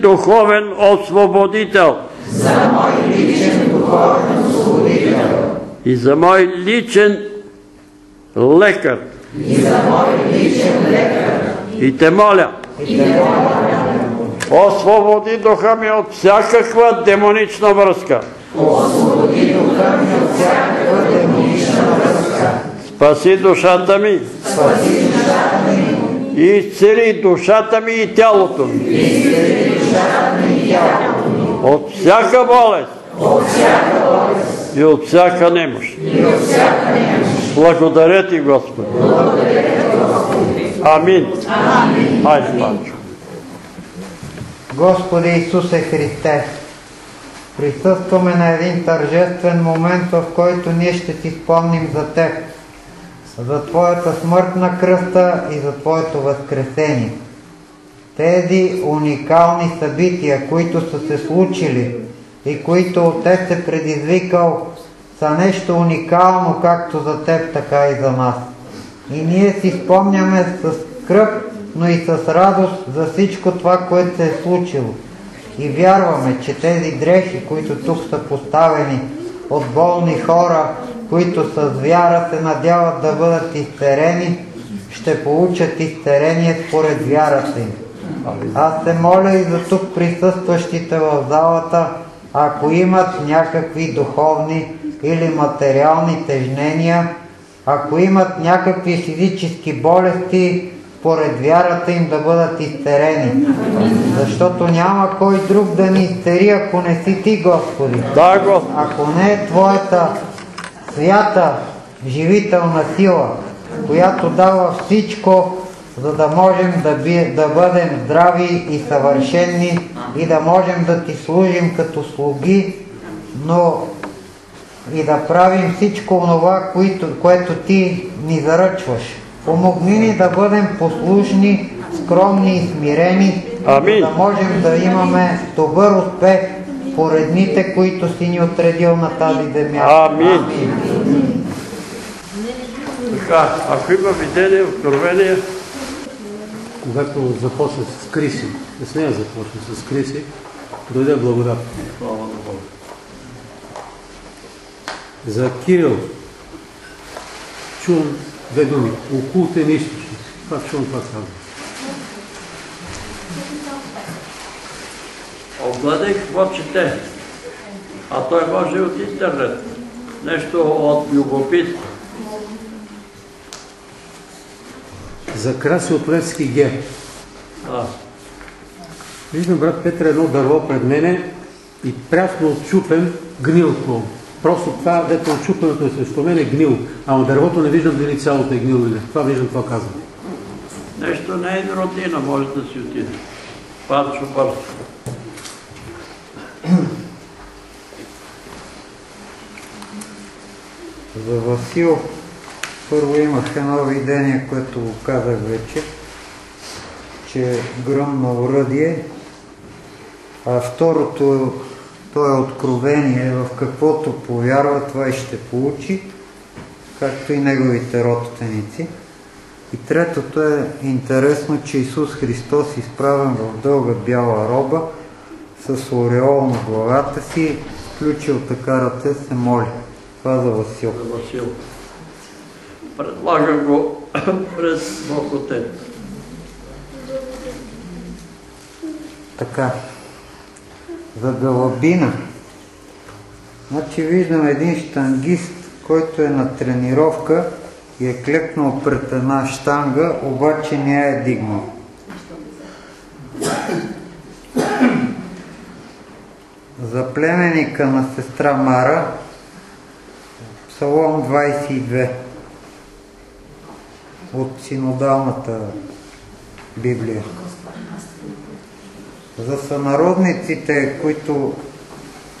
духовен освободител. И за мой личен лекар. И те моля. Освободи духа ми от всякаква демонична връзка. Спаси душата ми. И изцели душата ми и тялото ми. От всяка болест. И от всяка немощ. Благодаря ти, Господи. Амин. Хайде, Панчо. Господи Исусе Христе, присъстваме на един тържествен момент, в който ние ще си спомним за Теб, за Твоята смърт на кръста и за Твоето възкресение. Тези уникални събития, които са се случили и които Отец е предизвикал, са нещо уникално както за Теб, така и за нас. И ние си спомняме с скръп, но и с радост за всичко това, което се е случило. И вярваме, че тези дрехи, които тук са поставени от болни хора, които с вяра се надяват да бъдат изцерени, ще получат изцерение според вярата им. Аз се моля и за тук присъстващите в залата, ако имат някакви духовни или материални тежнения, ако имат някакви физически болести, според вярата им да бъдат изтерени. Защото няма кой друг да ни изтери, ако не си ти, Господи. Да, Господи. Ако не е Твоята свята, живителна сила, която дава всичко, за да можем да, би, да бъдем здрави и съвършенни и да можем да Ти служим като слуги, но и да правим всичко това, което, което Ти ни заръчваш. Помогни ни да бъдем послушни, скромни и смирени, Амин. да можем да имаме добър успех поред дните, които си ни отредил на тази земя. Амин. Така, ако има видение, откровение, Когато започне с Криси, с нея започне с Криси, дойде благодат. За Кирил чувам две думи. Окултен източник. Това чувам това казва. Огледай какво чете. А той може и от интернет. Нещо от любопитство. За Краси от Левски Г. А, Виждам, брат Петър, едно дърво пред мене и прясно отчупен гнилко. Просто това, дето отчупеното е срещу мен е гнил. Ама дървото не виждам дали цялото е или не. Това виждам, това казвам. нещо не е родина, може да си отиде. Панчо Бърсо. За Васил първо имах едно видение, което го казах вече, че е гръмно уръдие, а второто то е откровение, в каквото повярва, това и ще получи, както и неговите родственици. И третото е интересно, че Исус Христос, изправен в дълга бяла роба, с ореол на главата си, включил така ръце, се моли. Това за Васил. За Васил. Предлагам го пред Бог Отец. Така. За Галабина. Значи виждам един штангист, който е на тренировка и е клекнал пред една штанга, обаче не я е дигнал. За племеника на сестра Мара, Псалом 22 от синодалната Библия. За сънародниците, които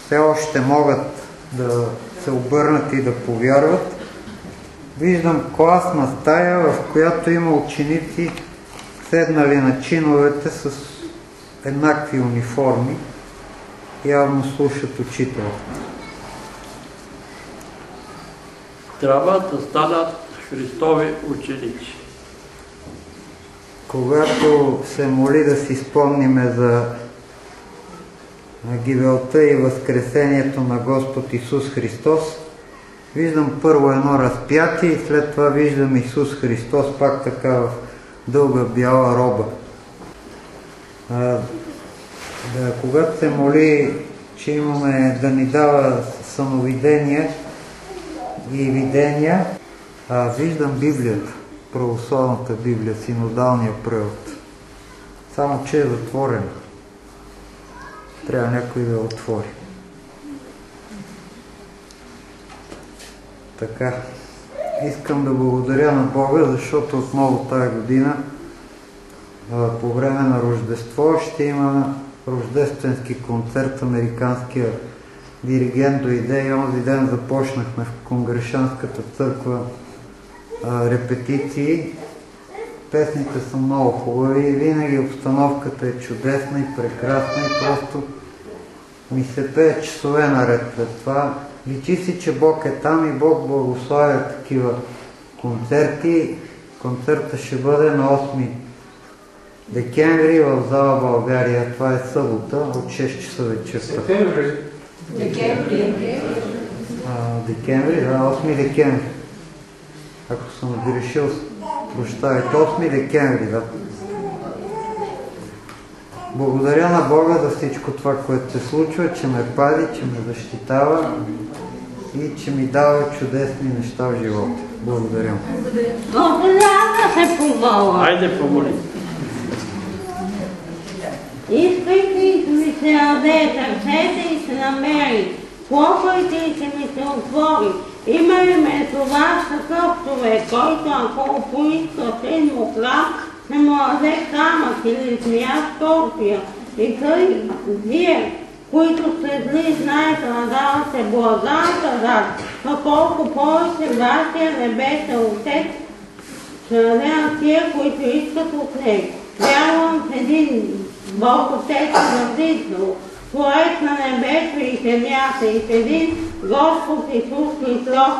все още могат да се обърнат и да повярват, виждам класна стая, в която има ученици седнали на чиновете с еднакви униформи, явно слушат учителя. Трябва да станат Христови ученици. Когато се моли да си спомниме за гибелта и възкресението на Господ Исус Христос, виждам първо едно разпятие и след това виждам Исус Христос пак така в дълга бяла роба. Да, когато се моли, че имаме да ни дава съновидения и видения, а, виждам Библията, православната Библия, синодалния превод. Само, че е затворена. Трябва някой да отвори. Така. Искам да благодаря на Бога, защото отново тази година по време на Рождество ще има рождественски концерт. Американския диригент дойде и онзи ден започнахме в Конгрешанската църква а, репетиции. Песните са много хубави и винаги обстановката е чудесна и прекрасна и просто ми се пее часове наред след това. Личи си, че Бог е там и Бог благославя такива концерти. Концерта ще бъде на 8 декември в зала България. Това е събота от 6 часа вечерта. Декември. А, декември, да, 8 декември. Ако съм грешил, прощавайте. 8 декември, да. Благодаря на Бога за всичко това, което се случва, че ме пази, че ме защитава и че ми дава чудесни неща в живота. Благодаря. Благодаря. Айде, помоли. Да ми се раде, търсете и се намери. Хлопайте и се ми се отвори. Има ли между вас такъв който ако поиска син му храм, не му даде камък или змия скорпия. И тъй вие, които сте зли, знаете да давате благата дар, но колко повече вашия небесен Отец ще даде на тия, които искат от него. Вярвам в един Бог Отец Възидно, Творец на небето и земята и в един Господ Исус Христос,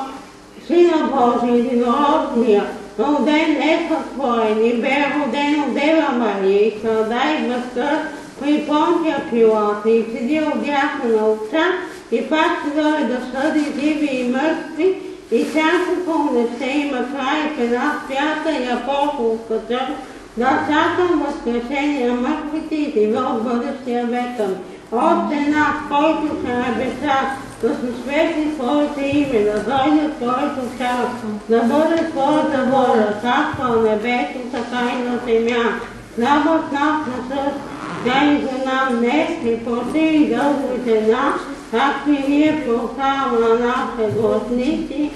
Сина Божий, единородния, роден не със твоен и бе роден от Дева Мария и страда и възкръс при Понтия Пилат и седи отдясно на Отца и пак ще дойде да съди живи и мъртви и всяко понесе има край в една свята и апостолска църква, чакам възкрешение мъртвите и живот бъдещия векъм. Отче наш, който се небеса, да се свети Твоето име, да дойде Твоето царство, да бъде Твоята воля, както на небето, така и на земя. Хляба с нас насъщ, дай за нам днес и прости и дълговите нас, както и ние прощаваме на нашите длъжници,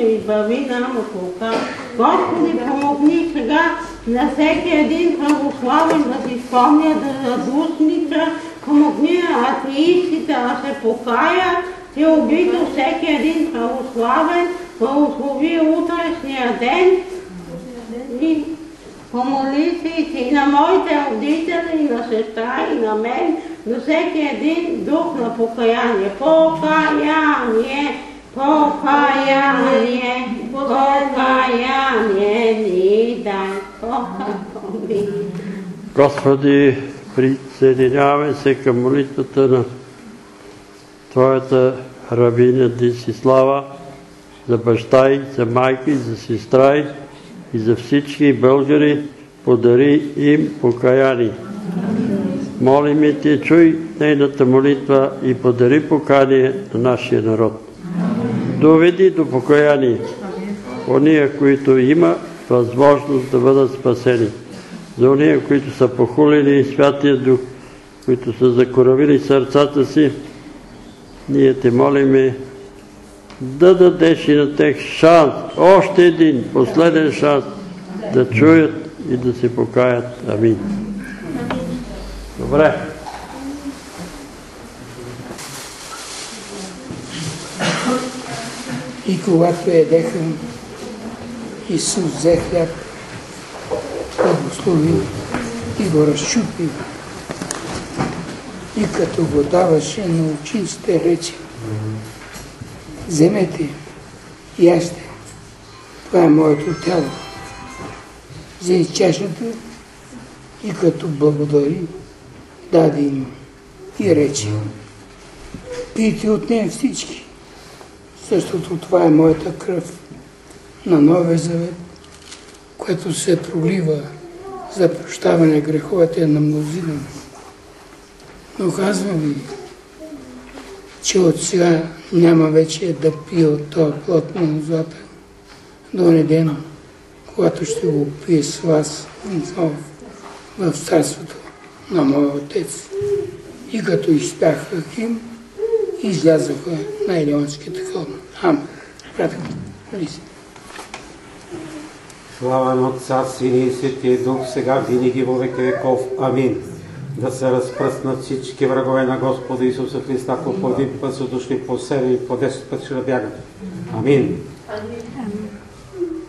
и избави нам от лука. Господи, помогни сега на всеки един православен да си спомня да задушница, помогни на атеистите да се покаят и обича всеки един православен, благослови утрешния ден и помоли се и на моите родители, и на сестра, и на мен, на всеки един дух на покаяние. Покаяние, покаяние, покаяние ни дай. Господи, присъединяваме се към молитвата на Твоята рабиня Десислава, за баща и за майка и за сестра и и за всички българи, подари им покаяние. Молиме Те, чуй нейната молитва и подари покаяние на нашия народ. Доведи до покаяние ония, които има възможност да бъдат спасени. За ония, които са похулили Святия Дух, които са закоравили сърцата си, ние те молиме да дадеш и на тех шанс, още един, последен шанс, да чуят и да се покаят. Амин. Добре. И когато едеха, Исус взе хляб, благослови и го разчупи. И като го даваше на учениците, рече, вземете, ясте, това е моето тяло. Взе чашата и като благодари, даде им и рече, пийте от нея всички, защото това е моята кръв на Новия Завет, което се пролива за прощаване греховете на мнозина. Но казвам ви, че от сега няма вече да пия от този плод на лозата до неден, когато ще го пие с вас в царството на моя отец. И като изпяха хим, излязоха на Елеонските хълм. Ам. Пратък, моли се. Слава на Отца, Сини и Светия Дух, сега винаги во веки веков. Амин. Да се разпръснат всички врагове на Господа Исуса Христа, ако по един път са дошли по себе и по 10 пъти ще да бягат. Амин.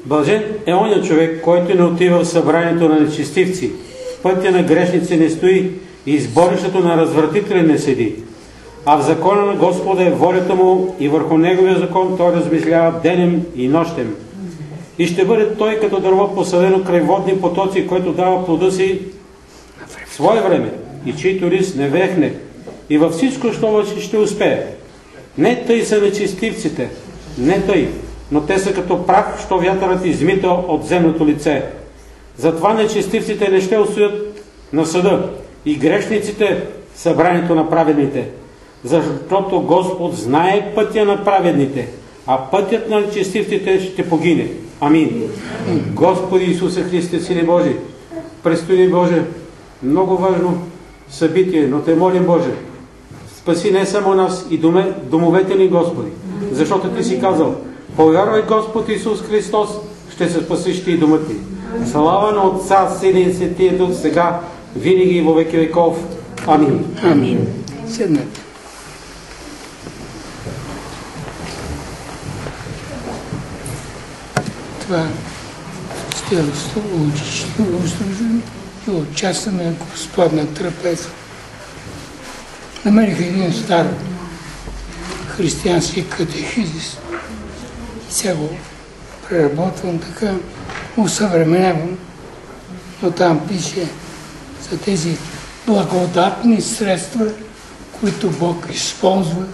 Бължен е оня човек, който не отива в събранието на нечестивци, в пътя на грешници не стои и сборището на развратители не седи. А в закона на Господа е волята му и върху неговия закон той размишлява денем и нощем. И ще бъде той като дърво посадено край водни потоци, който дава плода си свое време и чийто рис не вехне. И във всичко, що върши, ще успее. Не тъй са нечестивците, не тъй, но те са като прах, що вятърът измита от земното лице. Затова нечестивците не ще осудят на съда и грешниците събранието на праведните. Защото Господ знае пътя на праведните, а пътят на нечестивците ще погине. Амин. Господи Исусе Христе, Сине Божи, предстои Боже, много важно събитие, но те молим Боже, спаси не само нас и доме, домовете ни, Господи, защото Ти си казал, повярвай Господ Исус Христос, ще се спасиш ти и домът ти. Слава на Отца, Сина и Светия Дух, сега, винаги и во веки веков. Амин. Амин. Седнете. Това ще логично услужим и участваме в Господна трапеза. Намерих един стар християнски катехизис и сега го преработвам така, усъвременявам, но там пише за тези благодатни средства, които Бог използва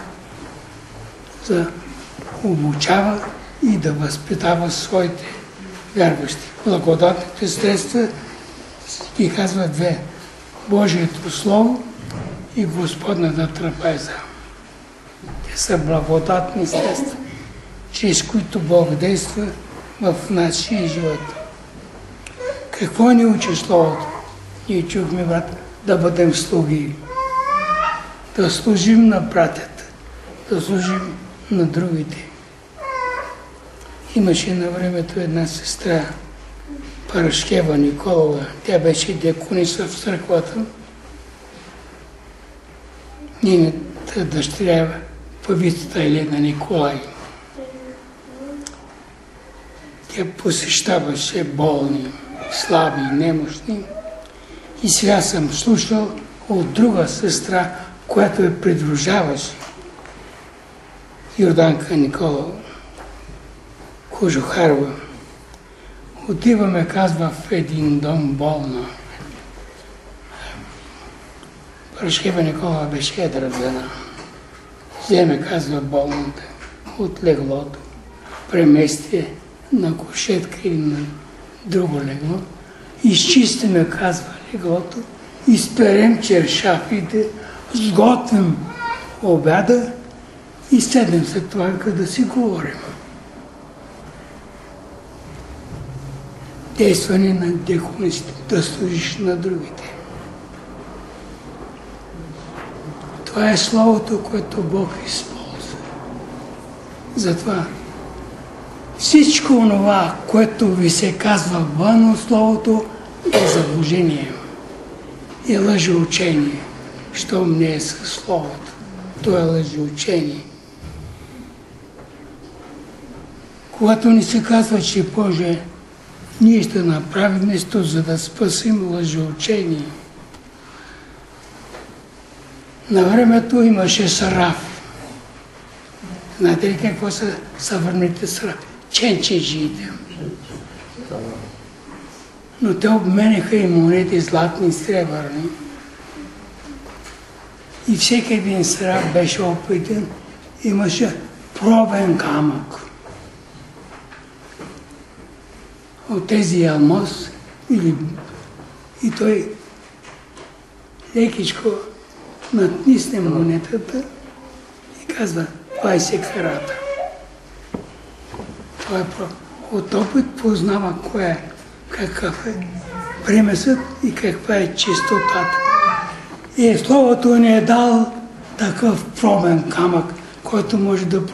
за обучава и да възпитава своите вярващи. Благодатните средства ги казва две. Божието Слово и Господната трапеза. Те са благодатни средства, чрез които Бог действа в нашия живот. Какво ни учи Словото? Ние чухме, брат, да бъдем слуги. Да служим на братята, да служим на другите. Имаше на времето една сестра, Парашкева Николова. Тя беше декуниса в църквата. Нейната дъщеря, павицата Елена Николай. Тя посещаваше болни, слаби, немощни. И сега съм слушал от друга сестра, която е придружаваше. Йорданка Никола Кожухарова. Отиваме, казва, в един дом болна. Парашкева Никола беше едра жена. Вземе, казва, болната от леглото, премести на кошетка или на друго легло, изчистиме, казва, леглото, изперем чершафите, сготвим обяда и седнем след това да си говорим. Действане на дехонистите, да служиш на другите. Това е Словото, което Бог използва. Затова всичко това, което ви се казва вън от Словото, е заблужение. Е лъжеучение, щом не е със Словото. То е лъжеучение. Когато ни се казва, че Боже, ние ще направим нещо, за да спасим лъжеучение. На времето имаше сараф. Знаете ли какво са съвърните сарафи? Ченчеджиите. Но те обменяха и монети златни и сребърни. И всеки един сараф беше опитен, имаше пробен камък. От тези алмаз или и той лекичко натисне монетата и казва 20 карата. Това е про... От опит познава кое е, какъв е примесът и каква е чистотата. И Словото ни е дал такъв пробен камък, който може да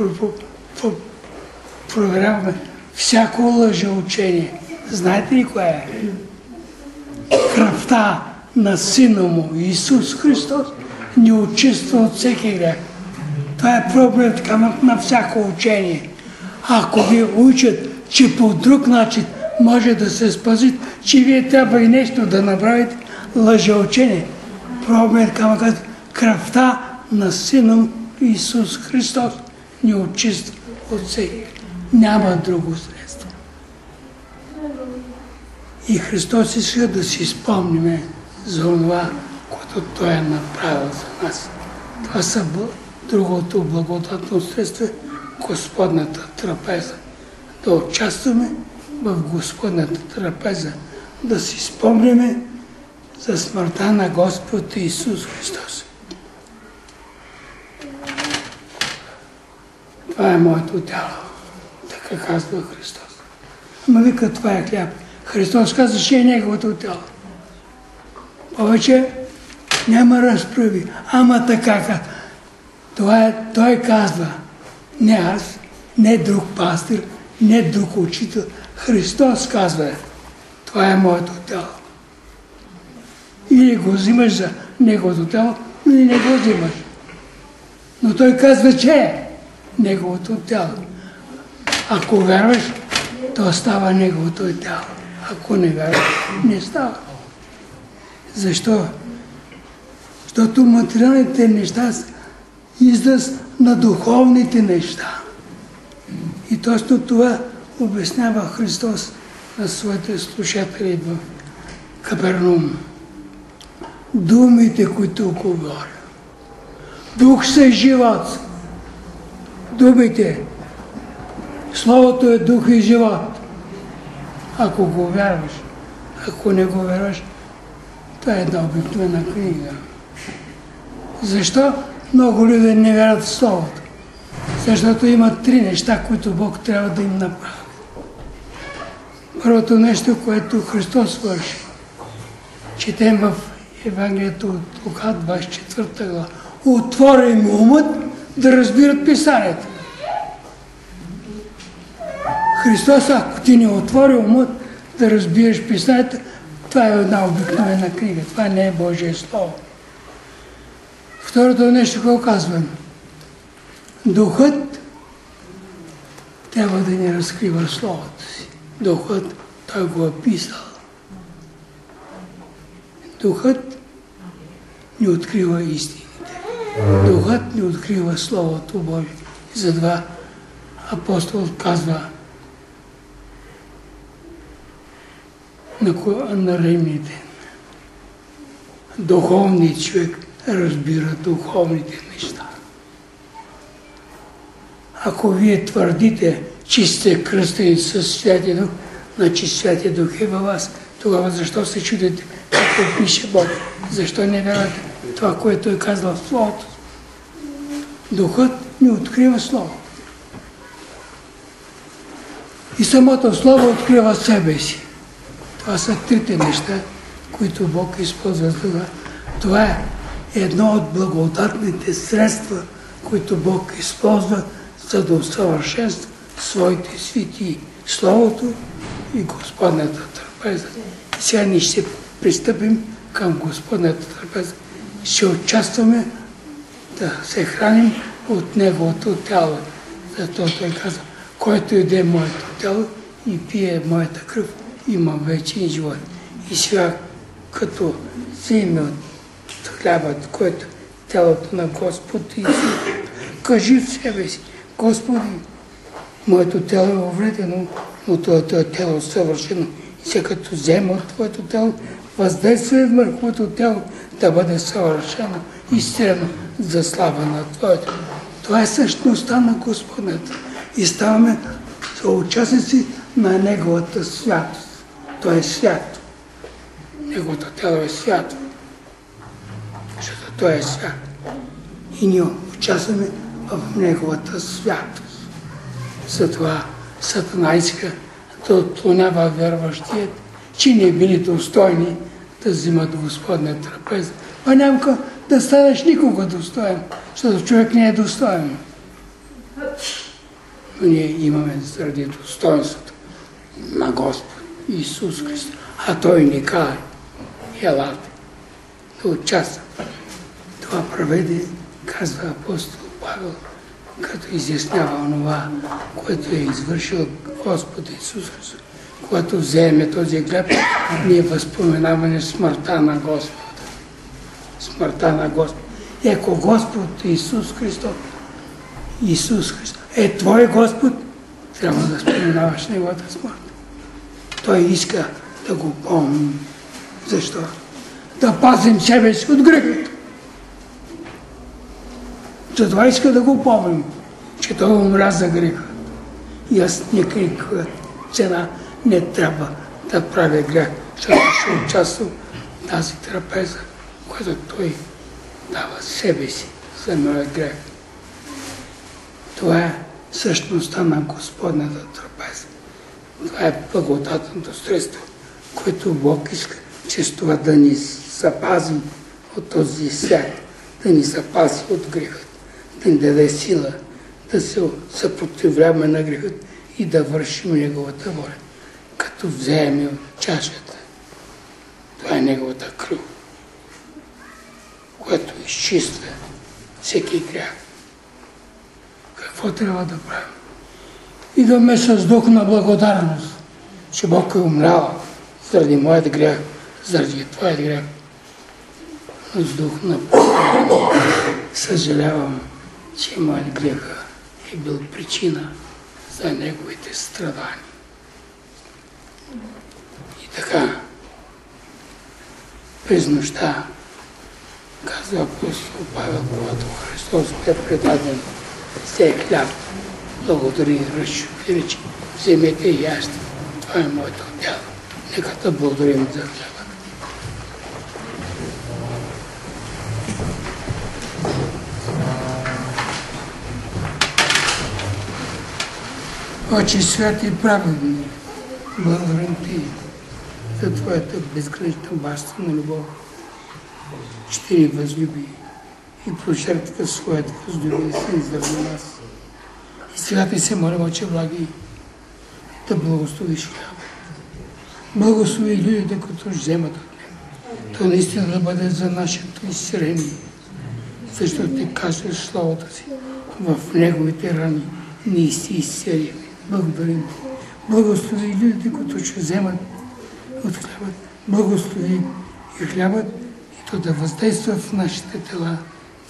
проверяваме всяко лъжа учение. Знаете ли кое е? Кръвта на Сина му Исус Христос ни очиства от всеки грех. Това е проблем камък на всяко учение. Ако ви учат, че по друг начин може да се спасите, че вие трябва и нещо да направите, лъжеучение. Проблем камък кръвта на Сина Исус Христос ни очиства от всеки. Няма друго средство. И Христос иска да си спомниме за това, което Той е направил за нас. Това са другото благодатно средство, Господната трапеза. Да участваме в Господната трапеза, да си спомняме за смъртта на Господ Исус Христос. Това е моето тяло, така казва Христос. Ма вика, това е хляб. Христос каза, че е Неговото тяло. Повече няма разправи. Ама така, ка- това е, той казва, не аз, не друг пастир, не друг учител. Христос казва, това е моето тяло. Или го взимаш за неговото тяло, или не го взимаш. Но той казва, че е неговото тяло. Ако вярваш, то става неговото тяло. Ако не вярваш, не става. Защо? Защото материалните неща са израз на духовните неща. И точно това обяснява Христос на своите слушатели в Капернум. Думите, които говоря. Дух са живот. Думите. Словото е дух и живот. Ако го вярваш, ако не го вярваш, това е една обикновена книга. Защо много люди не вярват в Словото? Защото има три неща, които Бог трябва да им направи. Първото нещо, което Христос свърши. Четем в Евангелието от Лука 24 глава. Отвори им умът да разбират писанието. Христос, ако ти не отвори умът да разбираш писанието, това е една обикновена книга. Това не е Божие Слово. Второто нещо, какво казвам? Духът трябва да ни разкрива Словото си. Духът, той го е писал. Духът ни открива истините. Духът ни открива Словото Божие. И затова апостол казва на, на римните. Духовният човек разбира духовните неща. Ако вие твърдите, че сте кръстени с Святия Дух, значи Святия Дух е във вас, тогава защо се чудите, какво пише Бог? Защо не вярвате това, което е казал в Словото? Духът ни открива Слово. И самото Слово открива себе си. Това са трите неща, които Бог използва за това. Е едно от благодатните средства, които Бог използва, за да усъвършенства своите свети. Словото и Господната трапеза. Сега ние ще пристъпим към Господната трапеза. Ще участваме да се храним от Неговото тяло. Зато Той каза, който еде моето тяло и пие моята кръв, има вечен живот. И сега, като вземе от хлябът, който тялото на Господ Исус, кажи в себе си, Господи, моето тяло е увредено, но Твоето тяло е съвършено. И сега като взема от Твоето тяло, въздействие върху тяло да бъде съвършено и стрено за слава на Твоето. Това е същността на Господната. И ставаме съучастници на Неговата святост. Той е свято. Неговото тяло е свято. Защото Той е свят. И ние участваме в Неговата святост. Затова Сатана иска да отклонява вярващият, че не били достойни да взимат Господня трапеза. А няма да станеш никога достоен, защото човек не е достоен. Но ние имаме заради достоинството на Господ Исус Христос. А Той ни каже, елате, да участва. Това проведе, казва апостол Павел, като изяснява онова, което е извършил Господ Исус Христос. Когато вземе този хляб, ние възпоменаваме смъртта на Господа. Смъртта на Господа. И ако Господ Исус Христос, Исус Христос е Твой Господ, трябва да споменаваш Неговата смърт. Той иска да го помним. Защо? Да пазим себе си от грехът. Затова иска да го помним, че той умря за греха. И аз никаква цена не трябва да правя грех, защото ще участвам в тази трапеза, която той дава себе си за моя грех. Това е същността на Господната трапеза. Това е благодатното средство, което Бог иска чрез това да ни запази от този свят, да ни запази от грехът, да ни даде сила да се съпротивляваме на грехът и да вършим Неговата воля, като вземем чашата. Това е Неговата кръв, която изчиства всеки грях. Какво трябва да правим? Идваме с дух на благодарност, че Бог е умрял заради моят грях, заради твоят грях. С дух на съжалявам, че моят грех е бил причина за неговите страдания. И така, през нощта, казва апостол Павел, когато Христос бе предаден все хляб, Благодари ръчове, рече, вземете и аз. Това е моето дело. Нека да благодарим за това. Очи свят и праведни, благодарен ти за Твоята безгранична баща на любов, ще ни възлюби и пожертва своят възлюбен син за нас. Сега Ти се молим, Отче благи, да благословиш хляба. Благослови людите, които вземат от него. То наистина да бъде за нашето изцеление, защото Ти казваш словата си. В Неговите рани ние си изцелим. Благодарим Ти. Благослови людите, които ще вземат от хлябът. Благослови и хлябът и то да въздейства в нашите тела,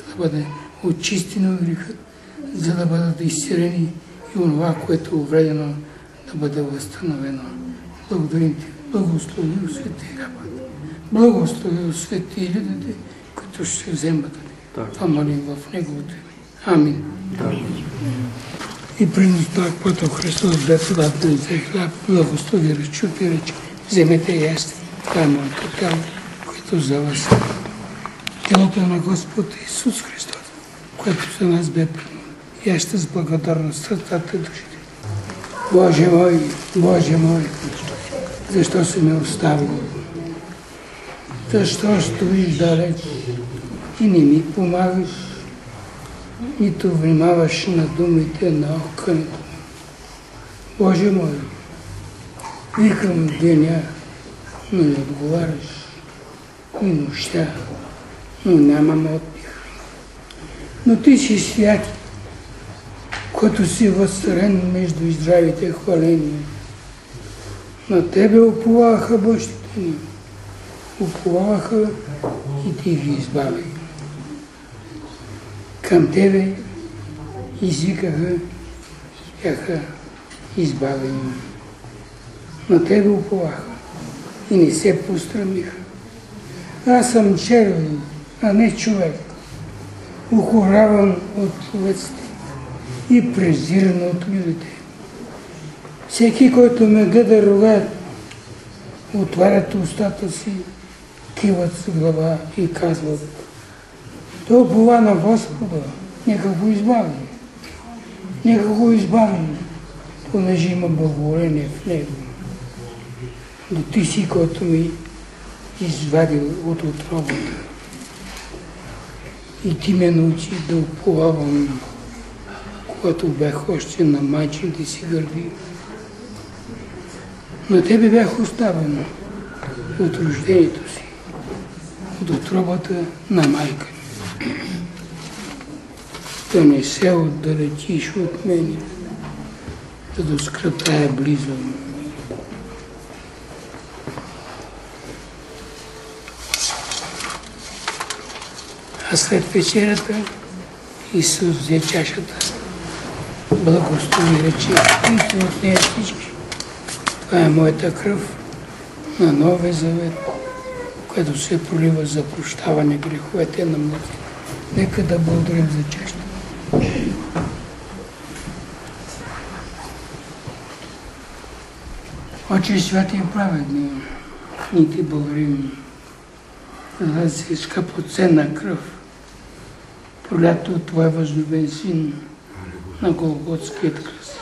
да бъде очистено грехът, за да бъдат изцелени и онова, което е увредено, да бъде възстановено. Благодарим Ти. Благослови освети хлябът. Благослови освети людите, които ще вземат. Това молим в Неговото име. Амин. И при това, което Христос бе подател за хляб, благослови, разчупи, рече, вземете и ясте. Това е моето тяло, което за вас Телото на Господ Исус Христос, което за нас бе принудено. И аз ще с благодарност сърцата душите. Боже мой, Боже мой, защо си ме оставил? Защо стоиш далеч и не ми помагаш? нито внимаваш на думите на окънето. Боже мой, викам деня, но не отговаряш, и нощта, но нямам отдих. Но ти си свят, който си възцарен между изздравите хваления. На тебе уповаваха бащите ни, уповаваха и ти ги избави към Тебе извикаха бяха избавени. На Тебе уповаха и не се пострамиха. Аз съм червен, а не човек, охораван от човеците и презиран от людите. Всеки, който ме гледа рогаят, отварят устата си, киват с глава и казват то бува на Господа, нека го избави. Нека го избави, понеже има благоволение в него. Но ти си, който ми извадил от отробата. И ти ме научи да уповавам, когато бях още на майчините си гърди. На тебе бях оставен от рождението си, от отробата на майка да не се отдалечиш от мене, да до скръпта е близо. А след вечерята Исус взе чашата, благослови рече, пийте от нея всички. Това е моята кръв на Новия завет, която се пролива за прощаване греховете на младите. Нека да благодарим за чашата. Отче святи и праведни, ние ти благодарим за тази скъпоценна кръв, пролято от Твоя възлюбен син на Голготският кръст,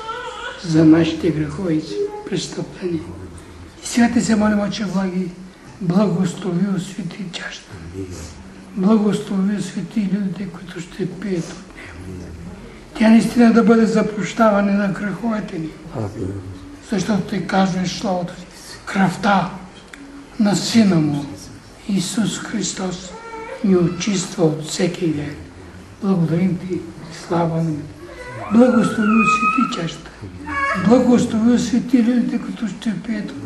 за нашите греховици. престъпление. И сега ти се молим, Отче Благи, благослови освети чашата. Благослови освети людите, които ще пият от нея. Тя наистина да бъде за прощаване на греховете ни. Защото ти казваш словото си. Кръвта на Сина му, Исус Христос, ни очиства от всеки грех. Благодарим ти, слава на Благослови освети чашата. Благослови освети людите, които ще пият от.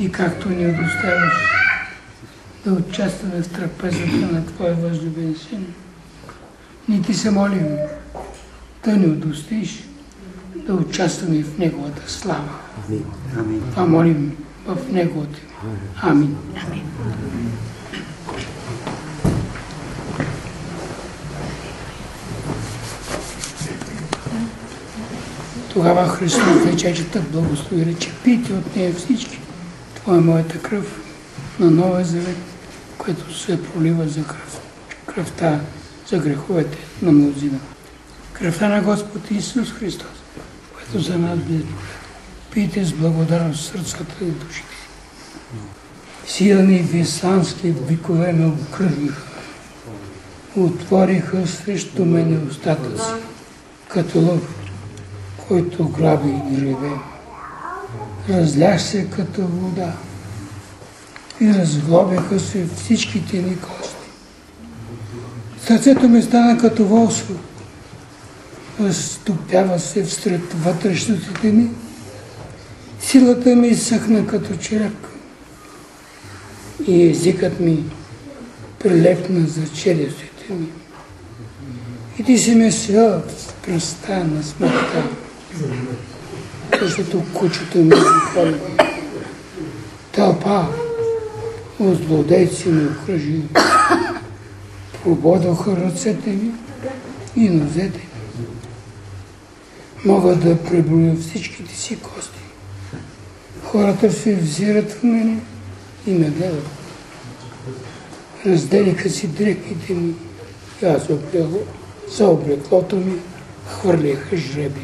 И както ни удоставяш да участваме в трапезата на Твоя възлюбен син, ни ти се молим да ни удостоиш да участваме в Неговата слава. Това молим в Неговото име. Амин. Амин. Тогава Христос вечерята благослови рече, пийте от нея всички. Това е моята кръв на Новия Завет, което се пролива за кръв, кръвта за греховете на мнозина. Кръвта на Господ Исус Христос, което за нас бе Пийте с благодарност сърцата и душите си. Силни висански викове ме окръжиха. Отвориха срещу мене устата си, като лъв, който граби и реве. Разлях се като вода и разглобяха се всичките ни кости. Сърцето ми стана като волсо, разтопява се всред вътрешностите ми, силата ми изсъхна като черепка и езикът ми прилепна за челюстите ми. И ти си ме свел в пръста на смъртта, защото кучето ми запали. Тълпа от злодейци ме окръжи. Прободоха ръцете ми и нозете ми. Мога да преброя всичките си кости. Хората се взират в мене и ме гледат. Разделиха си дрехите ми и аз облекло, за облеклото ми хвърляха жреби.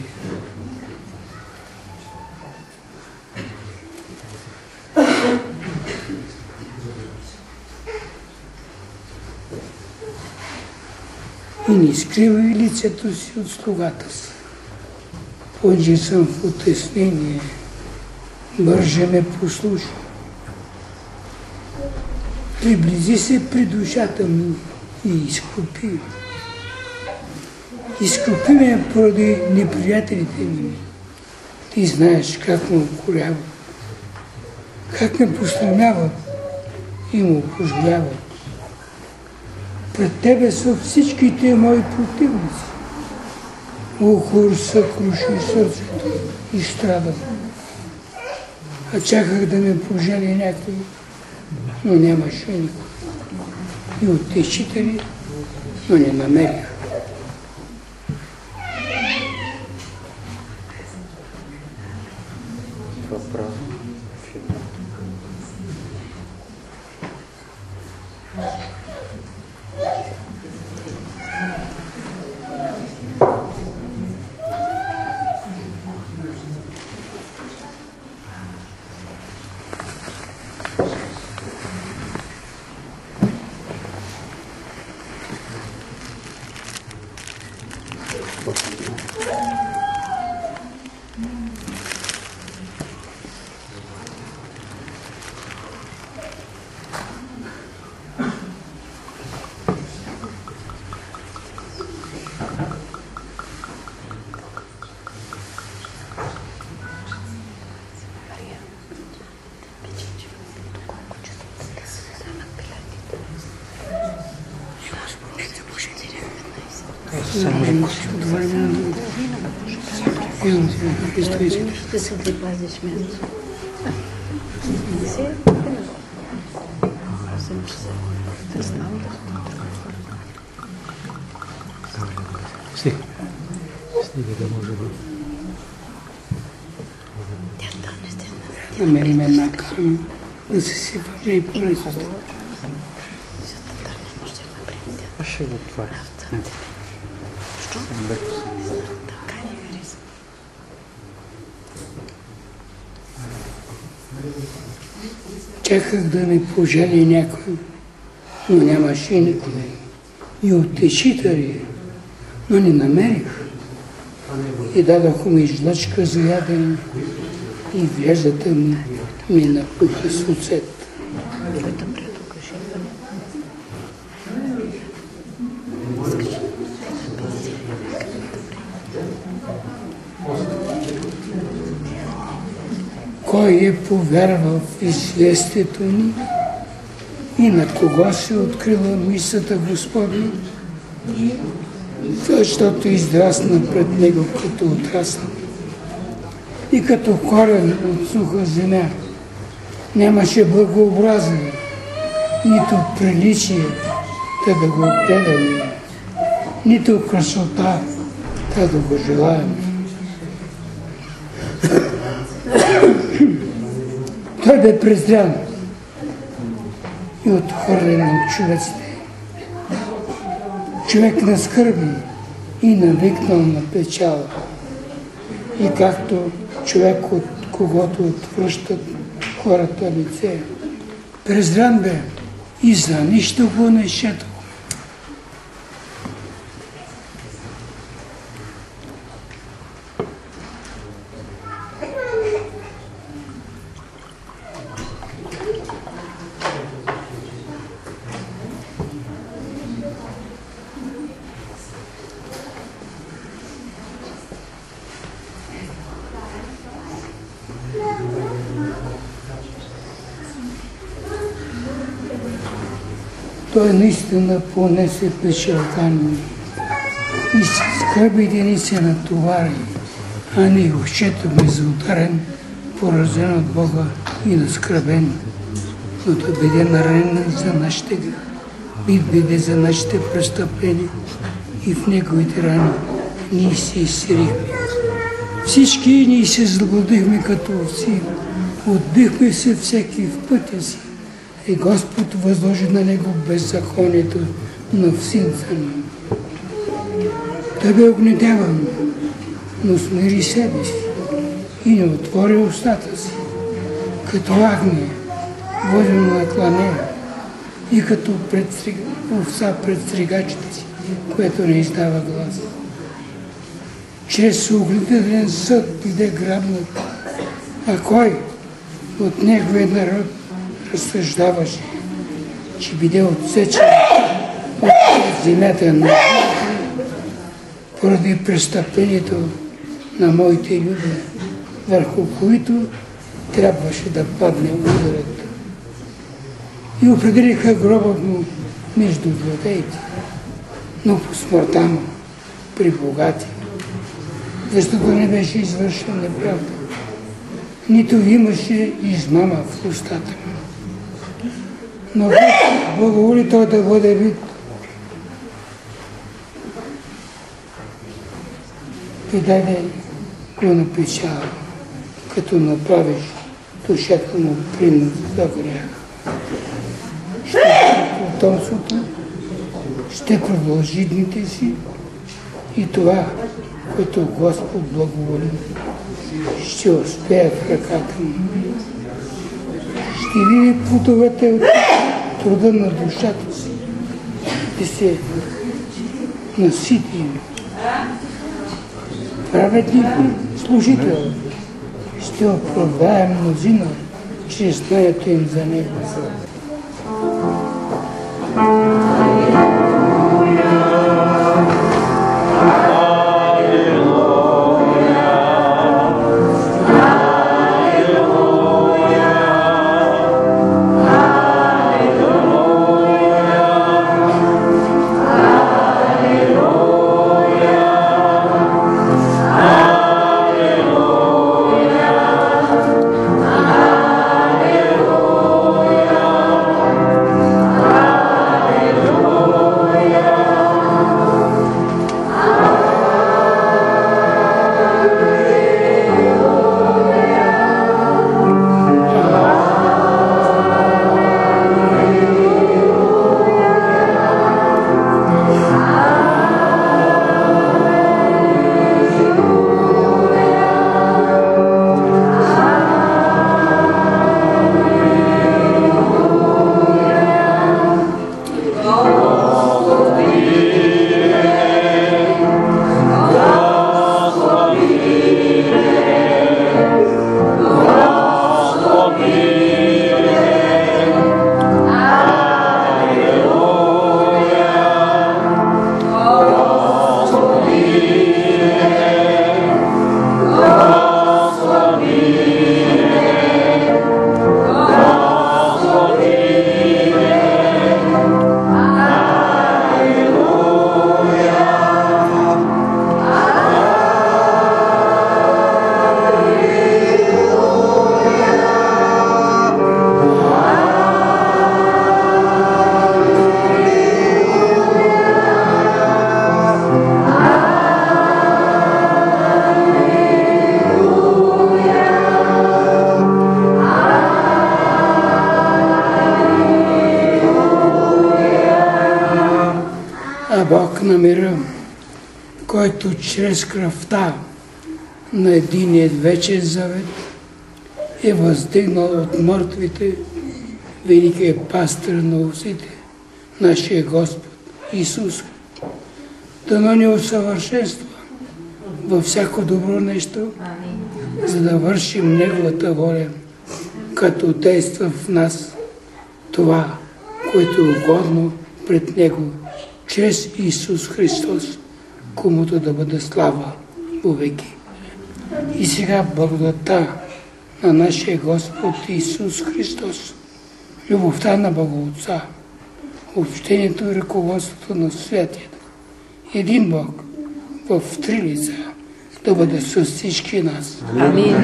И не скривай лицето си от слугата си. Понеже съм в отеснение, бърже ме послушай. Приблизи се при душата ми и изкупи. Изкупи ме поради неприятелите ми. Ти знаеш как ме укоряват, как ме посрамяват и му пожаляват. Пред тебе са всичките мои противници. Ухор съкруши сърцето и страдам. А чаках да ме пожали някой, но нямаше никой. И отишите но не намерих. De se depazimento. Стига. Стига да може да... Намерим една карма да се сипаме и поръчат. Аз ще го отваря. Що? Чаках да ми пожели някой, но нямаше никой. И от учители, но не намерих. И дадоха ми жлъчка за ядене и веждата ми ми напуха с. Кой е повярвал в известието ни и на кого се открила мисата Господня? Защото израсна пред него като отрасъл и като корен от суха земя. Нямаше благообразие, нито приличие, да да го гледаме, нито красота, да да го желаем. Той бе презрян и отхвърлен от човеците. Човек на скърби и навикнал на печала. И както човек, от когото отвръщат хората лице. Презрян бе и за нищо го не щето. Той наистина понесе печалкани и с скърбите ни се натовари, а ние го считаме за ударен, от Бога и наскръбен. Но той биде наранен за нашите бит биде за нашите престъпления и в неговите рани ние се изсирихме. Всички ние се заблудихме като овци, отбихме се всеки в пътя си и Господ възложи на него беззаконието на синца ни. Той бе огнетяван, но смири себе си и не отвори устата си, като агния, водено на клане и като предстриг... овца пред стригачите си, което не издава глас. Чрез огледателен съд биде грабнат, а кой от неговия народ разсъждаваше, че биде отсечен от земята на поради престъплението на моите люди, върху които трябваше да падне ударът. И определиха гроба му между злодеите, но по смъртта му при богати, защото не беше извършен неправда, нито имаше измама в устата. Но благоволи той да бъде вид. И даде го напечава, като направиш душата му принос за грях. Ще потомството, ще продължи дните си и това, което Господ благоволи, ще успее в ръката му. Ще види плутовете от труда на душата си и се насити. Праведник служител ще оправдае мнозина чрез знанието им за него. Alleluia. На мира, който чрез кръвта на единият вечен завет е въздигнал от мъртвите великият пастир на усите, нашия Господ Исус, да ни усъвършенства във всяко добро нещо, за да вършим Неговата воля, като действа в нас това, което е угодно пред Него, чрез Исус Христос, комуто да бъде слава веки. И сега благодата на нашия Господ Исус Христос, любовта на Бога Отца, общението и ръководството на святията, един Бог в три лица, да бъде с всички нас. Амин.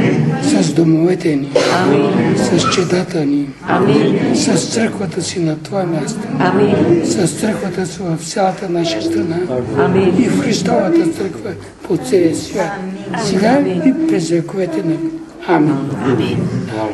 С домовете ни. Амин. С чедата ни. Амин. С църквата си на това място. Амин. С църквата си в цялата наша страна. Амин. И в Христовата църква по целия свят. Сега и през вековете на Амин. Амин. О,